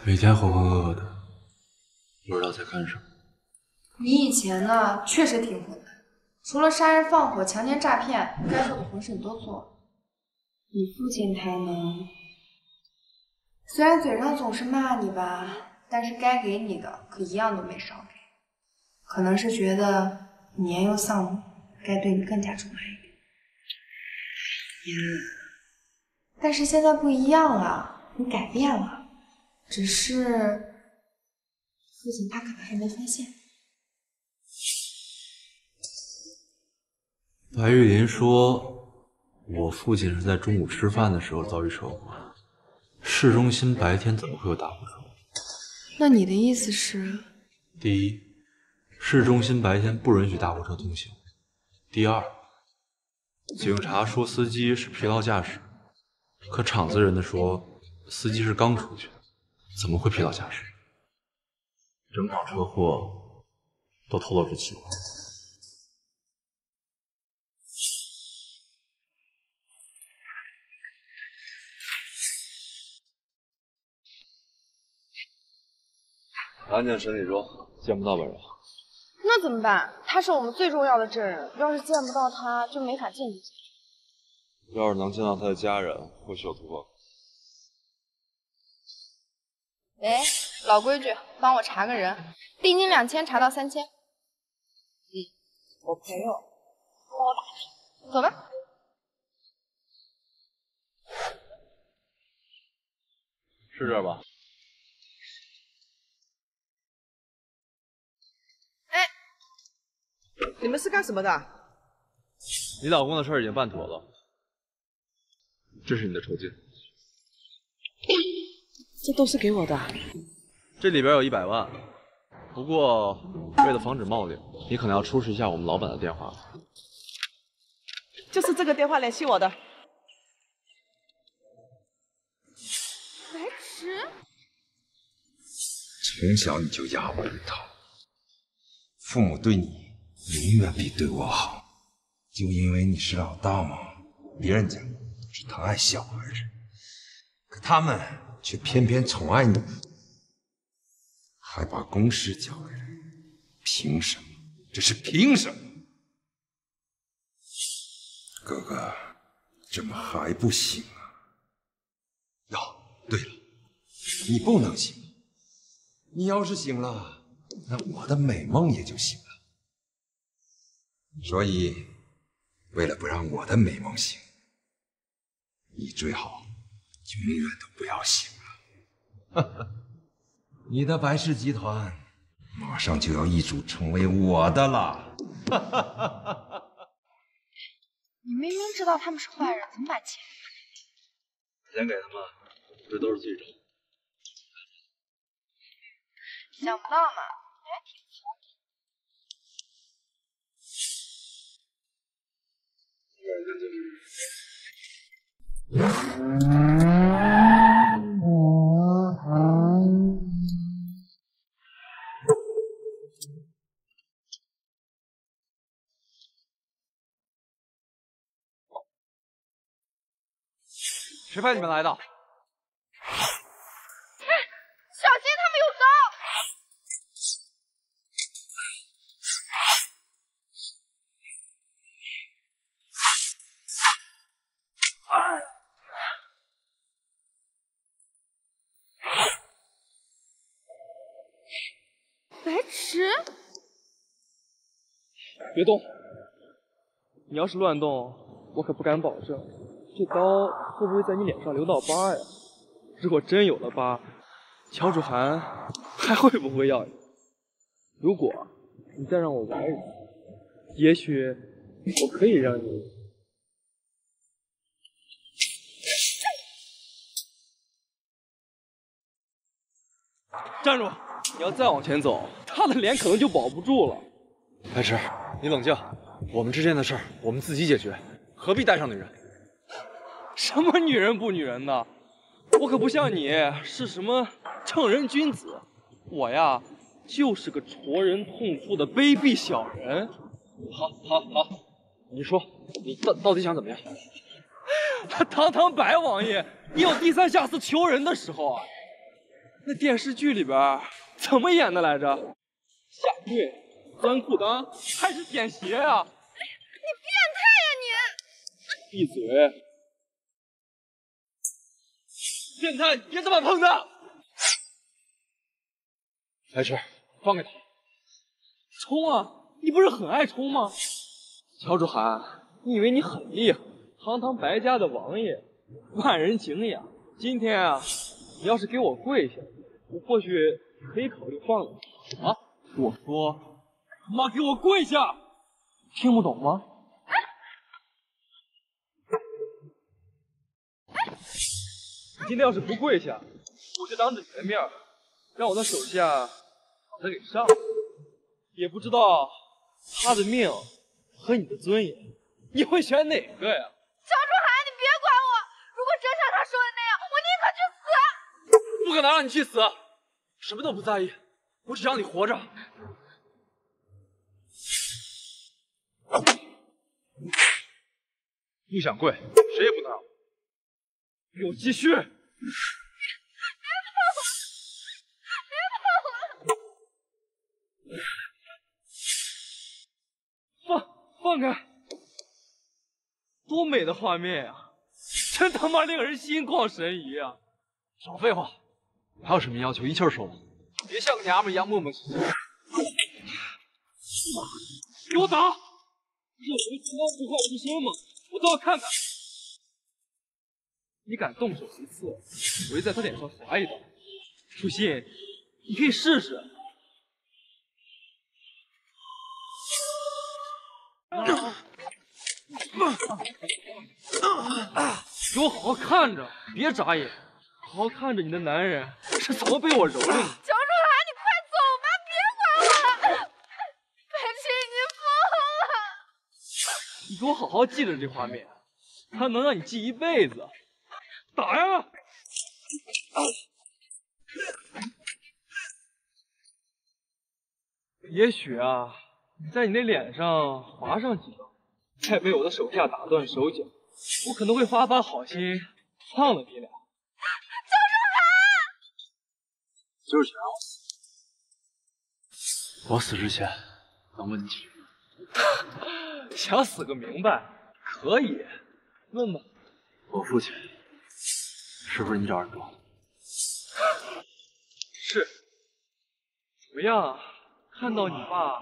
Speaker 5: 每天浑浑噩噩的，不知道在干什么。
Speaker 2: 你以前呢，确实挺混蛋，除了杀人放火、强奸诈骗，该做的浑事你都做了。你父亲他呢，虽然嘴上总是骂你吧，但是该给你的可一样都没少给。可能是觉得你年幼丧母，该对你更加宠爱一点。但是现在不一样了，你改变了，只是父亲他可能还没发现。
Speaker 5: 白玉林说，我父亲是在中午吃饭的时候遭遇车祸。市中心白天怎么会有大货车？
Speaker 2: 那你的意思是？
Speaker 5: 第一，市中心白天不允许大货车通行；第二，警察说司机是疲劳驾驶，可厂子人的说司机是刚出去，怎么会疲劳驾驶？整场车祸都透露着机会。安检审理中，见不到本人。
Speaker 2: 那怎么办？他是我们最重要的证人，要是见不到他，就没法鉴定。
Speaker 5: 要是能见到他的家人，或许有突破。
Speaker 2: 喂，老规矩，帮我查个人，定金两千，查到三千。嗯，我朋友，帮我打听。走吧。
Speaker 5: 是这儿吧？
Speaker 33: 你们是干什么的？
Speaker 5: 你老公的事儿已经办妥了，这是你的酬金，
Speaker 33: 这都是给我的。
Speaker 5: 这里边有一百万。不过为了防止冒领，你可能要出示一下我们老板的电话。
Speaker 33: 就是这个电话联系我的。
Speaker 2: 白痴！
Speaker 24: 从小你就压我一头，父母对你永远比对我好，就因为你是老大吗。别人家是疼爱小儿子，可他们却偏偏宠爱你，还把公事交给人，凭什么？这是凭什么？哥哥，怎么还不醒啊？哟，对了，你不能醒，你要是醒了，那我的美梦也就醒了。所以，为了不让我的美梦醒，你最好永远都不要醒了。你的白氏集团马上就要易主成为我的了。
Speaker 2: 你明明知道他们是坏人，怎么把钱？
Speaker 5: 钱给他们，这都是自己挣。
Speaker 2: 想不到嘛，你还挺聪明。
Speaker 3: 谁派你们来的？
Speaker 8: 别动！你要是乱动，我可不敢保证这刀会不会在你脸上留道疤呀。如果真有了疤，乔楚涵还会不会要你？如果你再让我玩一次，也许我可以让你。站住！你要再往前走，他的脸可能就保不住了。
Speaker 5: 白痴，你冷静，我们之间的事儿我们自己解决，何必带上女人？
Speaker 8: 什么女人不女人的？我可不像你是什么正人君子，我呀就是个戳人痛处的卑鄙小人。
Speaker 5: 好，好，好，你说你到到底想怎么样？
Speaker 8: 堂堂白王爷，你有低三下四求人的时候啊？那电视剧里边怎么演的来着？下跪、钻裤裆还是舔鞋啊？
Speaker 23: 你变态呀你！
Speaker 8: 闭嘴！变态，别这么碰他！
Speaker 5: 白痴，放开他！
Speaker 8: 冲啊！你不是很爱冲吗？乔楚涵，你以为你很厉害？堂堂白家的王爷，万人敬仰。今天啊，你要是给我跪下，我或许可以考虑放了你。啊！我说，他妈给我跪下！听不懂吗？你今天要是不跪下，我就当着你的面让我的手下把他给上了。也不知道他的命和你的尊严，你会选哪个呀？
Speaker 23: 乔楚涵，你别管我！如果真像他说的那样，我宁可去死！
Speaker 8: 不可能让你去死，什么都不在意，我只要你活着。
Speaker 5: 不想跪，谁也不能让。
Speaker 8: 给我继续！放放开！多美的画面呀，真他妈令人心旷神怡啊！
Speaker 5: 少废话，还有什么要求一气儿说吧。
Speaker 8: 别像个娘们一样磨磨唧唧。给我打！这回金刚不坏出身吗？我倒要看看。你敢动手一次，我就在他脸上划一刀。不信，你可以试试。给我好好看着，别眨眼，好好看着你的男人是怎么被我蹂躏的。
Speaker 23: 乔楚涵，你快走吧，别管我了。白痴，你疯了！
Speaker 8: 你给我好好记着这画面，它能让你记一辈子。打呀！也许啊，在你那脸上划上几刀，再被我的手下打断手脚，我可能会发发好心，放了你俩。
Speaker 23: 乔楚涵，
Speaker 5: 就是想让我死。我死之前能问你几句？
Speaker 8: 想死个明白？可以，问吧。
Speaker 5: 我父亲是不是你找人撞的？
Speaker 8: 是。怎么样？看到你爸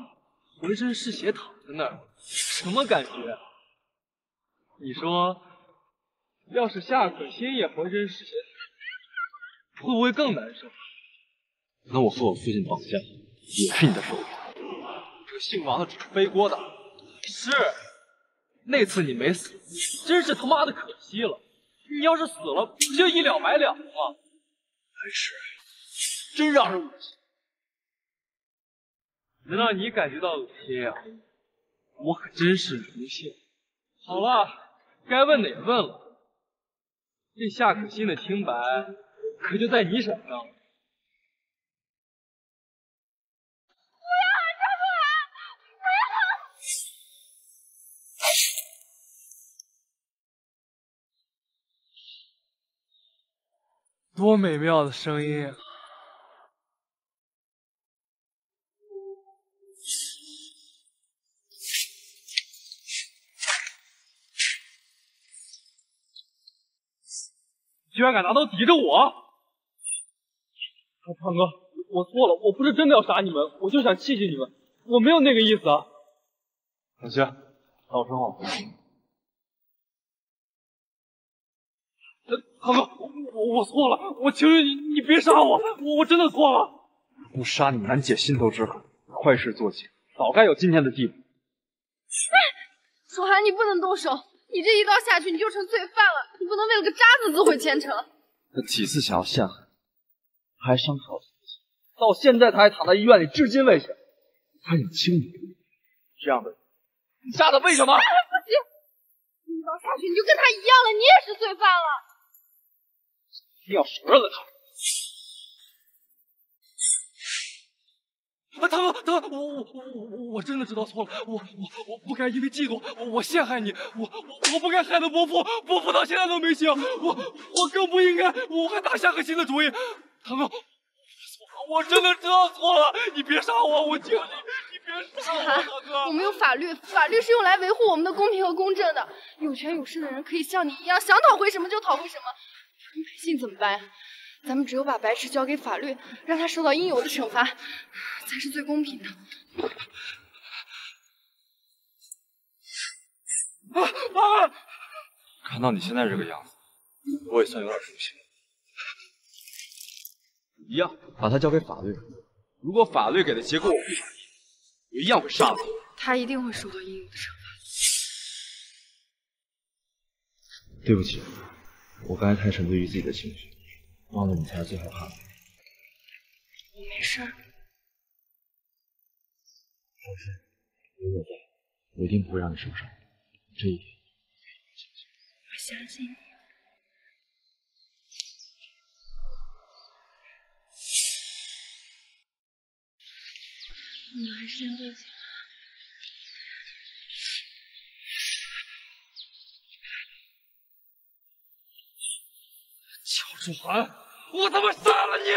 Speaker 8: 浑身是血躺在那儿，什么感觉？你说，要是夏可欣也浑身是血，会不会更难受？
Speaker 5: 那我和我父亲绑架也是你的手笔。
Speaker 8: 这个姓王的只是背锅的。是，那次你没死，真是他妈的可惜了。你要是死了，不就一了百了了吗？
Speaker 5: 还是，
Speaker 8: 真让人恶心。能让你感觉到恶心啊，我可真是荣幸。好了，该问的也问了，这夏可心的清白可就在你手上了。多美妙的声音啊！居然敢拿刀抵着我！唱歌，我错了，我不是真的要杀你们，我就想气气你们，我没有那个意思啊。
Speaker 5: 小七，把我身后。
Speaker 8: 堂哥，我我错了，我求求你，你别杀我，我我真的错了。
Speaker 5: 不杀你难解心头之恨，坏事做尽，早该有今天的地步。
Speaker 3: 楚寒，你不能动手，你这一刀下去，你就成罪犯了，你不能为了个渣子自毁前程。
Speaker 5: 他几次想要陷害，还伤害我到现在他还躺在医院里，至今未醒。他有轻你，这样的人，你杀他为什么？
Speaker 3: 不行，一刀下去你就跟他一样了，你也是罪犯了。
Speaker 5: 一定要手刃了他！
Speaker 8: 啊，堂哥，堂哥，我我我我我真的知道错了，我我我不该因为嫉妒我我陷害你，我我我不该害了伯父，伯父到现在都没醒，我我更不应该，我还打下个新的主意，堂哥，我真的知道错了，你别杀我，我求你，你别杀我，堂哥。
Speaker 3: 我们有法律，法律是用来维护我们的公平和公正的。有权有势的人可以像你一样，想讨回什么就讨回什么。百姓怎么办呀？咱们只有把白痴交给法律，让他受到应有的惩罚，才是最公平的。
Speaker 8: 啊啊！
Speaker 5: 看到你现在这个样子，我也算有点出息了。一样，把他交给法律。如果法律给的结果我不满意，我一样会杀了他。
Speaker 3: 他一定会受到应有的惩罚。
Speaker 5: 对不起，我刚才太沉醉于自己的情绪，忘了你才是最害怕的。
Speaker 3: 我没事。
Speaker 5: 放心，有我在，我一定不会让你受伤。这一点，
Speaker 3: 我相信你。还是先坐起
Speaker 8: 乔楚寒，我他妈杀了你！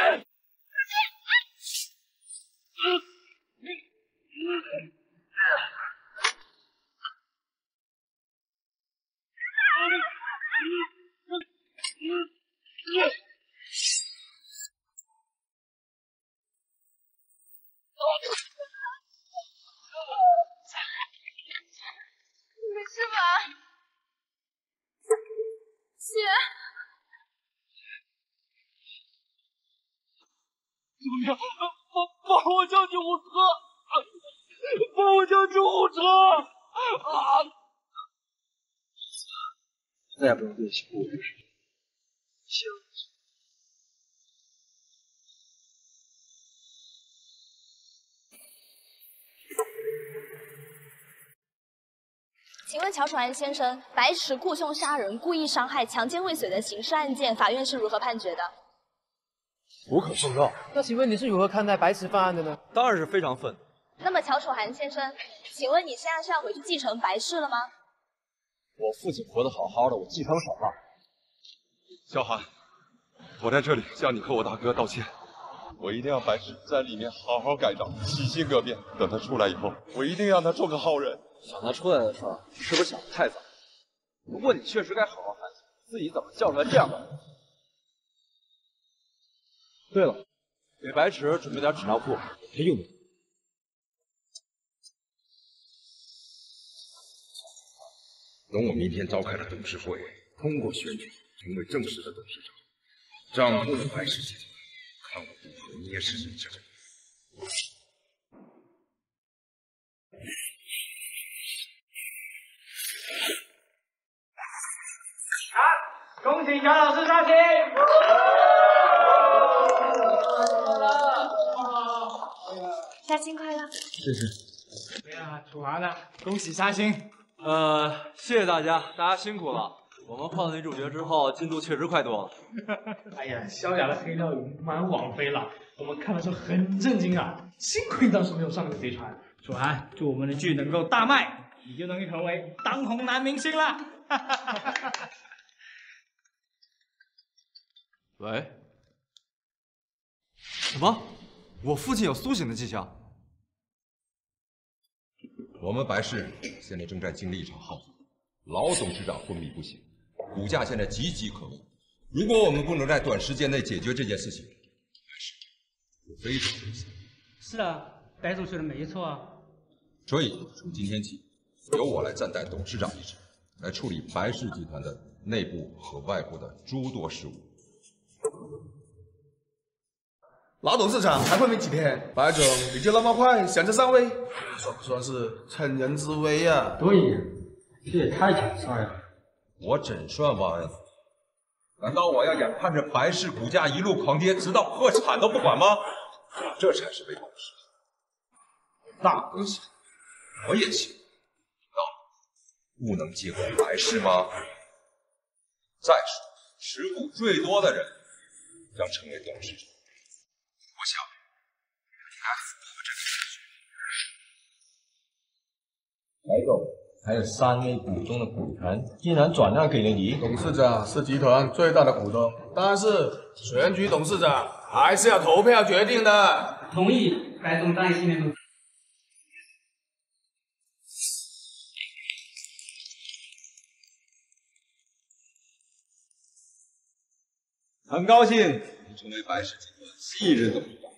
Speaker 3: 你没事吧？姐，
Speaker 8: 怎么样？帮帮我叫救护车！帮我叫救护车！啊！
Speaker 5: 再也不用对起不我的事情。行。
Speaker 43: 请问乔楚安先生，白石雇凶杀人、故意伤害、强奸未遂的刑事案件，法院是如何判决的？
Speaker 5: 无可奉告。
Speaker 44: 那请问你是如何看待白石犯案的呢？
Speaker 5: 当然是非常愤怒。
Speaker 43: 那么乔楚涵先生，请问你现在是要回去继承白氏了吗？
Speaker 5: 我父亲活得好好的，我继承什么？
Speaker 24: 小寒，我在这里向你和我大哥道歉。我一定要白氏在里面好好改造，洗心革面。等他出来以后，我一定让他做个好人。
Speaker 5: 想他出来的事儿，是不是想的太早？不过你确实该好好反省，自己怎么教出来这样的人。对了，给白池准备点纸尿裤，他用不用？
Speaker 24: 等我明天召开了董事会，通过选举成为正式的董事长，掌控了白氏集团，看我如何捏死你这个人！
Speaker 6: 恭喜乔老师杀青！
Speaker 43: 杀青快乐！
Speaker 5: 谢谢。
Speaker 6: 哎呀，楚寒呢？恭喜杀青！
Speaker 22: 呃，谢谢大家，大家辛苦了。我们换了女主角之后，进度确实快多了。
Speaker 6: 哎呀，萧雅的黑料已经满网飞了，我们看的时候很震惊啊！幸亏当时没有上那个贼船。楚涵，祝我们的剧能够大卖，你就能成为当红男明星了。
Speaker 22: 喂？什么？我父亲有苏醒的迹象？
Speaker 24: 我们白氏现在正在经历一场浩劫，老董事长昏迷不醒，股价现在岌岌可危。如果我们不能在短时间内解决这件事情，白氏有非常危险。
Speaker 45: 是啊，白总说的没错啊。
Speaker 24: 所以从今天起，由我来暂代董事长一职，来处理白氏集团的内部和外部的诸多事务。
Speaker 13: 老董事长还会没几天，白总你就那么快想着上位，算不算是趁人之危啊？
Speaker 45: 对呀，这也太假事了。
Speaker 24: 我怎算忘恩负义？难道我要眼看着白氏股价一路狂跌，直到破产都不管吗？这才是为公事。大哥行，我也行。难道不能接管白氏吗？再说，持股最多的人将成为董事长，我想应该符合这个
Speaker 5: 白总。还有三位股东的股权竟然转让给了你，
Speaker 13: 董事长是集团最大的股东，但是选举董事长还是要投票决定的。
Speaker 45: 同意，白总担心的。
Speaker 24: 很高兴能成为白氏集团新一任董事长。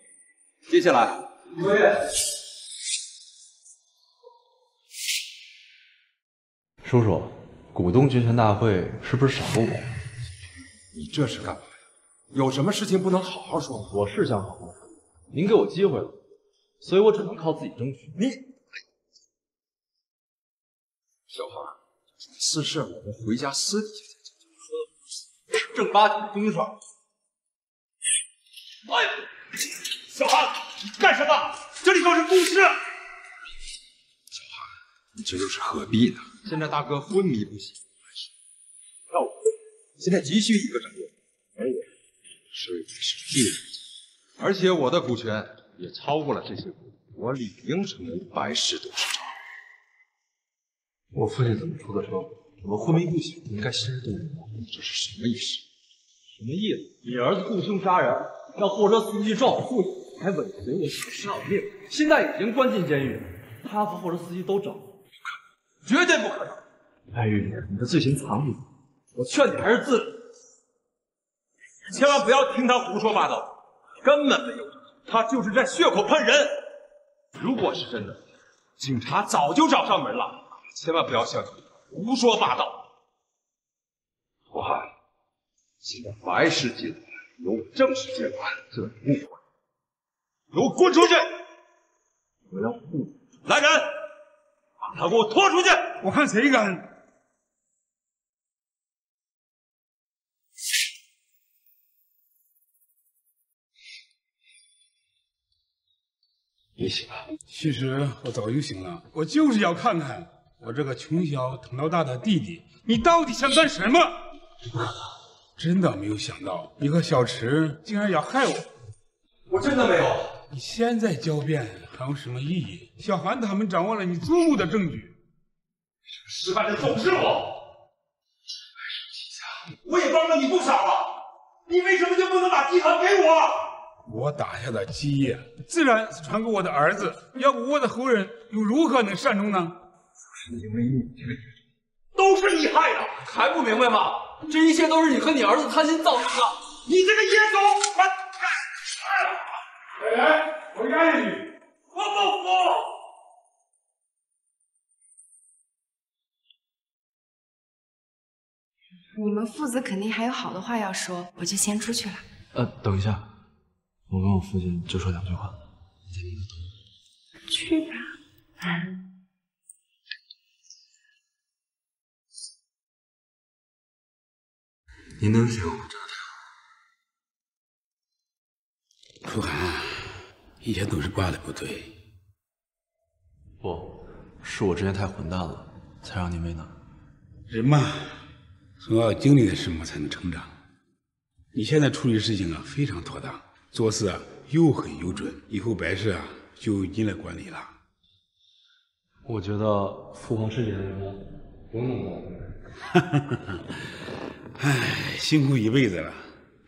Speaker 24: 接下来，我也。
Speaker 5: 叔叔，股东决权大会是不是少了我？
Speaker 24: 你这是干嘛呀？有什么事情不能好好说吗？
Speaker 5: 我是想好好说，您给我机会了，所以我只能靠自己争取。
Speaker 24: 你，小韩，此事我们回家私底下再解决，喝正八经公事。
Speaker 18: 哎，小韩，你干什么？这里可是公司。
Speaker 24: 小韩，你这又是何必呢？现在大哥昏迷不醒，让我现在急需一个掌舵，而我是为白氏利益，而且我的股权也超过了这些股，我理应成为白氏董事长。
Speaker 5: 我父亲怎么出的车祸？怎么昏迷不醒？应该先动
Speaker 24: 你这是什么意思？
Speaker 5: 什么意思？你儿子雇凶杀人，让货车司机撞我父亲，还尾随我想杀我命，现在已经关进监狱，他和货车司机都找。
Speaker 24: 绝对不可能！
Speaker 5: 白玉，你的罪行藏不住，我劝你还是自。
Speaker 24: 千万不要听他胡说八道，根本没有，他就是在血口喷人。如果是真的，警察早就找上门了。千万不要相信胡说八道。我喊，现在白氏集团由我正式接管，这误会，给我滚出去！我要护来人！把他给我拖出去！
Speaker 18: 我看谁敢！
Speaker 24: 你醒了？
Speaker 18: 其实我早就醒了，我就是要看看我这个从小疼到大的弟弟，你到底想干什么？真的没有想到，你和小池竟然要害我！
Speaker 24: 我真的没有。
Speaker 18: 你现在狡辩还有什么意义？小韩他们掌握了你租屋的证据，
Speaker 24: 失败的总是我。我也帮了你不少了，你为什么就不能把集团给我？
Speaker 18: 我打下的基业自然是传给我的儿子，要不我的后人又如何能善终呢？
Speaker 24: 就是因为你这个都是你害的，
Speaker 22: 还不明白吗？这一切都是你和你儿子贪心造成的。
Speaker 24: 你这个野种！
Speaker 18: 来人，回家去！
Speaker 24: 我不服！
Speaker 3: 你们父子肯定还有好多话要说，我就先出去了。
Speaker 5: 呃，等一下，我跟我父亲就说两句话。
Speaker 3: 去吧。
Speaker 46: 您能想，真的太好了。楚寒，以前总是挂的不对。
Speaker 5: 不，是我之前太混蛋了，才让您为难。
Speaker 46: 人嘛，总要经历点什么才能成长。你现在处理事情啊，非常妥当，做事啊又狠又准，以后白事啊就由你来管理了。
Speaker 5: 我觉得父皇是你的员工不用我。哈
Speaker 46: 哈哈！哎，辛苦一辈子了，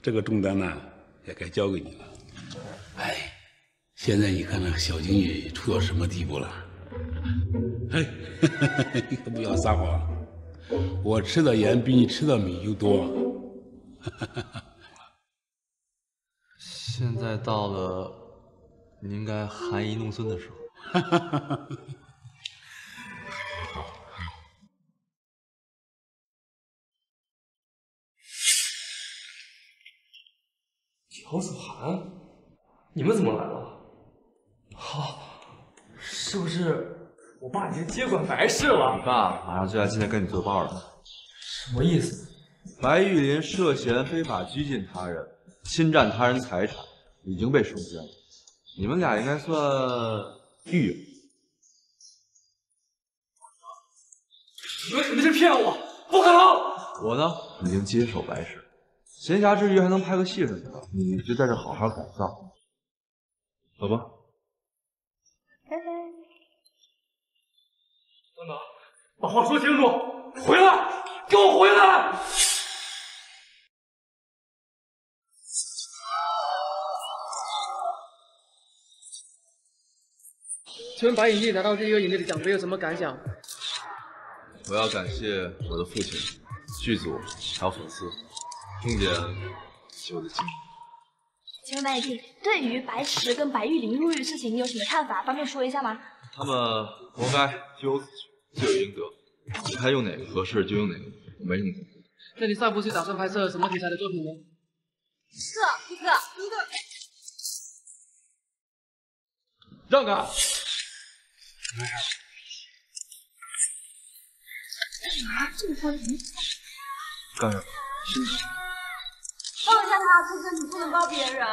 Speaker 46: 这个重担呢也该交给你了。哎，现在你看那小金鱼出到什么地步了？哎，你可不要撒谎，我吃的盐比你吃的米又多。
Speaker 5: 现在到了你应该含饴弄孙的时候。
Speaker 8: 乔子涵，你们怎么来了？好，是不是我爸已经接管白氏了？
Speaker 5: 你爸马上就要进来跟你做报了。
Speaker 8: 什么意思？
Speaker 5: 白玉林涉嫌非法拘禁他人、侵占他人财产，已经被收监了。你们俩应该算狱友。
Speaker 8: 你们肯定是骗我，不可能！
Speaker 5: 我呢，已经接手白氏，闲暇之余还能拍个戏什么的，你就在这好好改造。走吧。
Speaker 8: 等等，把话说清楚！回来，给我回来！
Speaker 20: 请问白影帝拿到第一个影帝的奖杯有什么感想？
Speaker 5: 我要感谢我的父亲、剧组还有粉丝，并且是我的经理。
Speaker 19: 请问白影帝，对于白石跟白玉玲入狱的事情，你有什么看法？方便说一下吗？
Speaker 5: 他们活该，咎由自取，罪有应得。你看用哪个合适就用哪个，我没什么。
Speaker 20: 那你下部戏打算拍摄什么题材的作品呢？
Speaker 19: 哥，哥哥，哥哥，
Speaker 8: 让开！
Speaker 19: 干嘛？这么着急？
Speaker 5: 干什么？
Speaker 19: 抱一下他，哥哥，你不能抱别人。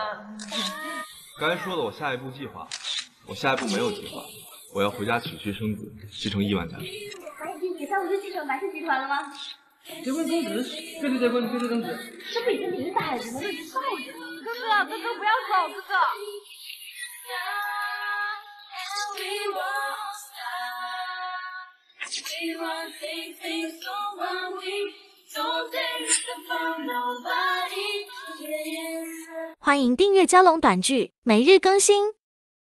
Speaker 5: 刚才说了我下一步计划，我下一步没有计划，我要回家娶妻生子，继承亿万家产。
Speaker 19: 白影帝，你下不就继承白氏集团了吗？
Speaker 20: 结婚生子，确定结婚，确定生子。
Speaker 19: 这不已经明摆着吗，那是少爷。哥哥，哥哥不要走，哥哥。
Speaker 1: 欢迎订阅蛟龙短剧，每日更新，